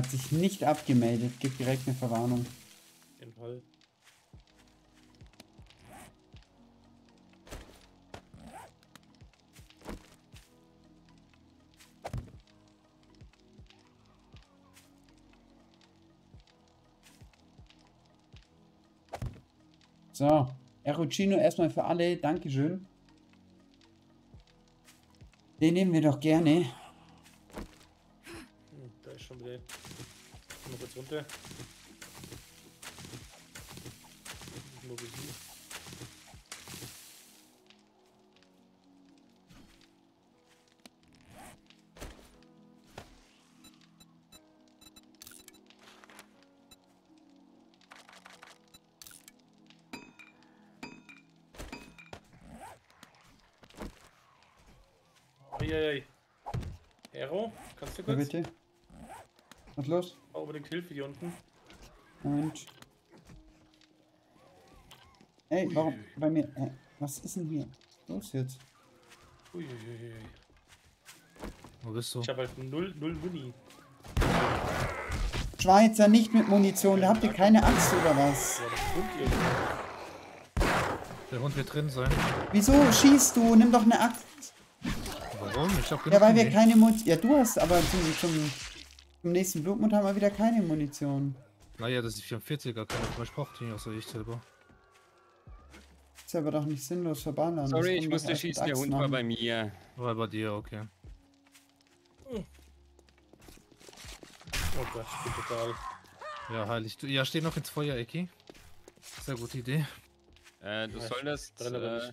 Hat sich nicht abgemeldet. Gibt direkt eine Verwarnung. Fall. So. Erucino erstmal für alle. Dankeschön. Den nehmen wir doch gerne. Gesucht. Uiuiui. Aero, kannst du Ja, kurz? bitte. Was los? Unbedingt Hilfe hier unten. Und. Ey, warum bei mir? Äh, was ist denn hier? Los jetzt. Uiuiui. Wo bist du? Ich habe halt null, null Muni. Schweizer nicht mit Munition. Da habt ihr keine Angst oder was? Der Hund wird drin sein. Wieso schießt du? Nimm doch eine Axt. Warum? Ich hab Ja, weil wir Muni. keine Munition. Ja, du hast aber zum, zum, zum nächsten Blutmund haben wir wieder keine Munition. Naja, das ist 44er, keine braucht die außer ich selber. Ist aber doch nicht sinnlos verballern. Sorry, ich musste schießen, der Hund war bei mir. War bei dir, okay. Oh Gott, ich bin total. Ja, heilig. Du, ja, steh noch ins Feuer, Eki. Sehr gute Idee. Äh, du Ja, ich solltest äh,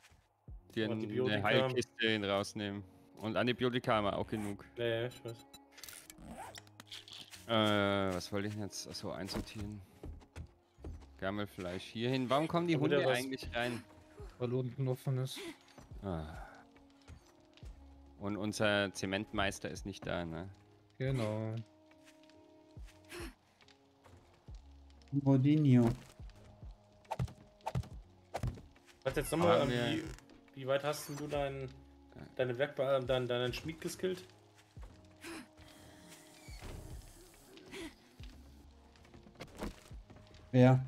dir eine. Heilkiste rausnehmen. Und Antibiotika haben wir auch genug. Ja, ja, ich weiß. Äh, was wollte ich denn jetzt so einsortieren? Gammelfleisch hier hin. Warum kommen die Hunde was. eigentlich rein? Weil unten offen ist. Ah. Und unser Zementmeister ist nicht da, ne? Genau. Bodinho. Warte jetzt nochmal, ähm, wie, wie weit hast denn du dein, deine Werkba äh, dein, deinen Schmied geskillt? Wer?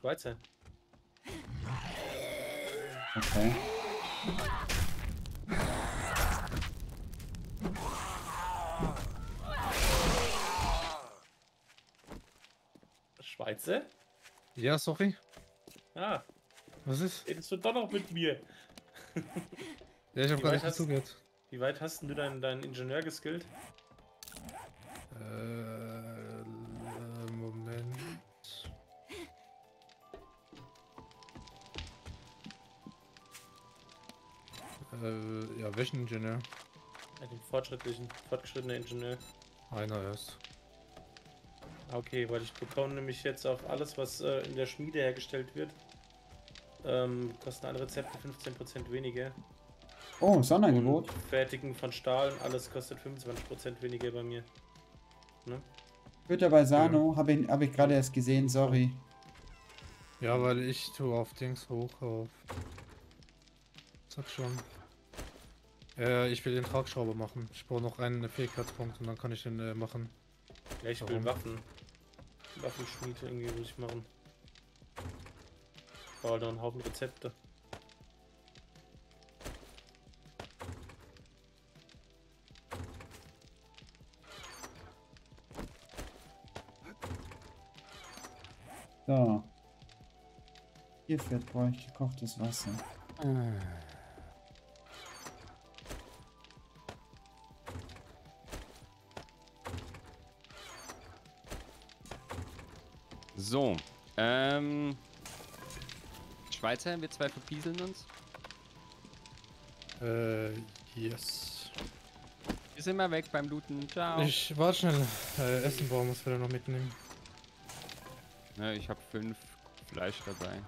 Schweizer. Okay. Schweizer? Ja, sorry. Ah, Was ist? redest du doch noch mit mir. Ja, ich hab Wie gar nicht zugehört. Wie weit hast denn du deinen, deinen Ingenieur geskillt? Äh, Äh, ja, welchen Ingenieur? Ja, den fortschrittlichen, fortgeschrittenen Ingenieur. Einer erst. Ah, Okay, weil ich bekomme nämlich jetzt auf alles, was äh, in der Schmiede hergestellt wird, ähm, kosten alle Rezepte 15% weniger. Oh, Sonderangebot. Und Fertigen von Stahl und alles kostet 25% weniger bei mir. Ne? Twitter bei Sano. Habe ich, hab ich gerade erst gesehen, sorry. Ja, weil ich tue auf Dings hoch auf. Sag schon. Äh, ich will den Tragschrauber machen. Ich brauche noch einen Fähigkeitspunkt und dann kann ich den äh, machen. Ja, ich will Warum? Waffen. Waffenschmied irgendwie muss ich machen. Ich brauche noch einen Haufen Rezepte. So. Hierfür brauche ich gekochtes Wasser. So. Ähm. Schweizer, wir zwei verpieseln uns. Äh, yes. Wir sind mal weg beim Looten. Ciao. Ich warte schnell. Äh, Essen bauen muss wir noch mitnehmen. Ja, ich habe fünf Fleisch dabei.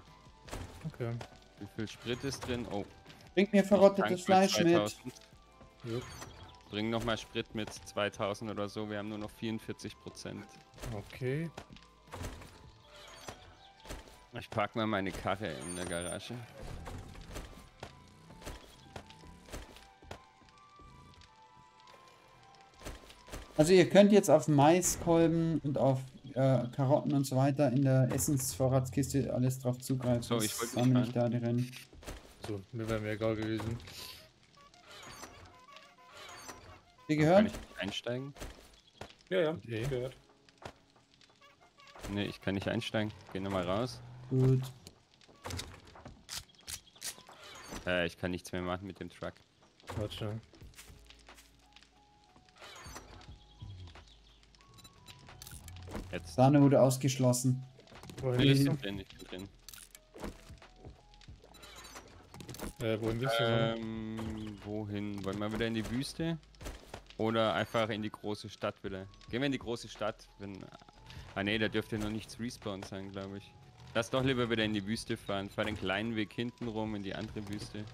Okay. Wie viel Sprit ist drin? Oh. Bringt mir verrottetes Fleisch mit. 2000. Jo. Bring nochmal Sprit mit 2000 oder so. Wir haben nur noch 44 Prozent. Okay. Ich park mal meine Karre in der Garage. Also ihr könnt jetzt auf Maiskolben und auf äh, Karotten und so weiter in der Essensvorratskiste alles drauf zugreifen. So, ich wollte nicht ich da drin. So, mir wäre mir egal gewesen. Wie Kann gehört? ich nicht einsteigen? Ja, ja, Okay. gehört. Ne, ich kann nicht einsteigen. Geh nochmal raus. Gut. Äh, ich kann nichts mehr machen mit dem Truck. Warte schnell. Jetzt. Sahne wurde ausgeschlossen. Wohin Nee, du? drin, ich bin drin. Äh, wohin willst du? Ähm, wohin? Wollen wir wieder in die Wüste? Oder einfach in die große Stadt wieder? Gehen wir in die große Stadt, wenn... Ah ne, da dürfte noch nichts respawn sein, glaube ich. Lass doch lieber wieder in die Wüste fahren. Fahr den kleinen Weg hinten rum in die andere Wüste.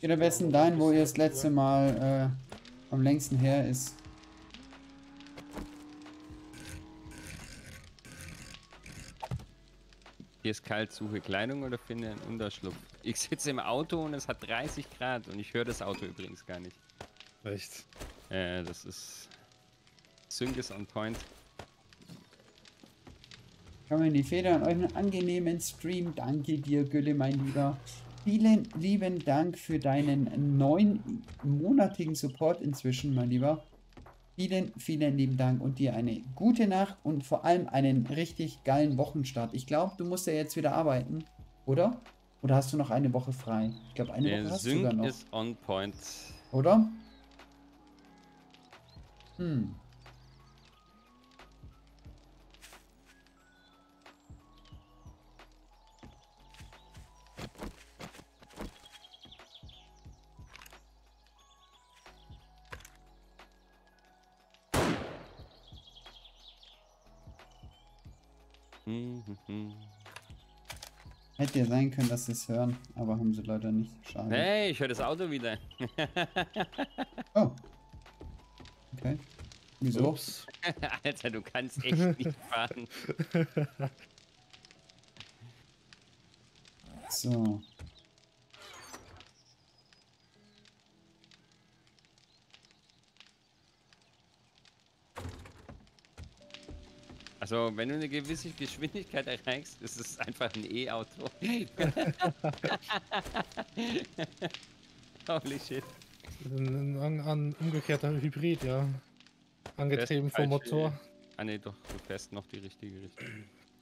Geht am besten dahin, wo ihr das letzte Mal äh, am längsten her ist. Hier ist kalt, suche Kleidung oder finde einen Unterschlupf. Ich sitze im Auto und es hat 30 Grad und ich höre das Auto übrigens gar nicht. Echt? Äh, das ist... Sync ist on point. Kommen in die Feder an euch einen angenehmen Stream. Danke dir, Gülle, mein Lieber. Vielen lieben Dank für deinen neunmonatigen Support inzwischen, mein Lieber. Vielen, vielen lieben Dank und dir eine gute Nacht und vor allem einen richtig geilen Wochenstart. Ich glaube, du musst ja jetzt wieder arbeiten, oder? Oder hast du noch eine Woche frei? Ich glaube, eine Woche Der hast du sogar Sync noch, ist on point. oder? Hm. Hätte ja sein können, dass sie es hören, aber haben sie leider nicht. Schade. Hey, ich höre das Auto wieder. Oh. Okay. Wieso? Ups. Alter, du kannst echt nicht fahren. So. Also, wenn du eine gewisse Geschwindigkeit erreichst, ist es einfach ein E-Auto. Holy shit. Ein, ein, ein umgekehrter Hybrid, ja. Angetrieben vom Motor. äh, Ah ne, doch, du fährst noch die richtige Richtung.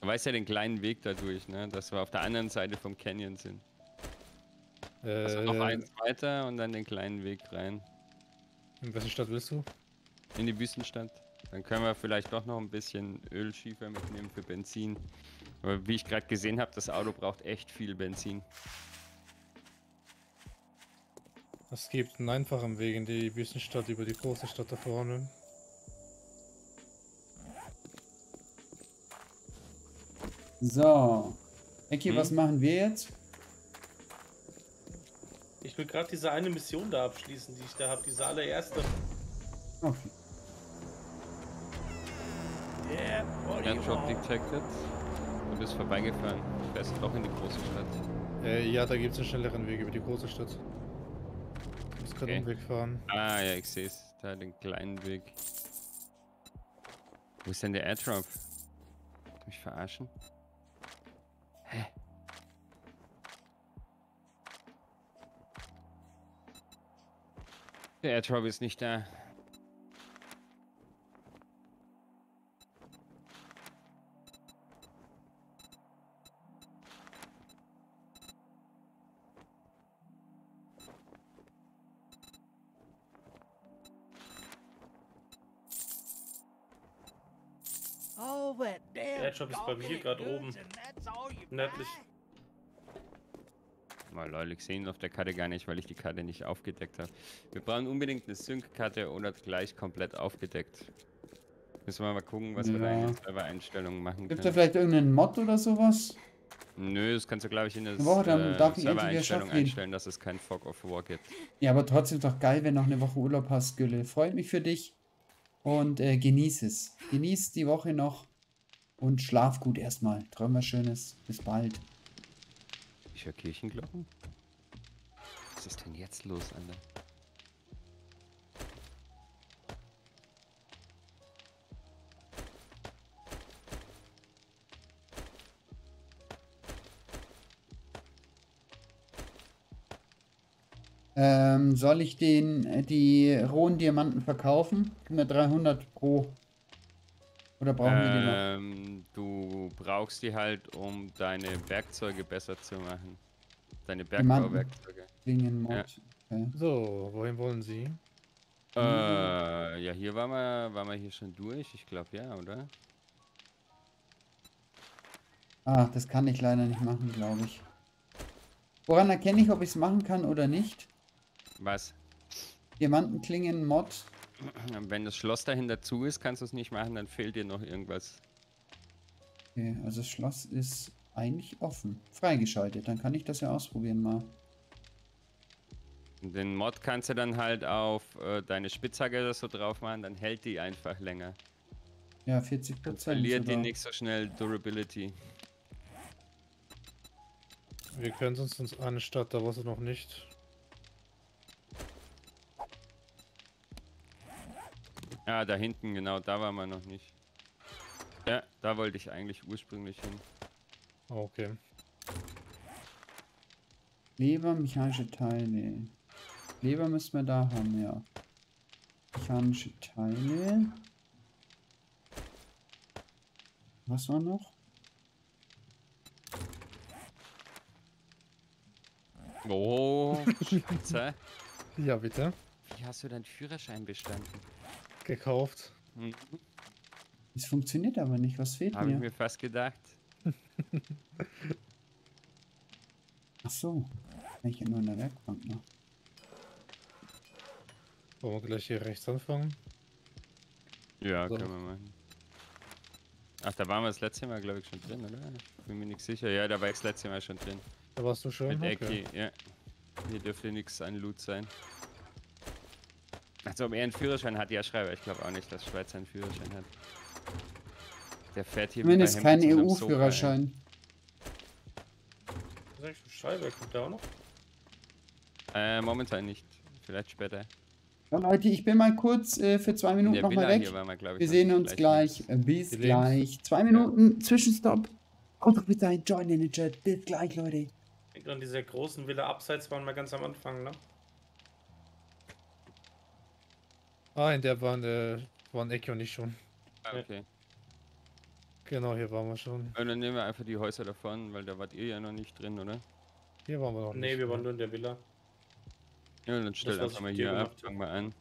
Du weißt ja den kleinen Weg dadurch, ne? Dass wir auf der anderen Seite vom Canyon sind. Also noch Äh, eins weiter und dann den kleinen Weg rein. in welche Stadt willst du? In die Wüstenstadt. Dann können wir vielleicht doch noch ein bisschen Ölschiefer mitnehmen für Benzin. Aber wie ich gerade gesehen habe, das Auto braucht echt viel Benzin. Es gibt einen einfachen Weg in die Wüstenstadt über die große Stadt da vorne. So. Ecki, Hm? was machen wir jetzt? Ich will gerade diese eine Mission da abschließen, die ich da habe, diese allererste. Okay. Want? detected. Du bist vorbeigefahren. Fährst doch in die große Stadt. Äh, ja, da gibt es einen schnelleren Weg über die große Stadt. muss gerade Okay. Umweg fahren. Ah, ja, ich sehe es. Da den kleinen Weg. Wo ist denn der Airdrop? Mich verarschen? Hä? Der Airdrop ist nicht da. Airdrop ist bei mir gerade oben. Nördlich. buy? Mal lol, ich sehe ihn auf der Karte gar nicht, weil ich die Karte nicht aufgedeckt habe. Wir brauchen unbedingt eine Sync-Karte oder gleich komplett aufgedeckt. Müssen wir mal gucken, was wir da in Ja. den Server-Einstellungen machen Gibt da können. vielleicht irgendeinen Mod oder sowas? Nö, das kannst du glaube ich in der Eine Woche, dann äh, Server-Einstellung einstellen, dass es kein Fog of War gibt. Ja, aber trotzdem doch geil, wenn du noch eine Woche Urlaub hast, Gülle. Freut mich für dich und äh, genieß es. Genieß die Woche noch und schlaf gut erstmal. Träum was Schönes. Bis bald. Ich höre Kirchenglocken. Was ist denn jetzt los, Alter? Ähm, soll ich den, äh, die rohen Diamanten verkaufen? Gib mir 300 pro. Oder brauchen wir die noch? Ähm, du brauchst die halt, um deine Werkzeuge besser zu machen. Deine. Bergbauwerkzeuge. Ja. Okay. So, wohin wollen Sie? Äh, ja, hier waren wir, waren wir hier schon durch. Ich glaube ja, oder? Ah, das kann ich leider nicht machen, glaube ich. Woran erkenne ich, ob ich es machen kann oder nicht? Was? Diamantenklingen Mod. Wenn das Schloss dahinter zu ist, kannst du es nicht machen, dann fehlt dir noch irgendwas. Okay, also das Schloss ist eigentlich offen. Freigeschaltet. Dann kann ich das ja ausprobieren mal. Den Mod kannst du dann halt auf äh, deine Spitzhacke oder so drauf machen, dann hält die einfach länger. Ja, 40 Dann Prozent. verliert die nicht so schnell Durability. Wir können uns uns eine Stadt, da war sie noch nicht. Ja, da hinten, genau, da waren wir noch nicht. Ja, da wollte ich eigentlich ursprünglich hin. Ah, Okay. Leber, mechanische Teile. Leber müssen wir da haben, ja. Mechanische Teile. Was war noch? Oh, Spitze. Ja, bitte. Wie hast du deinen Führerschein bestanden? Gekauft. Es funktioniert aber nicht. Was fehlt Habe ich mir? mir fast gedacht. Ach so. Ich ja nur in der Werkbank noch. Wollen wir gleich hier rechts anfangen? Ja, So. können wir machen. Ach, da waren wir das letzte Mal, glaube ich, schon drin, oder? Ich bin mir nicht sicher. Ja, da war ich das letzte Mal schon drin. Da warst du schon? Mit Okay. Ecki, ja. Hier dürfte nichts an Loot sein. Also, ob er einen Führerschein hat, ja, schreibe. Ich glaube auch nicht, dass Schweizer einen Führerschein hat. Der fährt hier Zumindest kein. EU-Führerschein. Schreiber? Kommt der auch noch? Äh, momentan nicht. Vielleicht später. So, Leute, ich bin mal kurz äh, für zwei In Minuten nochmal weg. wir, glaube ich. Wir sehen uns gleich. Äh, Bis Die gleich. Zwei Minuten Zwischenstopp. Kommt doch bitte ein Join in den Chat. Bis gleich, Leute. Denkt an dieser großen Villa abseits waren wir ganz am Anfang, ne? Ah, in der waren, äh, waren Ecki und ich schon. Ah, okay. Genau, hier waren wir schon. Und dann nehmen wir einfach die Häuser davon, weil da wart ihr ja noch nicht drin, oder? Hier waren wir noch Nee, nicht. wir waren nur in der Villa. Ja, dann stell ich mal hier ab, fangen wir an.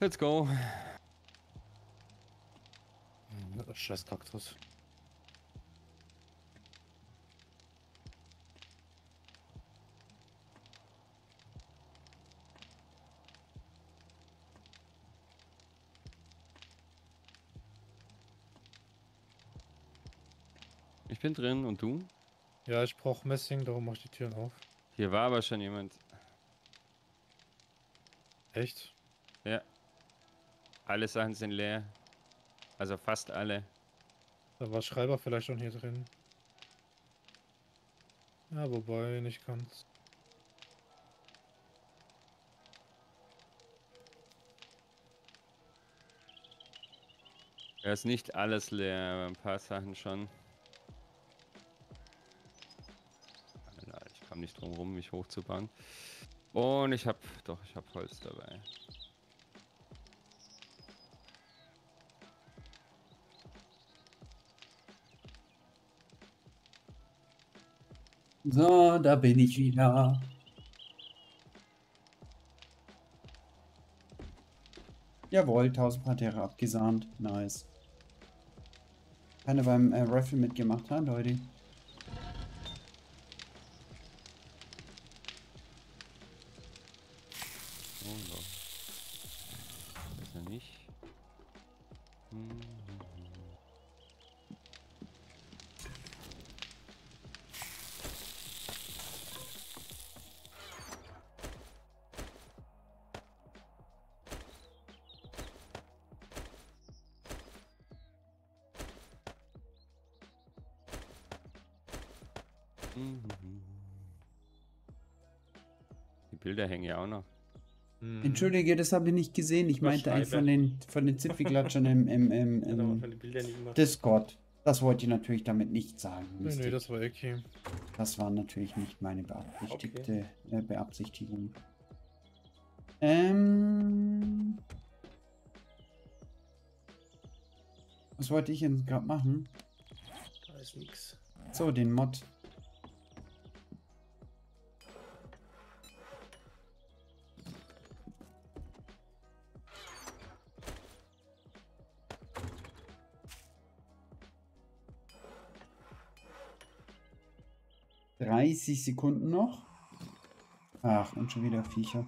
Let's go. Hm, Scheiß Kaktus. bin drin. Und du? Ja, ich brauche Messing, darum mach ich die Türen auf. Hier war aber schon jemand. Echt? Ja. Alle Sachen sind leer. Also fast alle. Da war Schreiber vielleicht schon hier drin. Ja, wobei nicht ganz. Er ist nicht alles leer, aber ein paar Sachen schon. Komme nicht drum rum, mich hochzubauen. Und ich habe, doch, ich habe Holz dabei. So, da bin ich wieder. Jawohl, 1000 Parterre abgesahnt. Nice. Keiner beim äh, Raffle mitgemacht, ha, Leute? Bilder hängen ja auch noch. Hm. Entschuldige, das habe ich nicht gesehen. Ich meinte eigentlich von den, von den Zipfelklatschern im, im, im, im gemacht. Discord. Das wollte ich natürlich damit nicht sagen. Nee, Mystik. nee, das war Eki. Das war natürlich nicht meine beabsichtigte äh, Beabsichtigung. Ähm. Was wollte ich jetzt gerade machen? Da ist nix. So, den Mod. Dreißig Sekunden noch. Ach, und schon wieder Viecher.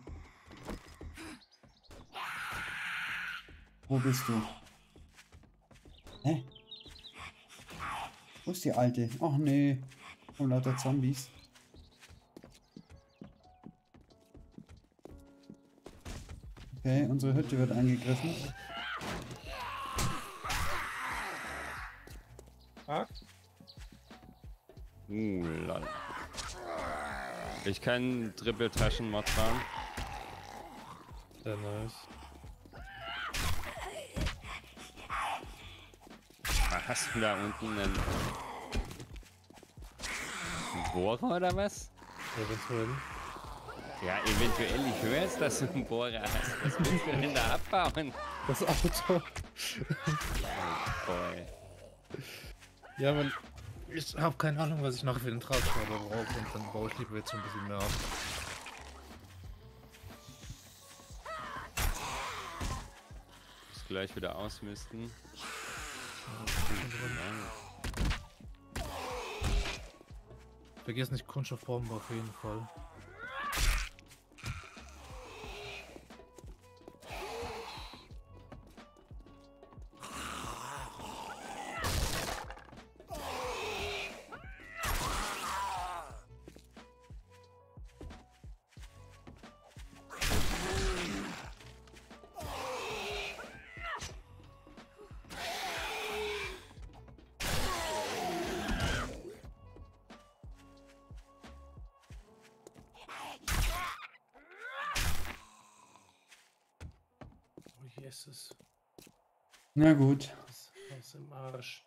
Wo bist du? Hä? Wo ist die alte? Ach nee. Oh, lauter Zombies. Okay, unsere Hütte wird angegriffen. Ah, Uh, lol. Ich kann Triple-Taschen-Mod fahren. Sehr nice. Ah, Hast du da unten einen, Bohrer oder was? Eventuell. Ja, eventuell. Ich höre jetzt, dass du einen Bohrer hast. Was willst du denn da abbauen? Das Auto. Boy. Ja, weil ich habe keine Ahnung, was ich nachher für den Transporter brauche und dann baue ich lieber jetzt ein bisschen mehr ab. Muss gleich wieder ausmisten. Vergiss nicht Kunststoffbombe auf jeden Fall. Na gut. Das ist im Arsch.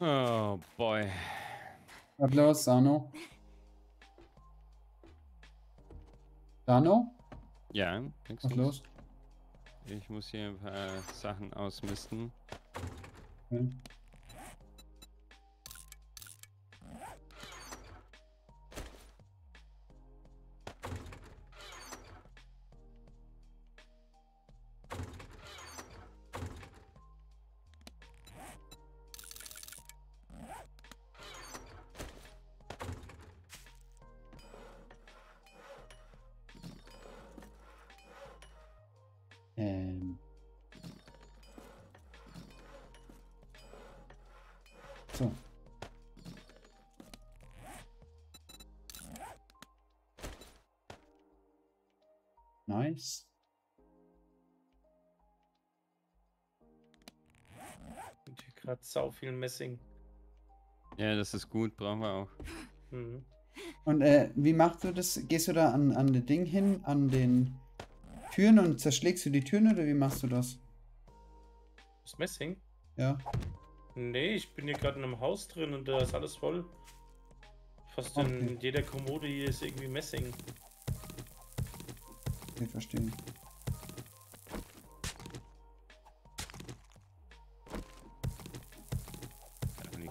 Oh boy. Was los, Sano? Sano? Ja, nix Was los? Ich muss hier ein paar Sachen ausmisten. Okay. Sau viel Messing. Ja, das ist gut, brauchen wir auch. Mhm. Und äh, wie machst du das? Gehst du da an, an das Ding hin, an den Türen und zerschlägst du die Türen oder wie machst du das? Das Messing? Ja. Nee, ich bin hier gerade in einem Haus drin und da ist alles voll. Fast Okay. in jeder Kommode hier ist irgendwie Messing. Okay, verstehe.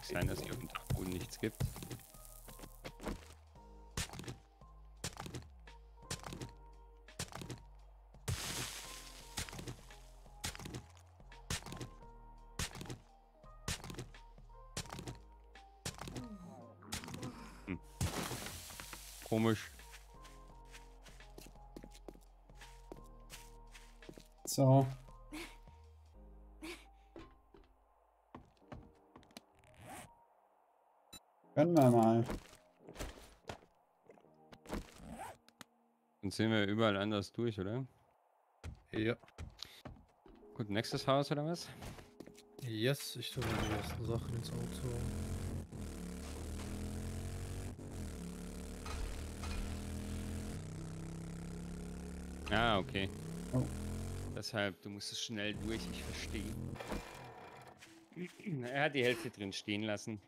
Sein, dass hier auf dem Dachboden nichts gibt. Können wir mal. Dann sehen wir überall anders durch, oder? Ja. Gut, nächstes Haus oder was? Yes, ich tue die ersten Sachen ins Auto. Ah, okay. Oh. Deshalb, du musst es schnell durch, ich verstehe. Er hat die Hälfte drin stehen lassen.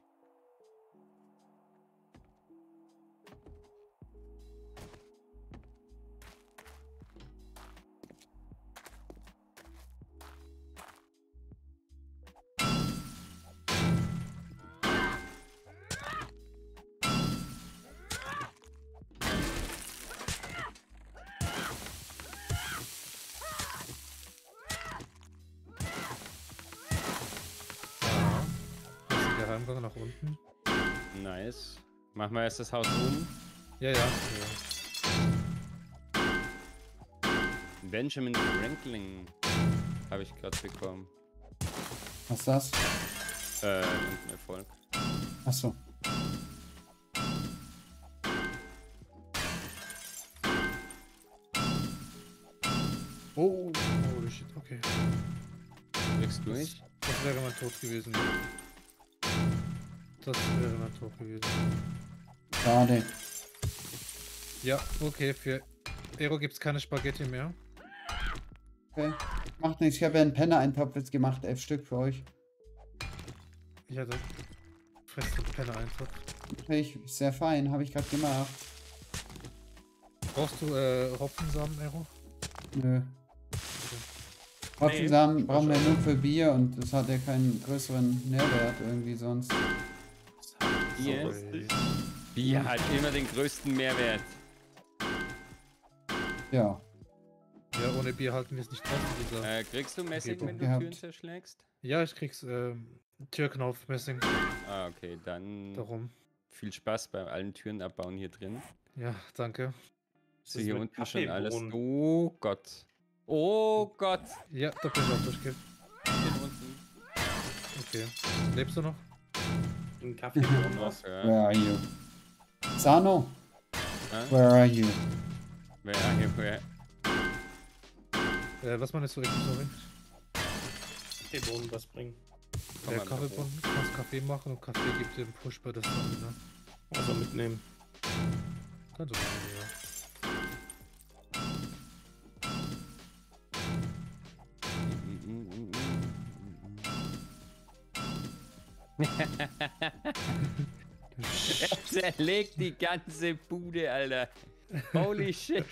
Machen wir erst das Haus oben. Ja, ja. ja. Benjamin Franklin habe ich gerade bekommen. Was ist das? Äh, ein Erfolg. Achso. Oh, holy shit, okay. Kriegst du durch? Das wäre mein Tod gewesen. Das wäre mein Tod gewesen. Schade. Ja, okay, für Ero gibt es keine Spaghetti mehr. Okay. Macht nichts. Ich habe ja einen Penner-Eintopf jetzt gemacht. Elf Stück für euch. Ich hatte fest den Penner einfach. Okay, ich, sehr fein. Habe ich gerade gemacht. Brauchst du äh, Hopfensamen, Ero? Nö. Hopfensamen brauchen wir nur für Bier und das hat ja keinen größeren Nährwert irgendwie sonst. Bier? Sorry. Bier hat immer den größten Mehrwert. Ja. Ja, ohne Bier halten wir es nicht dieser. Äh, kriegst du Messing, Umgebung wenn du gehabt. Türen zerschlägst? Ja, ich krieg's ähm, Türknauf-Messing. Ah, okay, dann Darum. viel Spaß bei allen Türen abbauen hier drin. Ja, danke. So ist hier unten schon alles. Kaffeebohnen? Oh Gott. Oh Gott. Ja, da bin ich auch durchgehen. Hier unten. Okay. Lebst du noch? Ein Kaffeebohnen Noch, was? ja. Where are you? Sano, Hä? where are you? Wer, Äh, was man jetzt so sorry? Kaffeebohnen was bringen. Komm Äh, du kannst Kaffee machen und Kaffee gibt dir einen Push bei der Stamina. Also mitnehmen. Kannst du machen, ja. Er zerlegt die ganze Bude, Alter. Holy shit.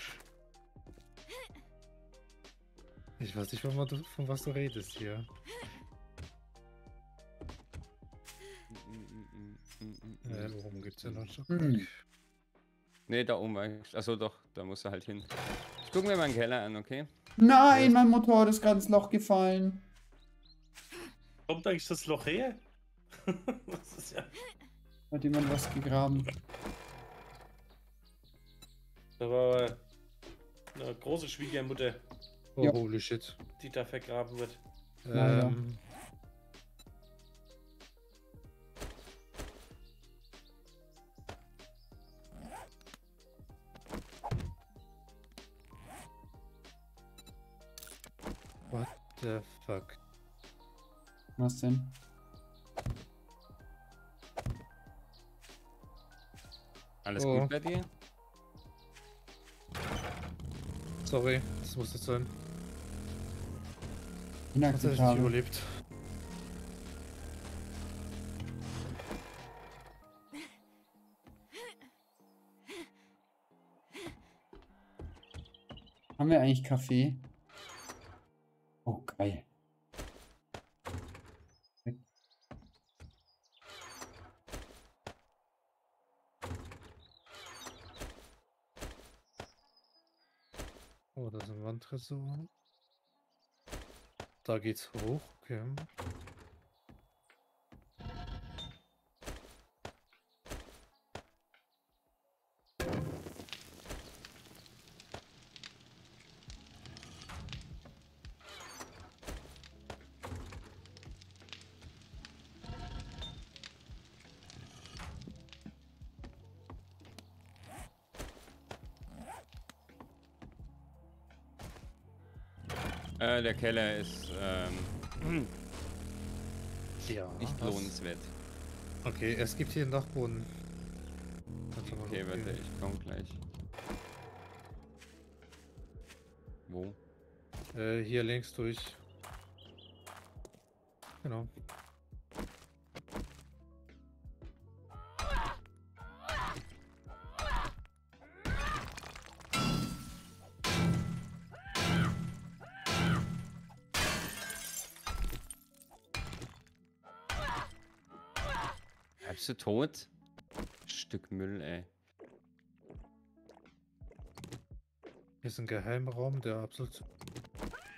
Ich weiß nicht, von, was du- von was du redest hier. Äh, worum geht's denn noch? Hm. Nee, da oben war ich. Achso, doch, da muss er halt hin. Ich guck mir mal den Keller an, okay? Nein, mein Motorrad ist ganz Loch gefallen. Kommt eigentlich das Loch her? das ist ja. Hat jemand was gegraben? Da war eine große Schwiegermutter, Oh, Ja. holy shit. die da vergraben wird. Leider. Ähm, What the fuck? Was denn? Alles Oh. gut bei dir? Sorry, das muss jetzt sein. Tatsächlich nicht Inakzeptabel. überlebt. Haben wir eigentlich Kaffee? Oh, geil. Wandrestaurant. Da geht's hoch, okay. Äh, der Keller ist ähm, Ja. nicht was? lohnenswert. Okay, es gibt hier einen Dachboden. Okay, warte, ich komm gleich. Wo? Äh, hier links durch. Genau. Tot? Stück Müll, ey. Hier ist ein Geheimraum, der absolut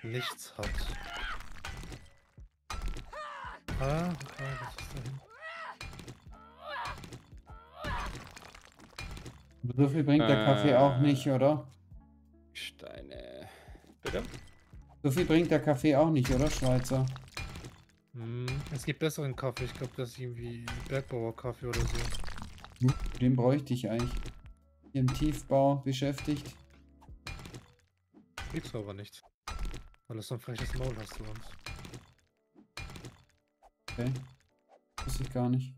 nichts hat. Ah, okay, was ist da hin? So viel bringt der Kaffee auch Äh. nicht, oder? Steine. Bitte? So viel bringt der Kaffee auch nicht, oder, Schweizer? Gibt besseren Kaffee. Ich glaube, das ist irgendwie Bergbauer-Kaffee oder so. Den bräuchte ich eigentlich. Hier im Tiefbau beschäftigt. Gibt's aber nicht. Weil du so ein freches Maul hast du uns. Okay. Wusste ich gar nicht.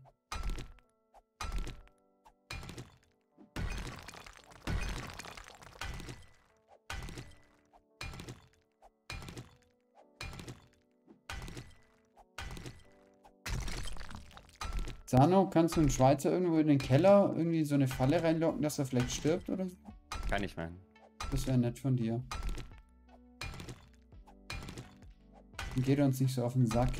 Sano, kannst du einen Schweizer irgendwo in den Keller irgendwie so eine Falle reinlocken, dass er vielleicht stirbt oder so? Kann ich machen. Das wäre nett von dir. Geht uns nicht so auf den Sack.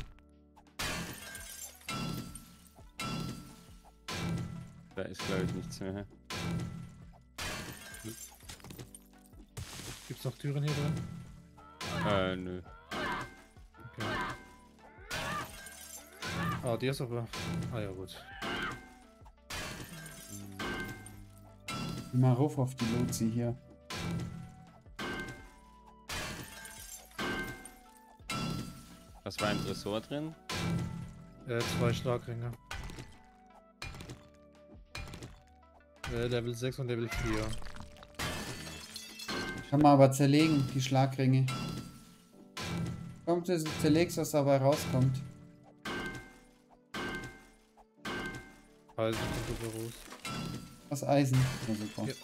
Da ist, glaube ich, nichts mehr. Gibt's noch Türen hier drin? Äh, nö. Ah, die ist aber. Ah ja gut. Mal rauf auf die Luzi hier. Was war im Tresor drin? Äh, zwei Schlagringe. Äh, Level 6 und Level 4. Kann man aber zerlegen, die Schlagringe. Kommt, du zerlegst, was dabei rauskommt. Also kommt du raus. Das Eisen. Ja, super. Ja.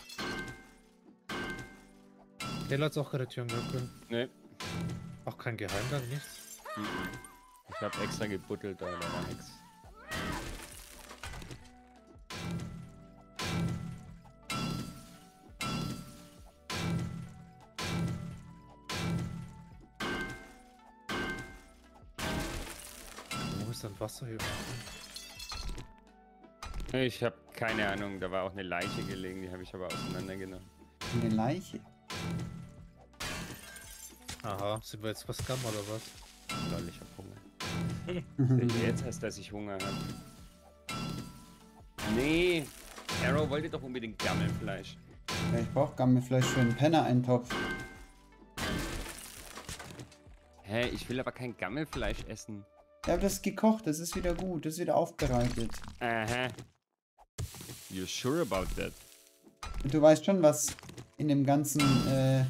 Keller hat's auch keine Türen gehabt. Nee. Auch kein Geheimgang, nichts. Mhm. Ich habe extra gebuddelt, aber da war nix. Wo ist denn Wasser hier? Ich habe keine Ahnung, da war auch eine Leiche gelegen, die habe ich aber auseinandergenommen. Eine Leiche. Aha, sind wir jetzt was Gamm oder was? Lol, ich hab Hunger. Jetzt erst, dass ich Hunger habe? Nee, Arrow wollte doch unbedingt Gammelfleisch. Ja, ich brauche Gammelfleisch für einen Penner-Eintopf. Hä, ich will aber kein Gammelfleisch essen. Ja, aber das ist gekocht, das ist wieder gut, das ist wieder aufbereitet. Aha. You sure about that? Und du weißt schon, was in dem ganzen, äh,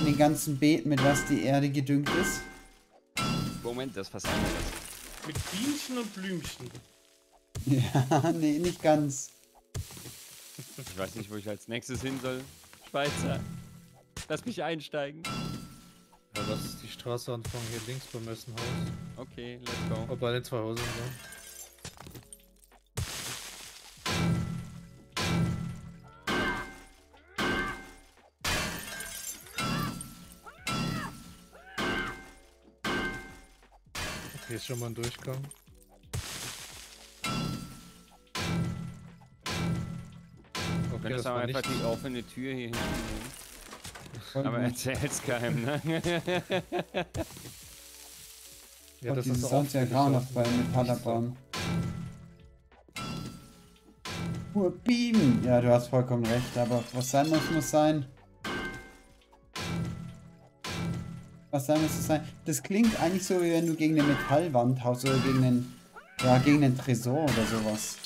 in den ganzen Beeten, mit was die Erde gedüngt ist? Moment, das ist was anderes. Mit Bienchen und Blümchen. Ja, nee, nicht ganz. Ich weiß nicht, wo ich als nächstes hin soll. Schweizer. Lass mich einsteigen. Ja, das ist die Straße anfangen hier links beim Messenhaus. Okay, let's go. Oh, bei den zwei Häusern da. Ist schon mal ein Durchgang. Okay, Könntest das aber war einfach nicht... die offene Tür hier hinten nehmen. Aber erzähl's keinem, ne? Ja, das ist Sound ja grauenhaft bei Metallerbahn. Nur Bienen! Ja, du hast vollkommen recht, aber was sein muss, muss sein. Was sein muss sein. Das klingt eigentlich so, wie wenn du gegen eine Metallwand haust oder gegen einen, ja, gegen einen Tresor oder sowas.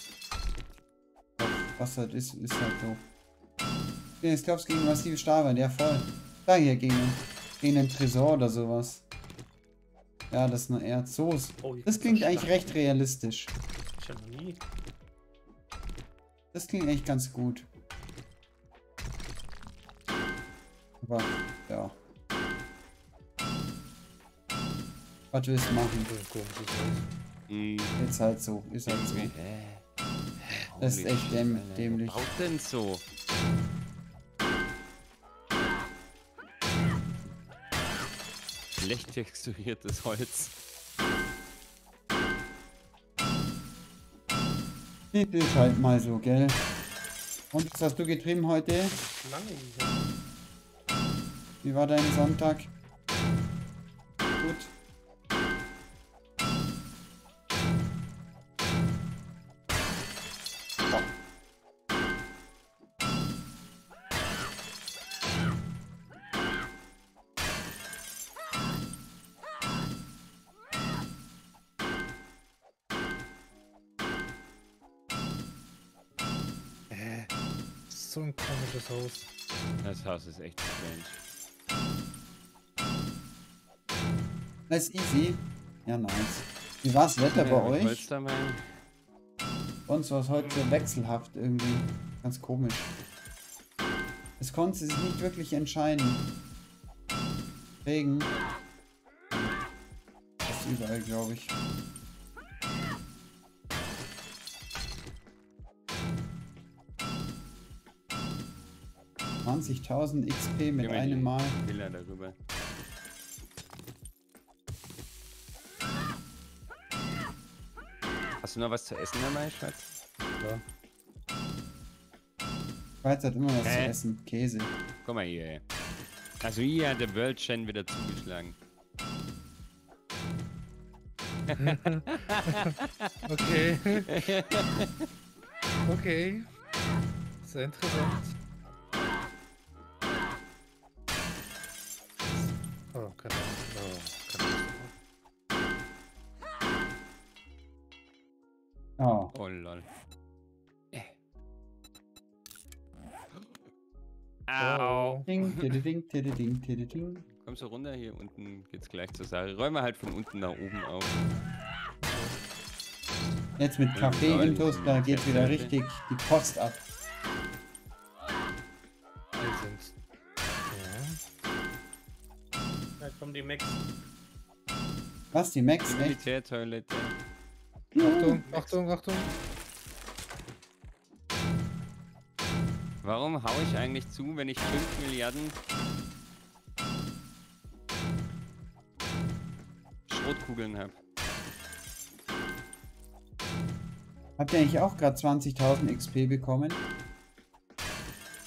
Was halt ist, ist halt. Ja, Jetzt glaubst du gegen massive Stahlwand, ja voll. Da hier gegen, gegen einen Tresor oder sowas. Ja, das ist ein Erz. So ist. Oh, Das klingt eigentlich recht realistisch. Ich hab nie. Das klingt echt ganz gut. Aber, Was willst du machen? Haus. Hm, Ist halt so. Ist halt so. Hä? Das ist echt däm- dämlich. Baut denn so? Schlecht texturiertes Holz. Das ist halt mal so, gell? Und was hast du getrieben heute? Lange. Wie war dein Sonntag? Haus ist echt strange. Das ist easy. Ja, nice. Wie war's das Wetter bei Ja, euch? Holz dabei. Sonst war es heute wechselhaft irgendwie. Ganz komisch. Es konnte sich nicht wirklich entscheiden. Regen. Das ist überall, glaube ich. ...20.000 XP mit mir einem Mal. Villa darüber. Hast du noch was zu essen dabei, Schatz? Ja. Schweiz hat immer was zu Hä? essen. Käse. Guck mal hier. ey. Also hier hat der World Chen wieder zugeschlagen. Okay. okay. Sehr interessant. Tididing, tididing, tididing. Kommst du runter? Hier unten geht's gleich zur Sache. Räume halt von unten nach oben auf. Jetzt mit Kaffee-Intos, da geht wieder richtig die Post ab. Hier sind's. Ja. Da kommen die Max. Was, die Max, Die? Militärtoilette. Achtung, Achtung, Achtung. Warum hau ich eigentlich zu, wenn ich 5 Milliarden Schrotkugeln habe? Habt ihr eigentlich auch gerade 20.000 XP bekommen?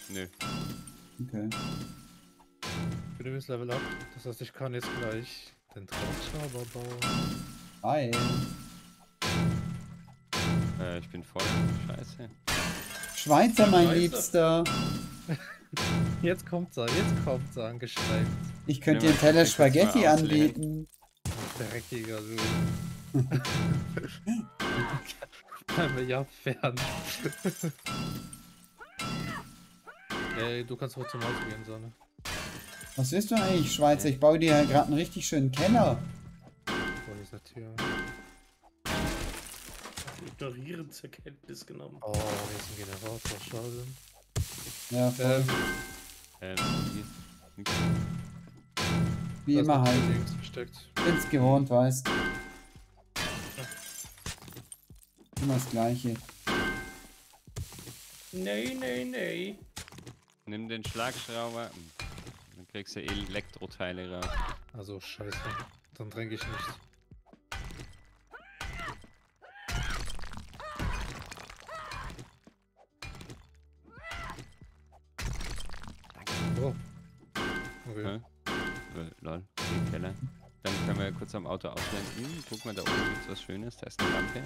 Nö. Okay. Bitte bis Level up. Das heißt, ich kann jetzt gleich den Traumschaber bauen. Geil. Äh, ich bin voll. Scheiße. Schweizer, mein Schweizer. Liebster. Jetzt kommt's er, jetzt kommt's er angeschleift. Ich könnte dir einen Teller kann Spaghetti anbieten. Dreckiger, du. Bleib mir ja fern. Ey, du kannst heute zum Auto gehen, Sonne. Was willst du eigentlich, Schweizer? Ich baue dir ja gerade einen richtig schönen Keller. Vor dieser Tür. Ignorieren zur Kenntnis genommen. Oh, hier ist ein Generator, schade. Ja, voll. Ähm, Ähm, wie immer halt. Bin's gewohnt, weißt. Immer das Gleiche. Nee, nee, nee. Nimm den Schlagschrauber. Dann kriegst du Elektroteile raus. Also scheiße. Dann trinke ich nicht. Dann können wir kurz am Auto ausblenden. Guck mal, da oben gibt's was Schönes. Da ist eine Lampe.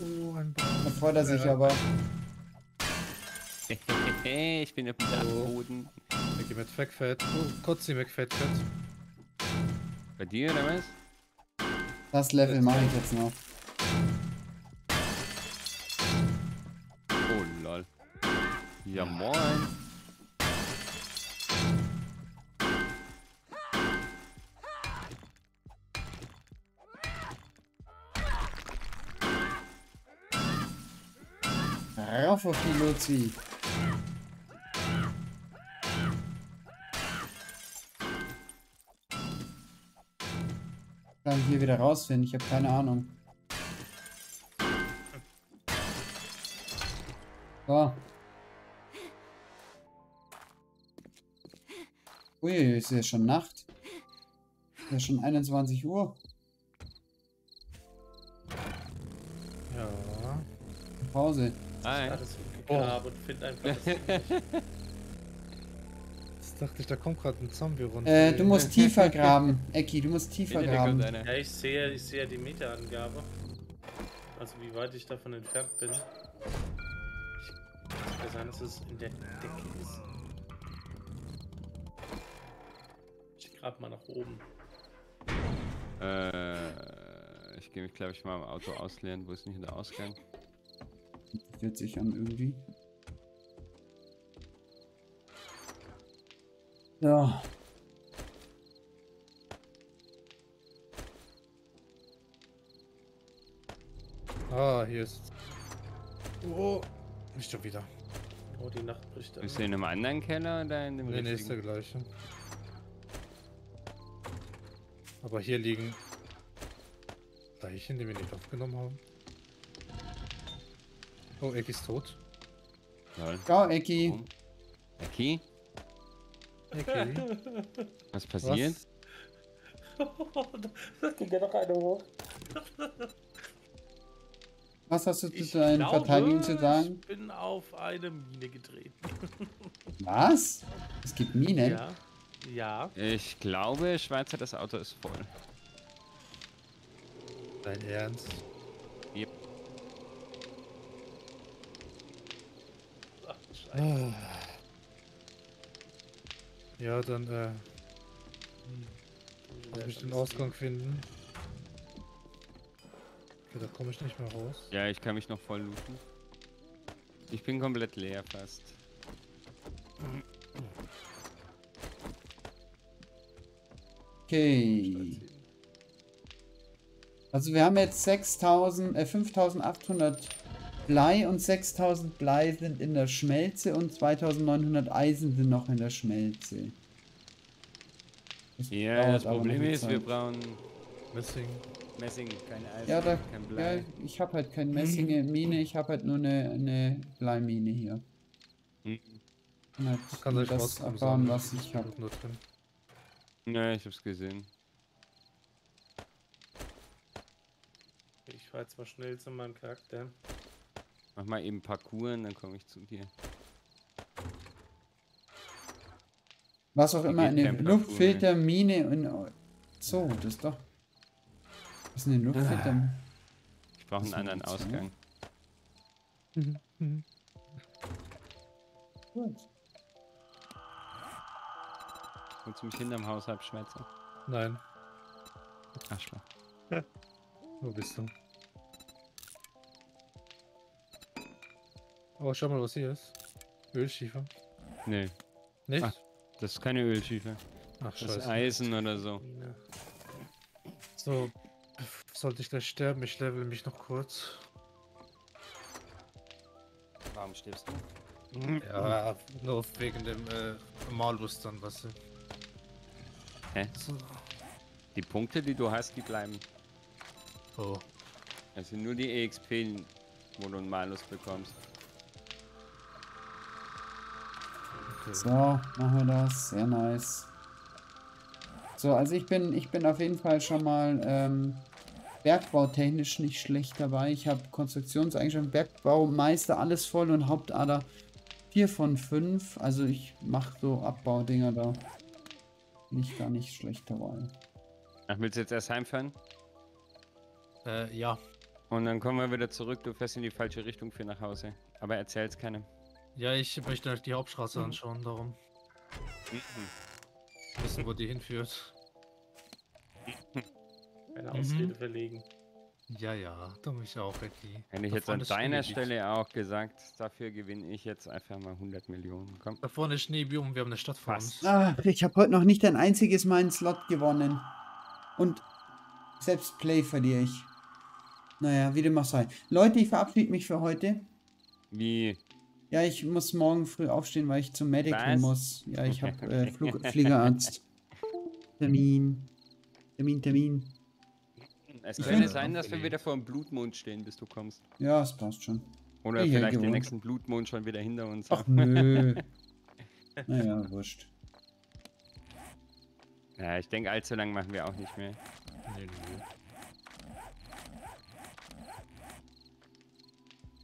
Oh, ein Da freut er sich Ja. aber. ich bin auf dem Dachboden. Mickey McFat. Oh, Kotzi McFat. Bei dir oder was? Das Level mache ich jetzt noch. Oh, lol. Ja, moin. Luzi. Kann ich hier wieder rausfinden? Ich habe keine Ahnung. So. Ui, ist ja schon Nacht. Ist ja schon 21 Uhr. Ja. Pause. Hi. Alles umgegraben und find einfach das. Jetzt dachte ich, da kommt gerade ein Zombie runter. Äh, du musst tiefer graben. Ecki, du musst tiefer kommt graben. Ja, ich sehe, ich sehe ja die Meterangabe. Also wie weit ich davon entfernt bin. Ich, kann sein, dass es in der Decke ist. Ich grab mal nach oben. Äh, ich gehe mich, glaube ich, mal im Auto ausleeren. Wo ist denn hier der Ausgang? Fühlt sich an irgendwie. Ja. Ah, hier ist. Oh, nicht schon wieder. Oh, die Nacht bricht an. Bist du in einem anderen Keller oder in dem Nee, nee, ist der gleiche. Aber hier liegen Leichen, die wir nicht aufgenommen haben. Oh, Eck ist tot. Ciao, Ecki. Warum? Ecki? Okay. Was passiert? da ging ja noch eine hoch. Was hast du Ich zu deinen glaube, Verteidigung zu sagen? Ich bin auf eine Mine getreten. Was? Es gibt Minen. Ja. Ja. Ich glaube, Schweizer, das Auto ist voll. Dein Ernst? Ah. Ja, dann äh, muss ich den Ausgang finden. Okay, da komme ich nicht mehr raus. Ja, ich kann mich noch voll looten. Ich bin komplett leer fast. Okay. Also wir haben jetzt 6000, äh, 5800 Blei und 6000 Blei sind in der Schmelze und 2900 Eisen sind noch in der Schmelze. Das Ja, das Problem ist, wir brauchen Messing. Messing, kein Eisen, Ja, da, kein ja, Blei. ich habe halt keine Messinge Mine, ich habe halt nur eine, eine Bleimine hier. Hm. Kann halt Kann das erfahren, sagen, was ich habe. Nur drin. Ja, ich hab's gesehen. Ich fahr jetzt mal schnell zu meinem Charakter. Mach mal eben Parcours und dann komme ich zu dir. Was auch immer, eine Luftfiltermine und... So, das ist doch... Was ist eine Luftfilter... Ich brauche einen anderen Ausgang. Gut. Willst du mich hinterm Haus abschwätzen? Nein, Arschloch. wo bist du? Oh, schau mal, was hier ist. Ölschiefer. Nee, Nicht? Ach, das ist keine Ölschiefe. Ach, Das ist scheiße. Eisen oder so. So, sollte ich gleich sterben, ich level mich noch kurz. Warum stirbst du? Ja, nur wegen dem äh, Malus dann, was. Hä? So. Die Punkte, die du hast, die bleiben. Oh. Es sind nur die EXP, wo du einen Malus bekommst. So, machen wir das. Sehr nice. So, also ich bin, ich bin auf jeden Fall schon mal ähm, bergbautechnisch nicht schlecht dabei. Ich habe Konstruktionseigenschaften, Bergbaumeister, alles voll und Hauptader 4 von 5. Also ich mache so Abbaudinger da. Bin ich gar nicht schlecht dabei. Ach, willst du jetzt erst heimfahren? Äh, ja. Und dann kommen wir wieder zurück. Du fährst in die falsche Richtung für nach Hause. Aber erzähl's keinem. Ja, ich möchte euch die Hauptstraße anschauen, darum wissen, wo die hinführt. Eine Mhm. Ausrede verlegen. Ja, ja, du mich auch, Becky. Hätte ich Da jetzt an deiner. Stelle auch gesagt, dafür gewinne ich jetzt einfach mal 100 Millionen. Komm. Da vorne ist Schneebium, wir haben eine Stadt vor Fast. uns. Ah, ich habe heute noch nicht ein einziges Mal einen Slot gewonnen. Und selbst Play verliere ich. Naja, wie dem auch sei. Leute, ich verabschiede mich für heute. Wie? Ja, ich muss morgen früh aufstehen, weil ich zum Medical Was? muss. Ja, ich habe äh, Flug Fliegerarzt. Termin. Termin, Termin. Es Ich könnte sein, dass wir wieder vor dem Blutmond stehen, bis du kommst. Ja, es passt schon. Oder Ja, vielleicht den nächsten Blutmond schon wieder hinter uns. Ach nö. naja, wurscht. Ja, ich denke, allzu lang machen wir auch nicht mehr. Nee, nee.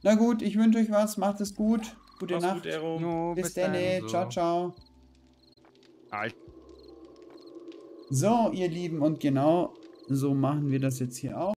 Na gut, ich wünsche euch was. Macht es gut. Gute Mach's Nacht. gut. No, Bis dann. so. Ciao, ciao. Alter. So, ihr Lieben, und genau so machen wir das jetzt hier auch.